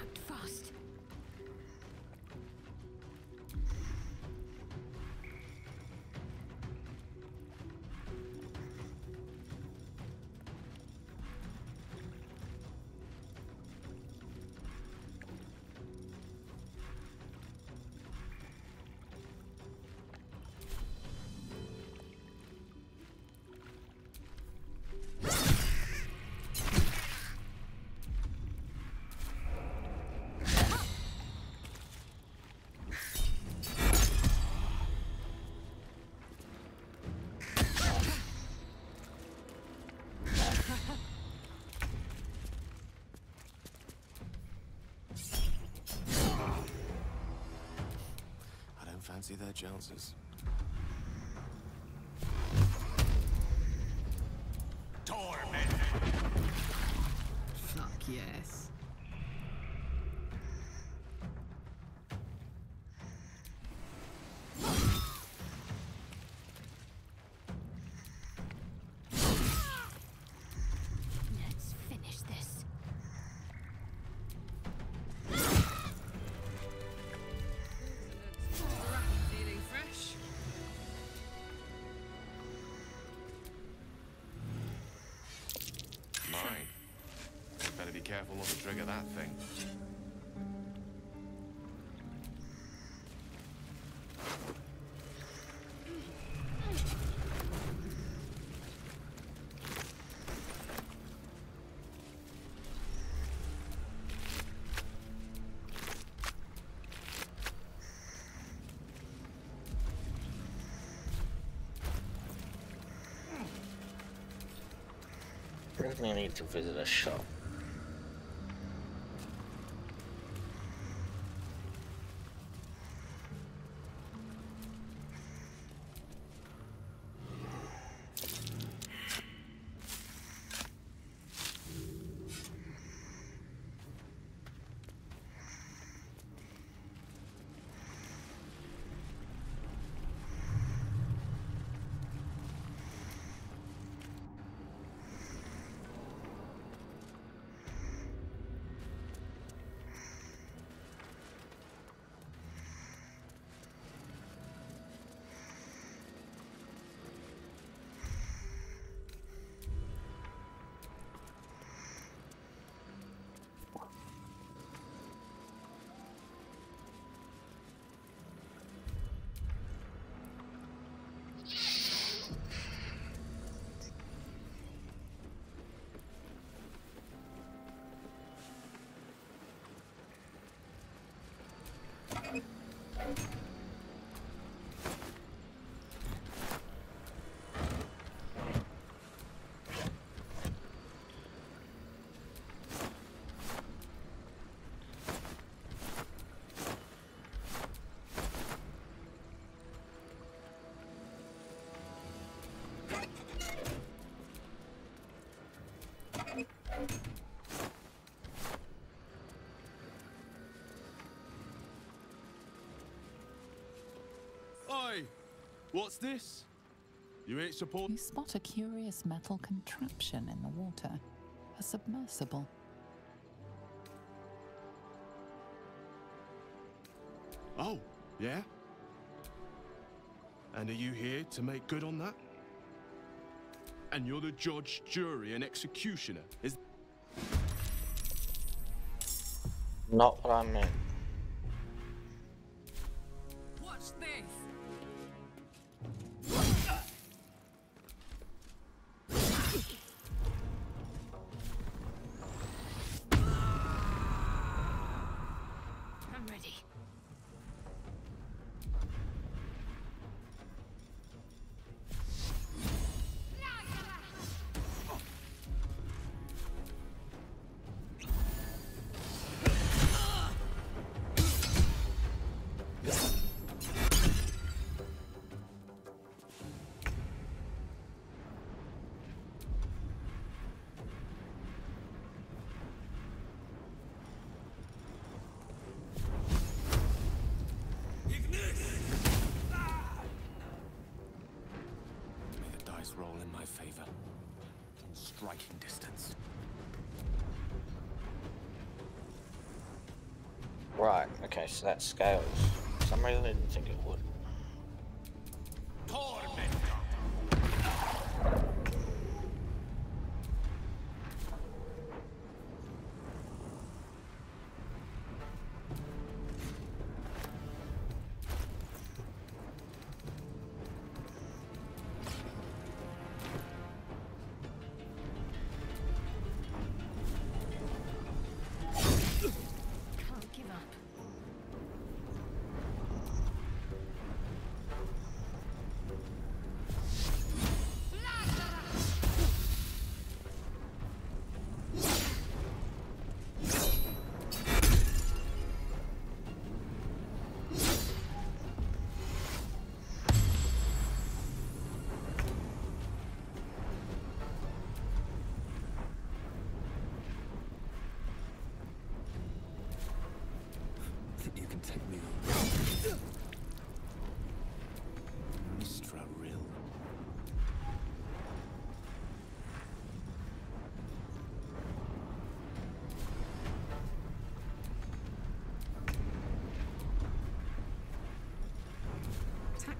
Act fast. Fancy their chances. That thing. Really need to visit a shop. What's this? You ain't support. You spot a curious metal contraption in the water. A submersible. Oh, yeah? And are you here to make good on that? And you're the judge, jury, and executioner, is Not what I meant. Okay,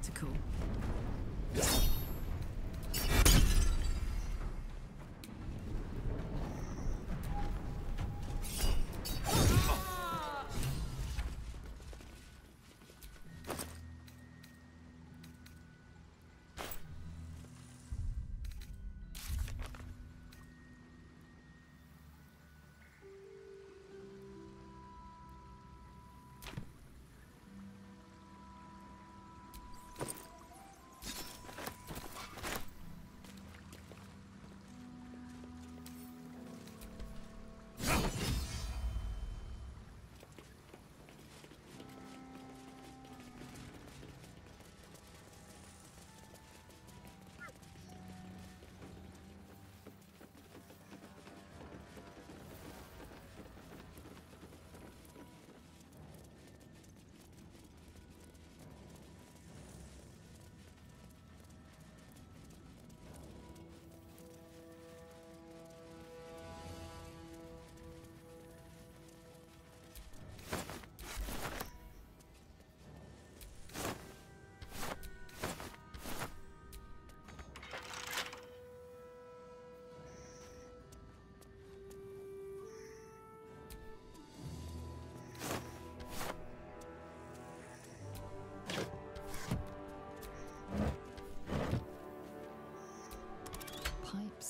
Tactical.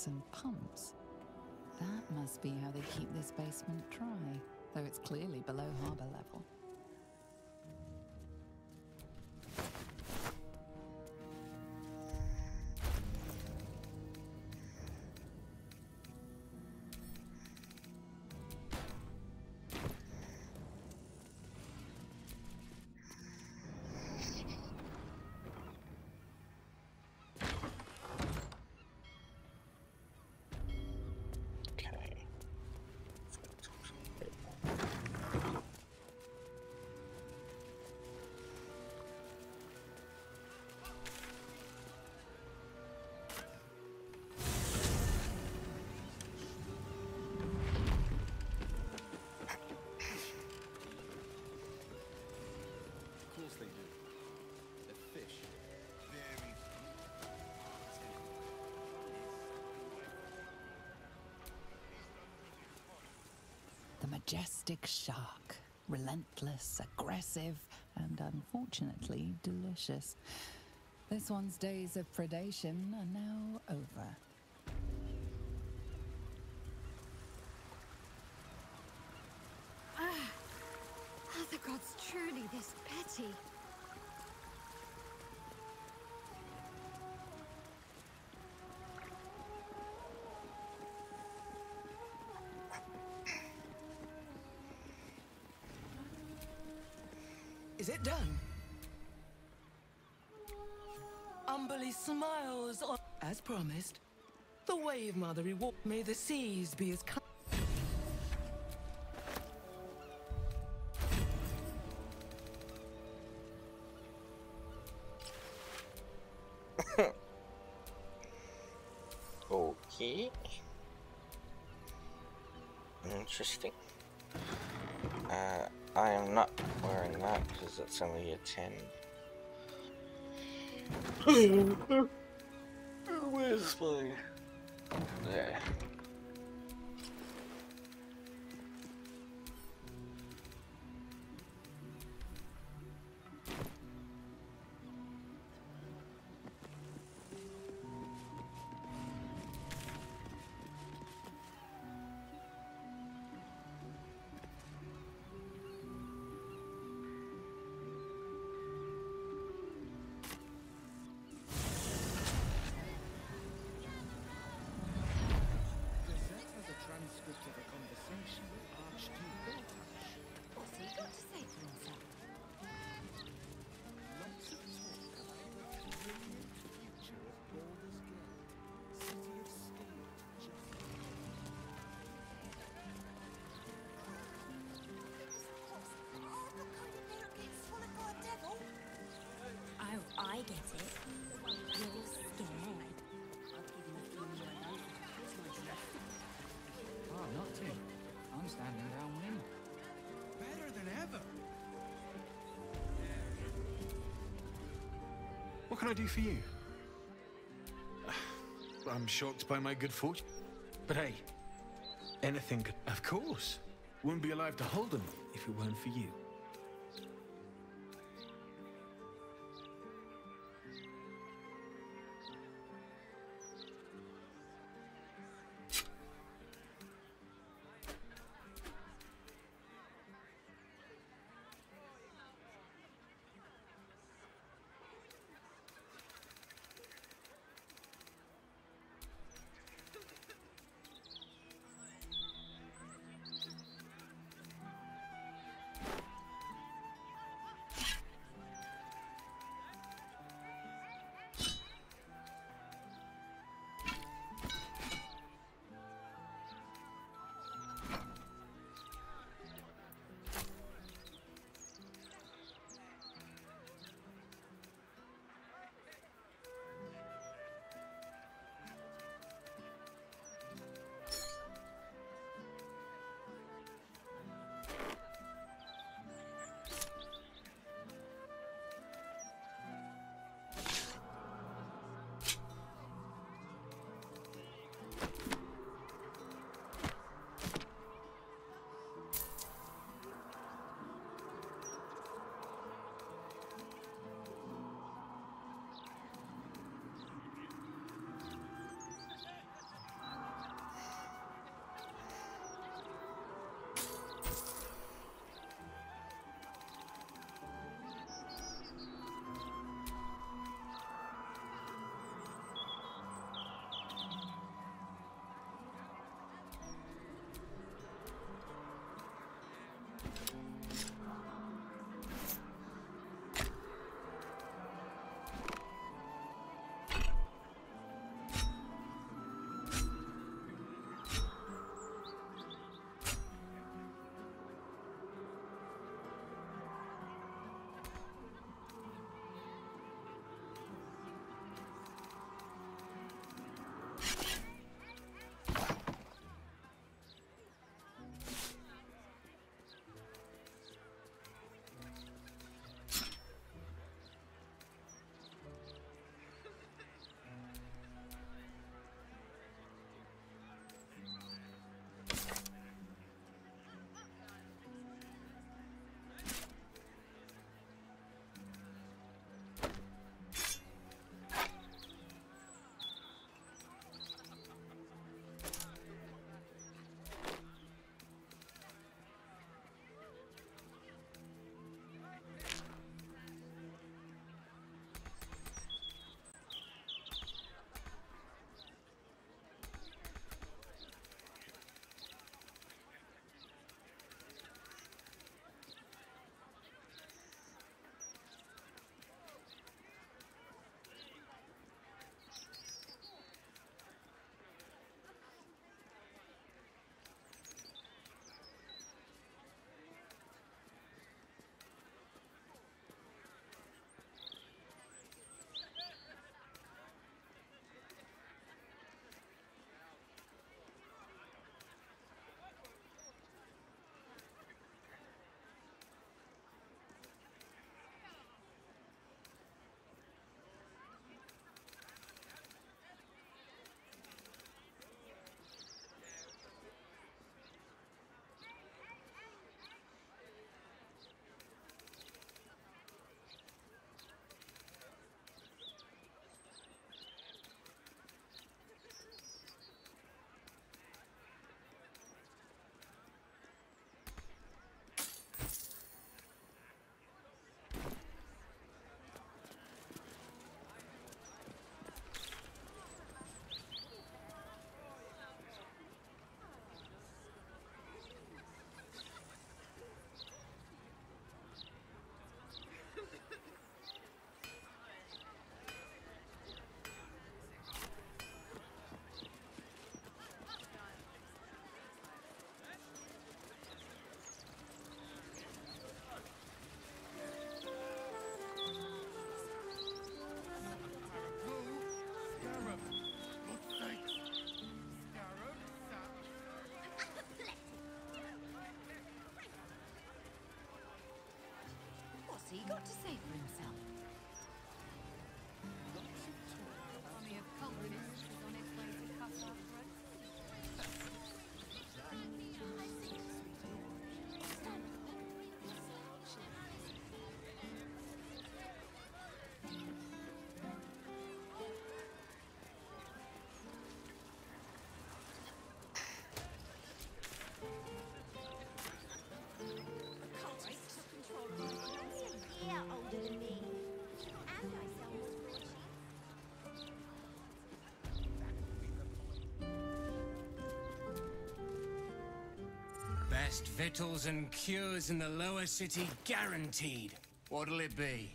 And pumps. That must be how they keep this basement dry, though it's clearly below harbour level. Majestic shark. Relentless, aggressive, and unfortunately delicious. This one's days of predation are now promised. The Wave Mother reward. May the seas be as kind. okay. Interesting. Uh, I am not wearing that because it's only a 10. Yeah. There. can I do for you? I'm shocked by my good fortune. But hey, anything could... Of course. Wouldn't be alive to hold them if it weren't for you. got to save. Best victuals and cures in the lower city guaranteed. What'll it be?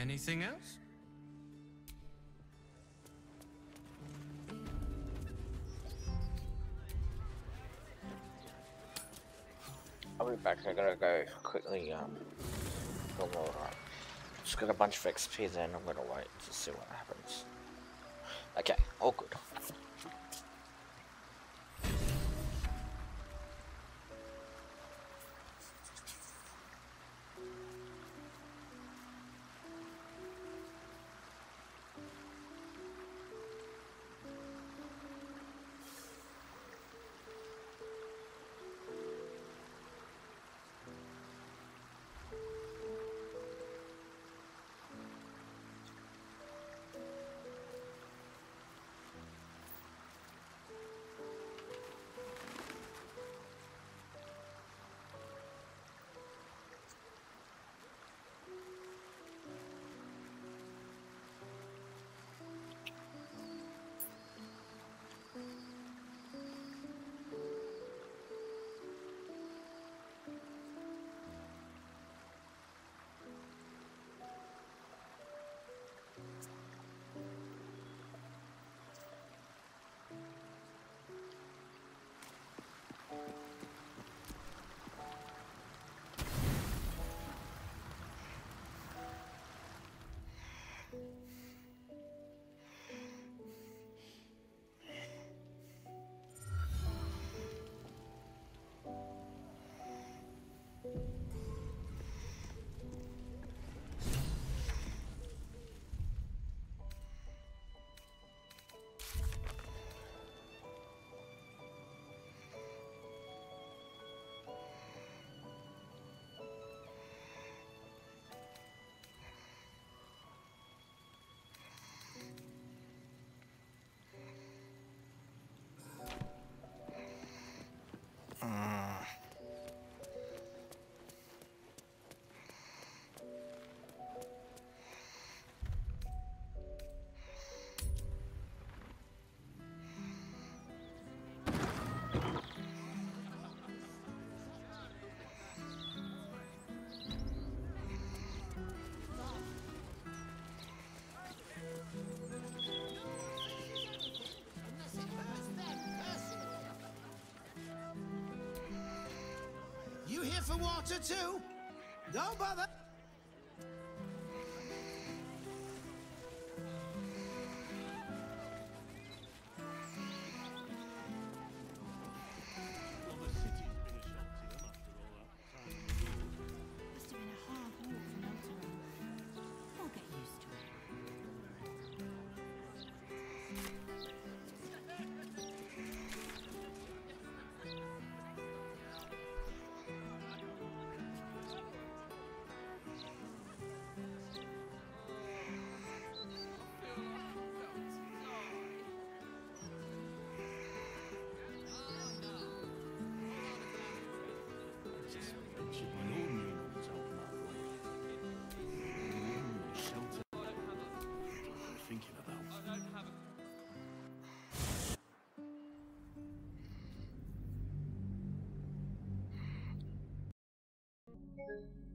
Anything else? I'll be back. I gotta go quickly um film all right. Just got a bunch of XP then I'm gonna wait to see what happens. Okay, all good. For water too? Don't bother. Ah. The sort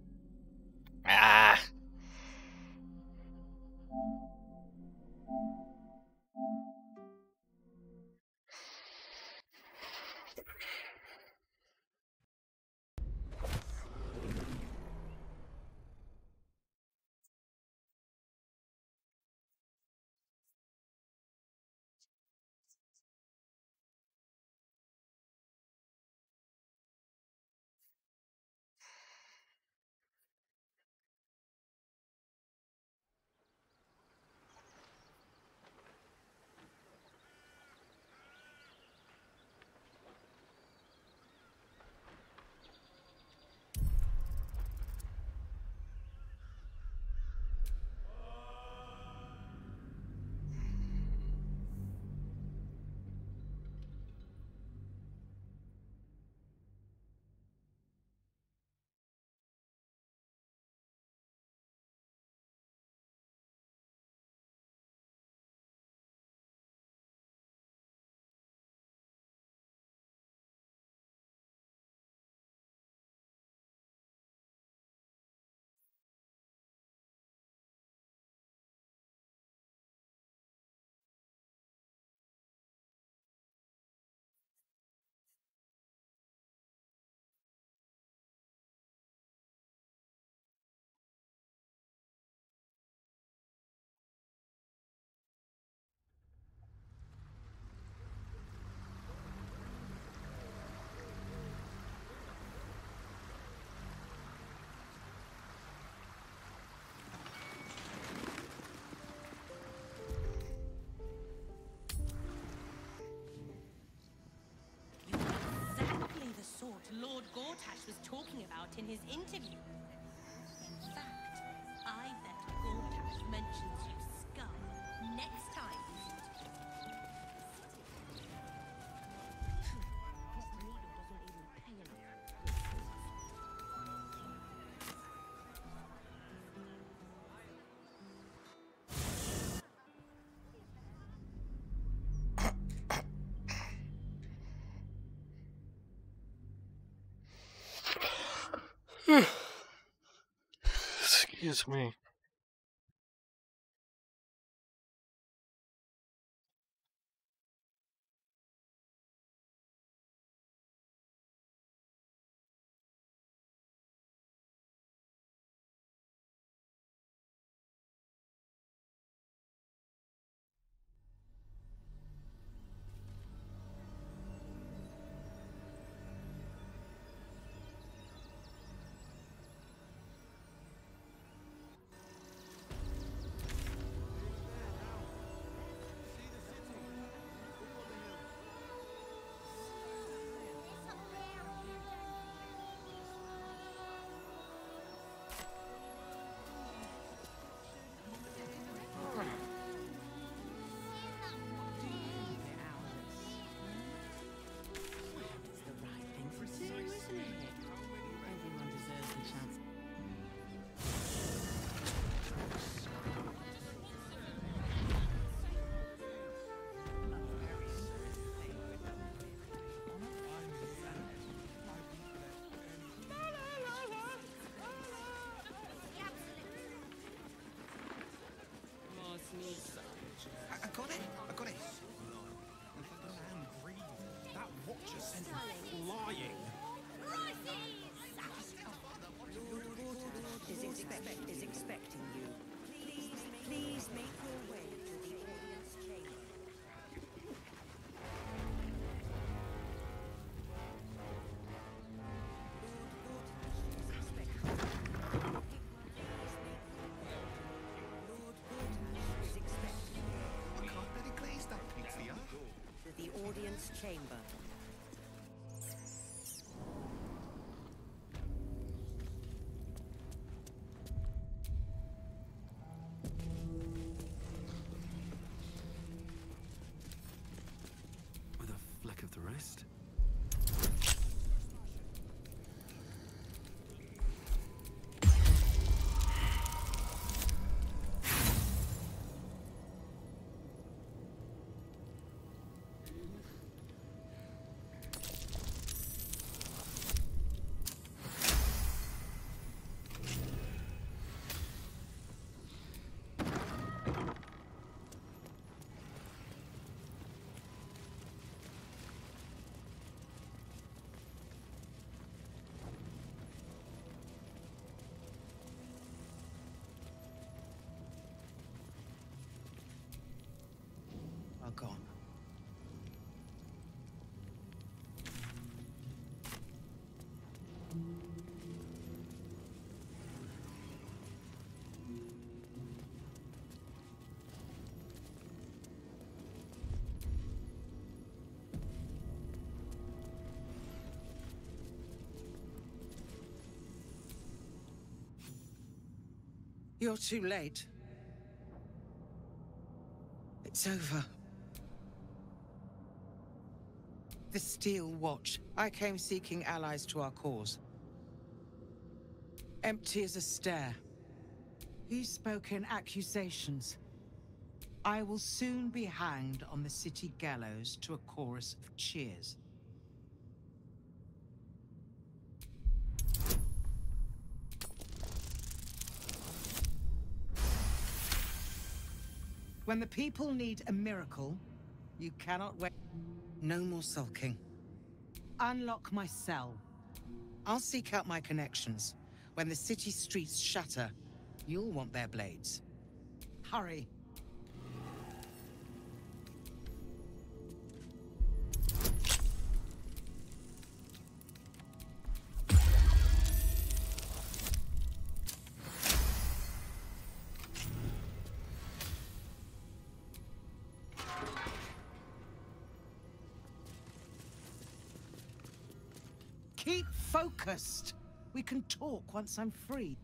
Lord Gortash was talking about in his interview. Excuse me. chamber. You're too late. It's over. The Steel Watch. I came seeking allies to our cause. Empty as a stare. He spoke in accusations. I will soon be hanged on the city gallows to a chorus of cheers. When the people need a miracle, you cannot wait. No more sulking. Unlock my cell. I'll seek out my connections. When the city streets shatter, you'll want their blades. Hurry. Focused. We can talk once I'm free.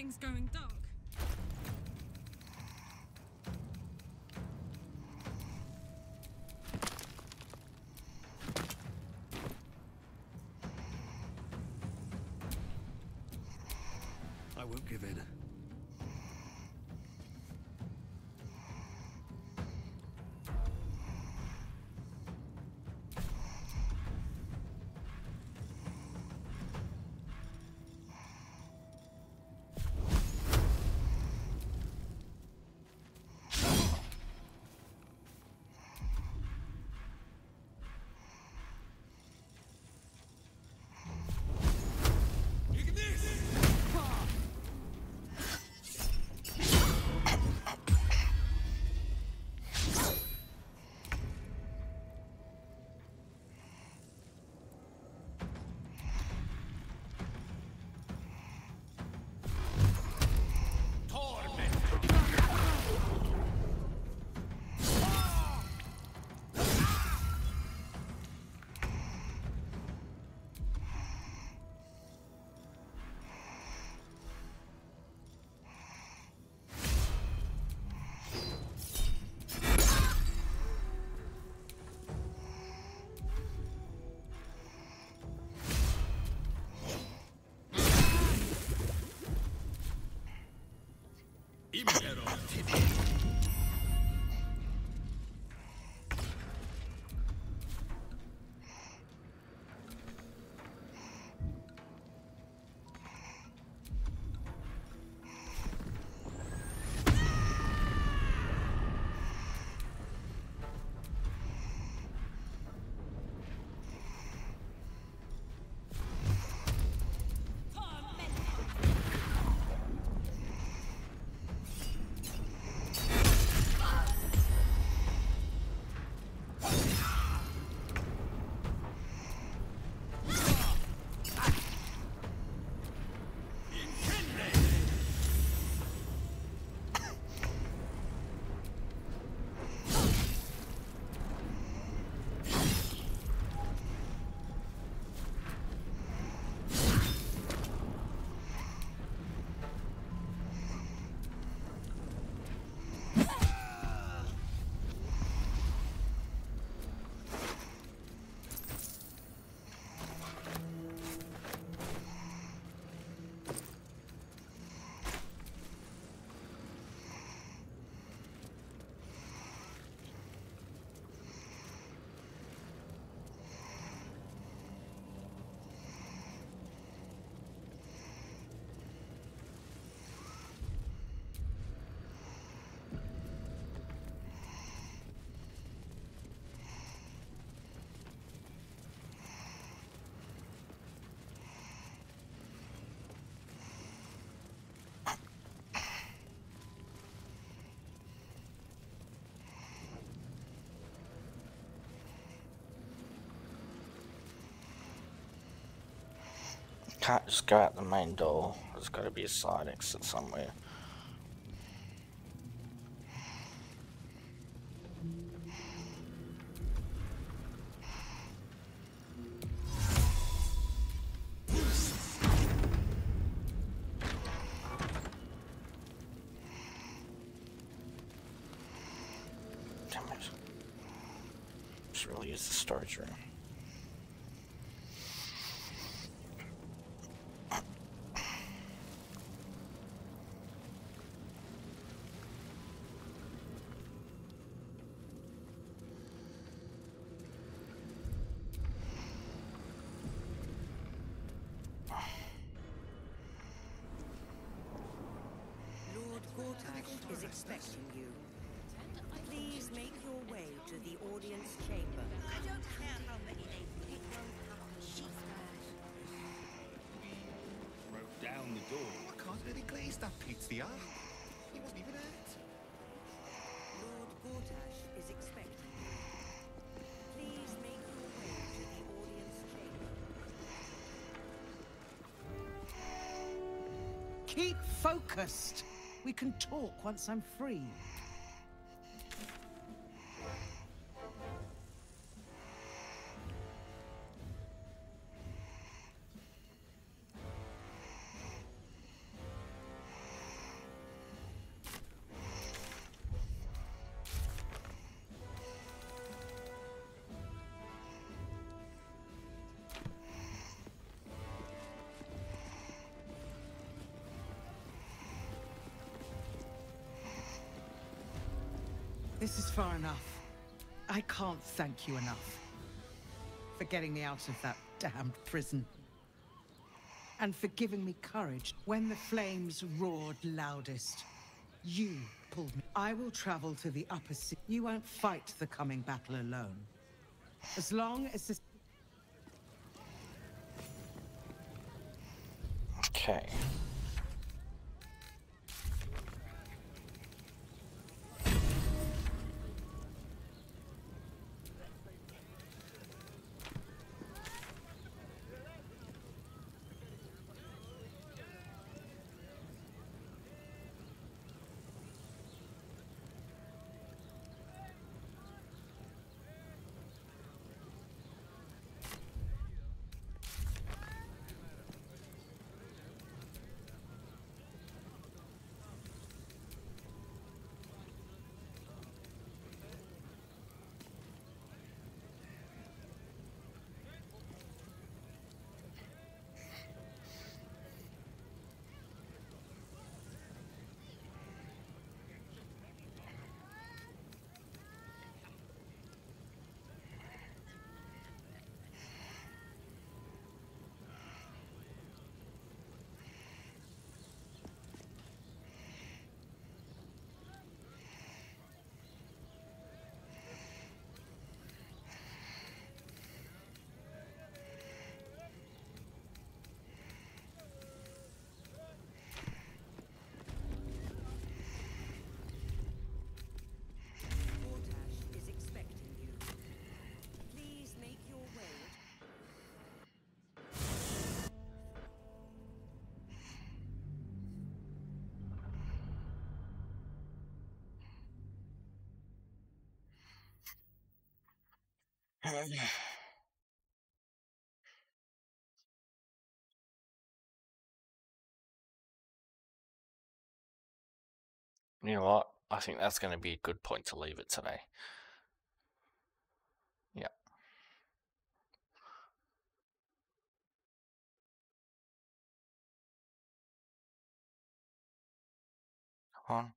Everything's going dark. Can't just go out the main door. There's got to be a side exit somewhere. Keep focused. We can talk once I'm free. Is far enough. I can't thank you enough for getting me out of that damned prison. And for giving me courage when the flames roared loudest. You pulled me. I will travel to the upper sea. You won't fight the coming battle alone. As long as this... Okay. You know what? I think that's going to be a good point to leave it today. Yeah. Come on.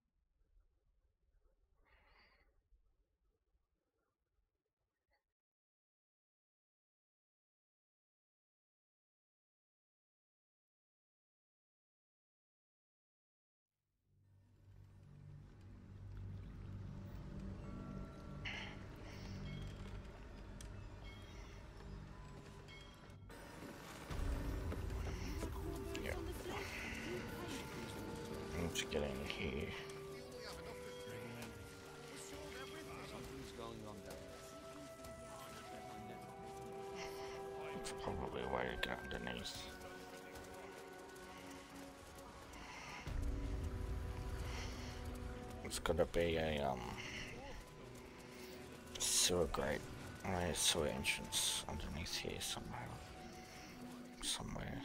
Gonna be a um sewer grate, a sewer entrance underneath here somehow, somewhere.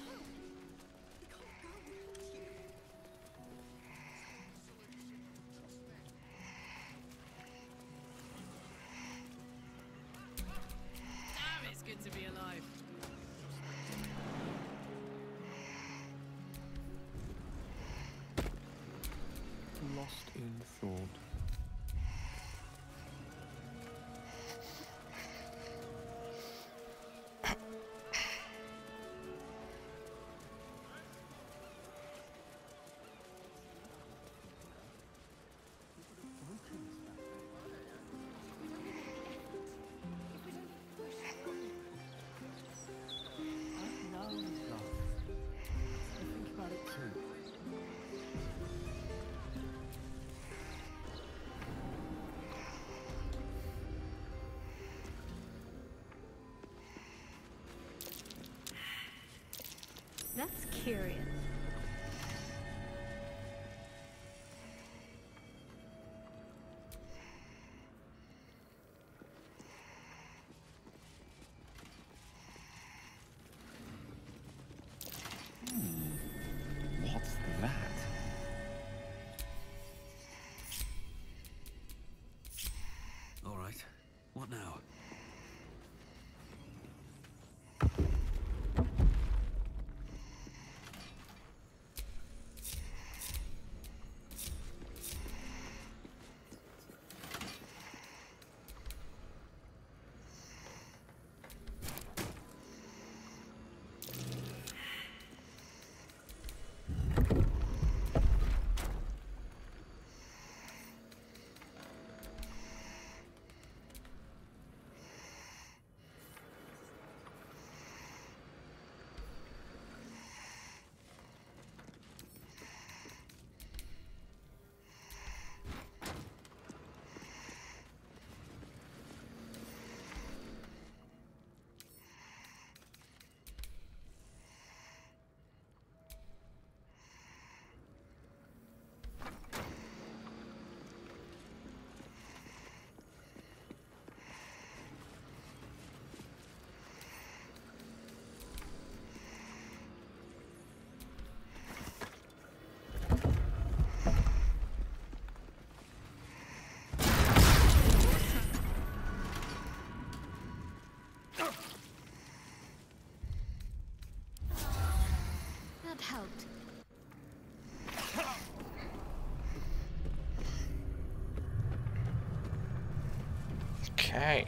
That's. What's that? All right. What now? Helped. Okay.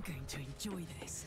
I'm going to enjoy this.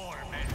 Torment.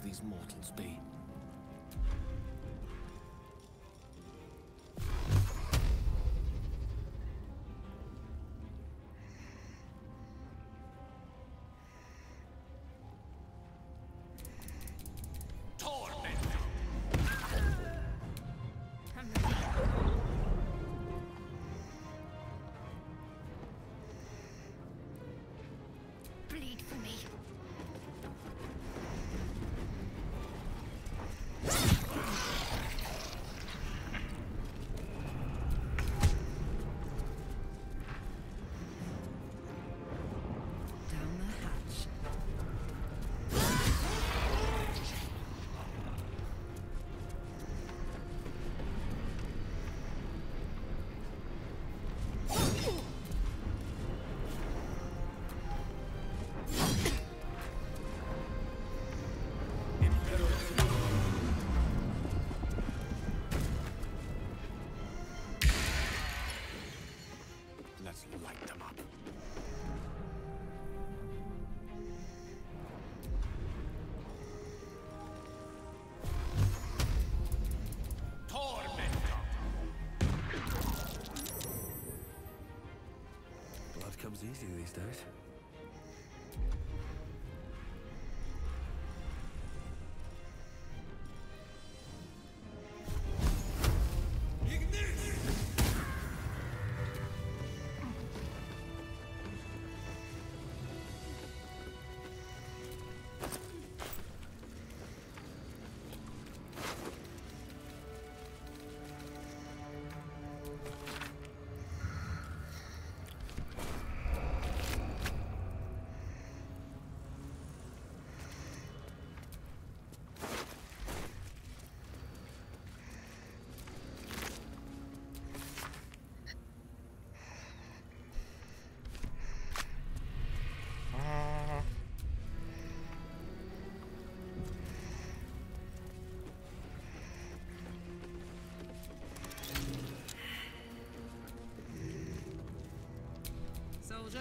These mortals be. Light them up. Blood comes easy these days. Soldier.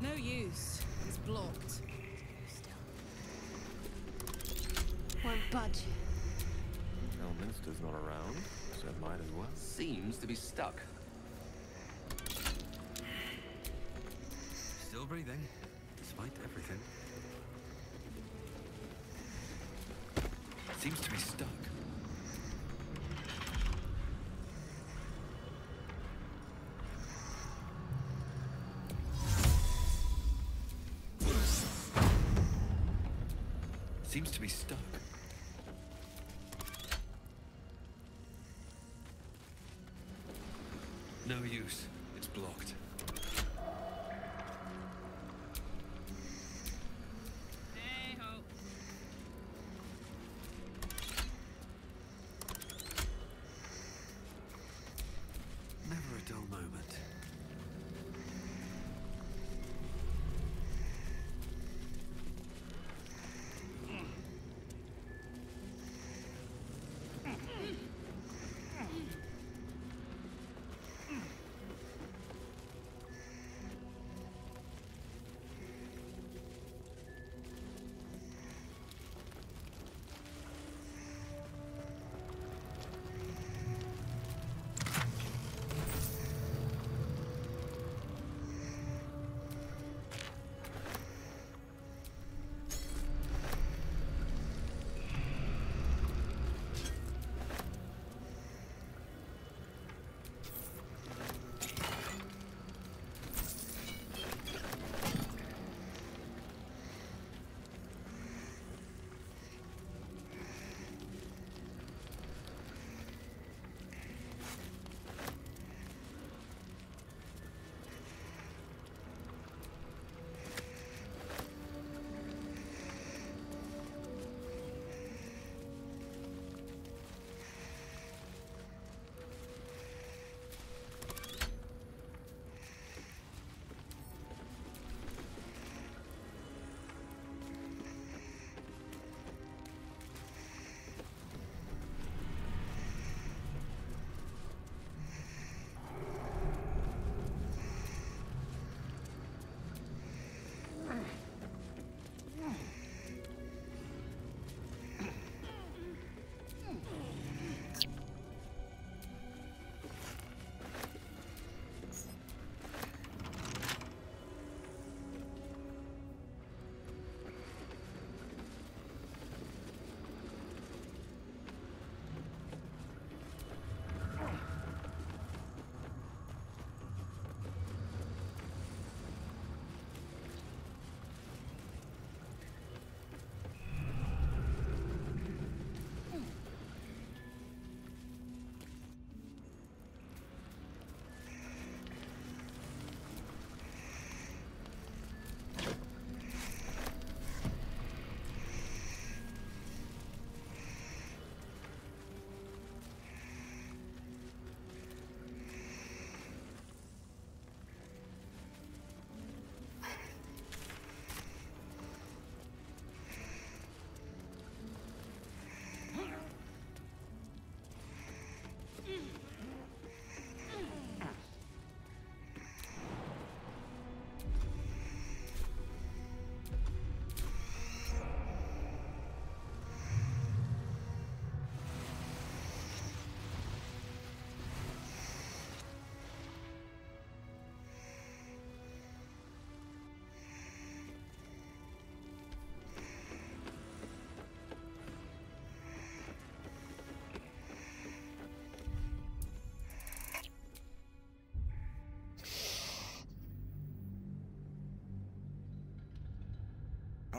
No use. It's blocked. Won't budge. Elminster's not around, so it might as well. Seems to be stuck. Still breathing, despite everything. Seems to be stuck.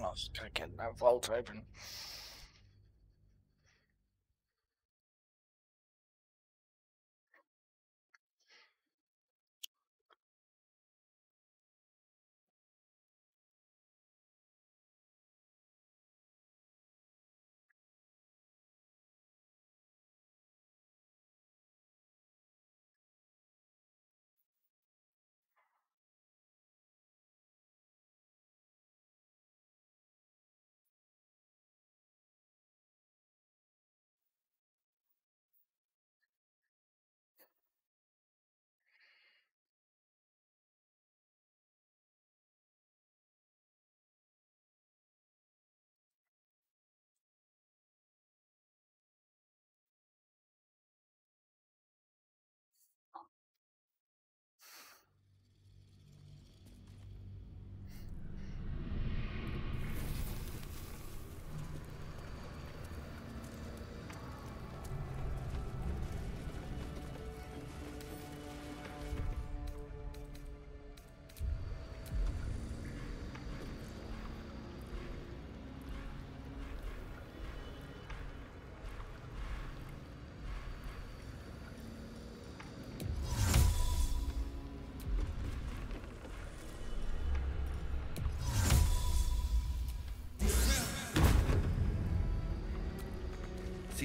I was gonna get that vault open.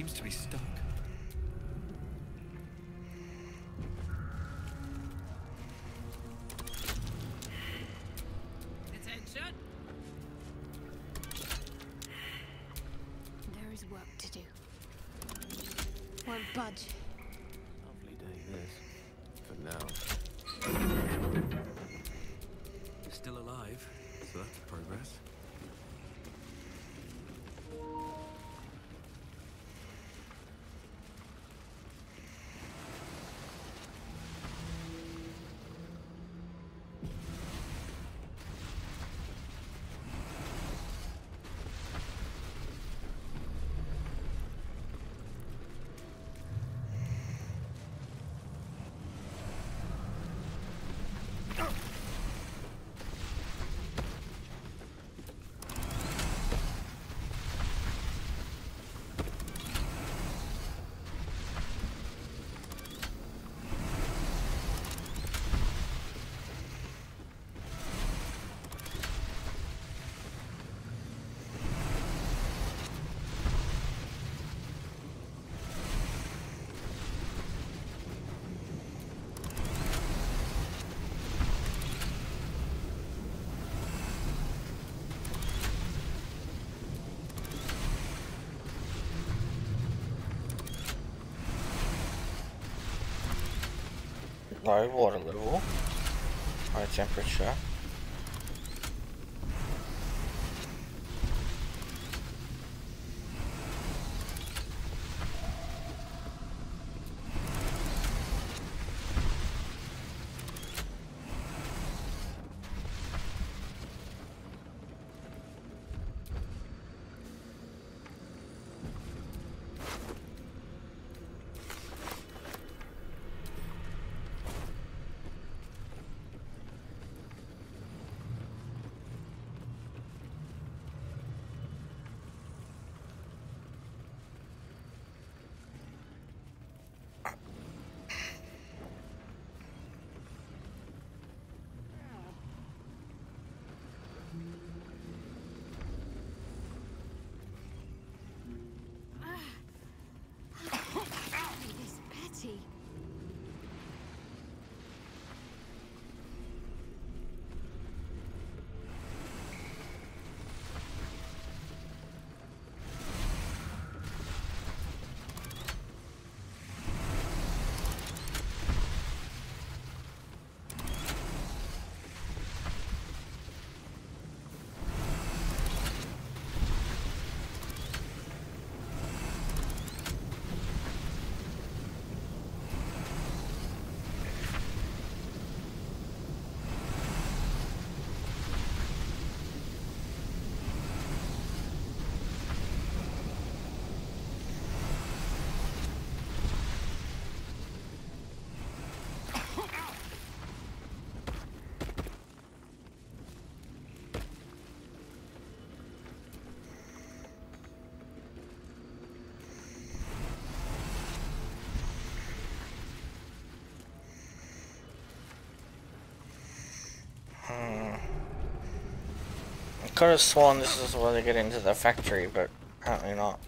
Seems to be stuck. Attention! There is work to do. Won't budge. Low water level, high temperature. Hmm. I could have sworn this is where they get into the factory, but apparently not.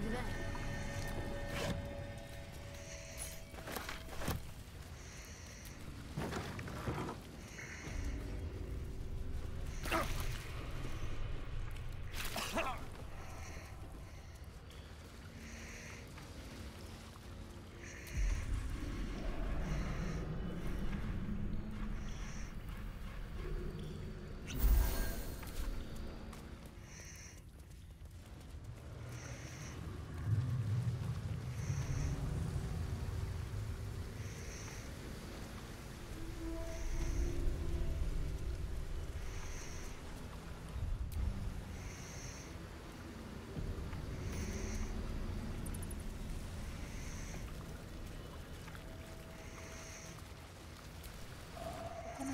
Something over there.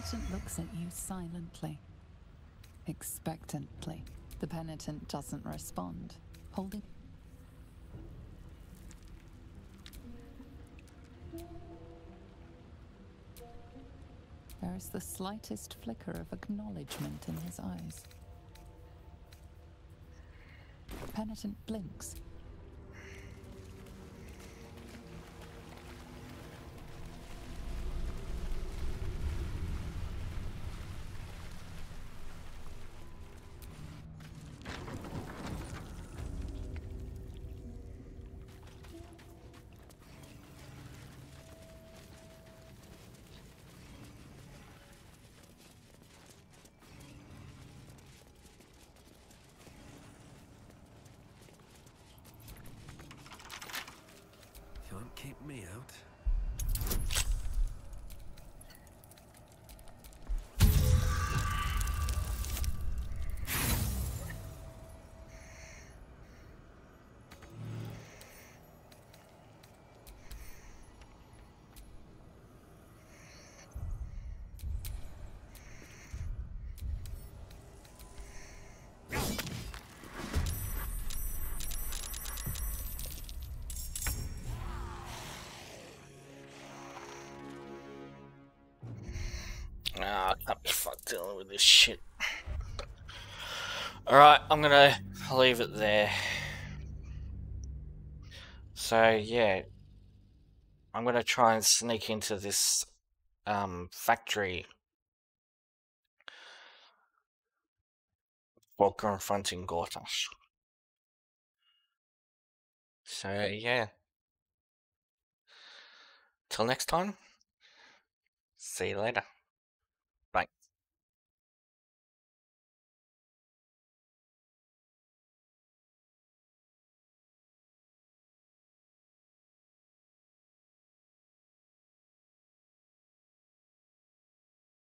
Penitent looks at you silently, expectantly. The penitent doesn't respond, holding. There is the slightest flicker of acknowledgement in his eyes. The penitent blinks. Dealing with this shit. Alright, I'm gonna leave it there. So, yeah. I'm gonna try and sneak into this um, factory while confronting Gortash. So, yeah. Till next time, see you later.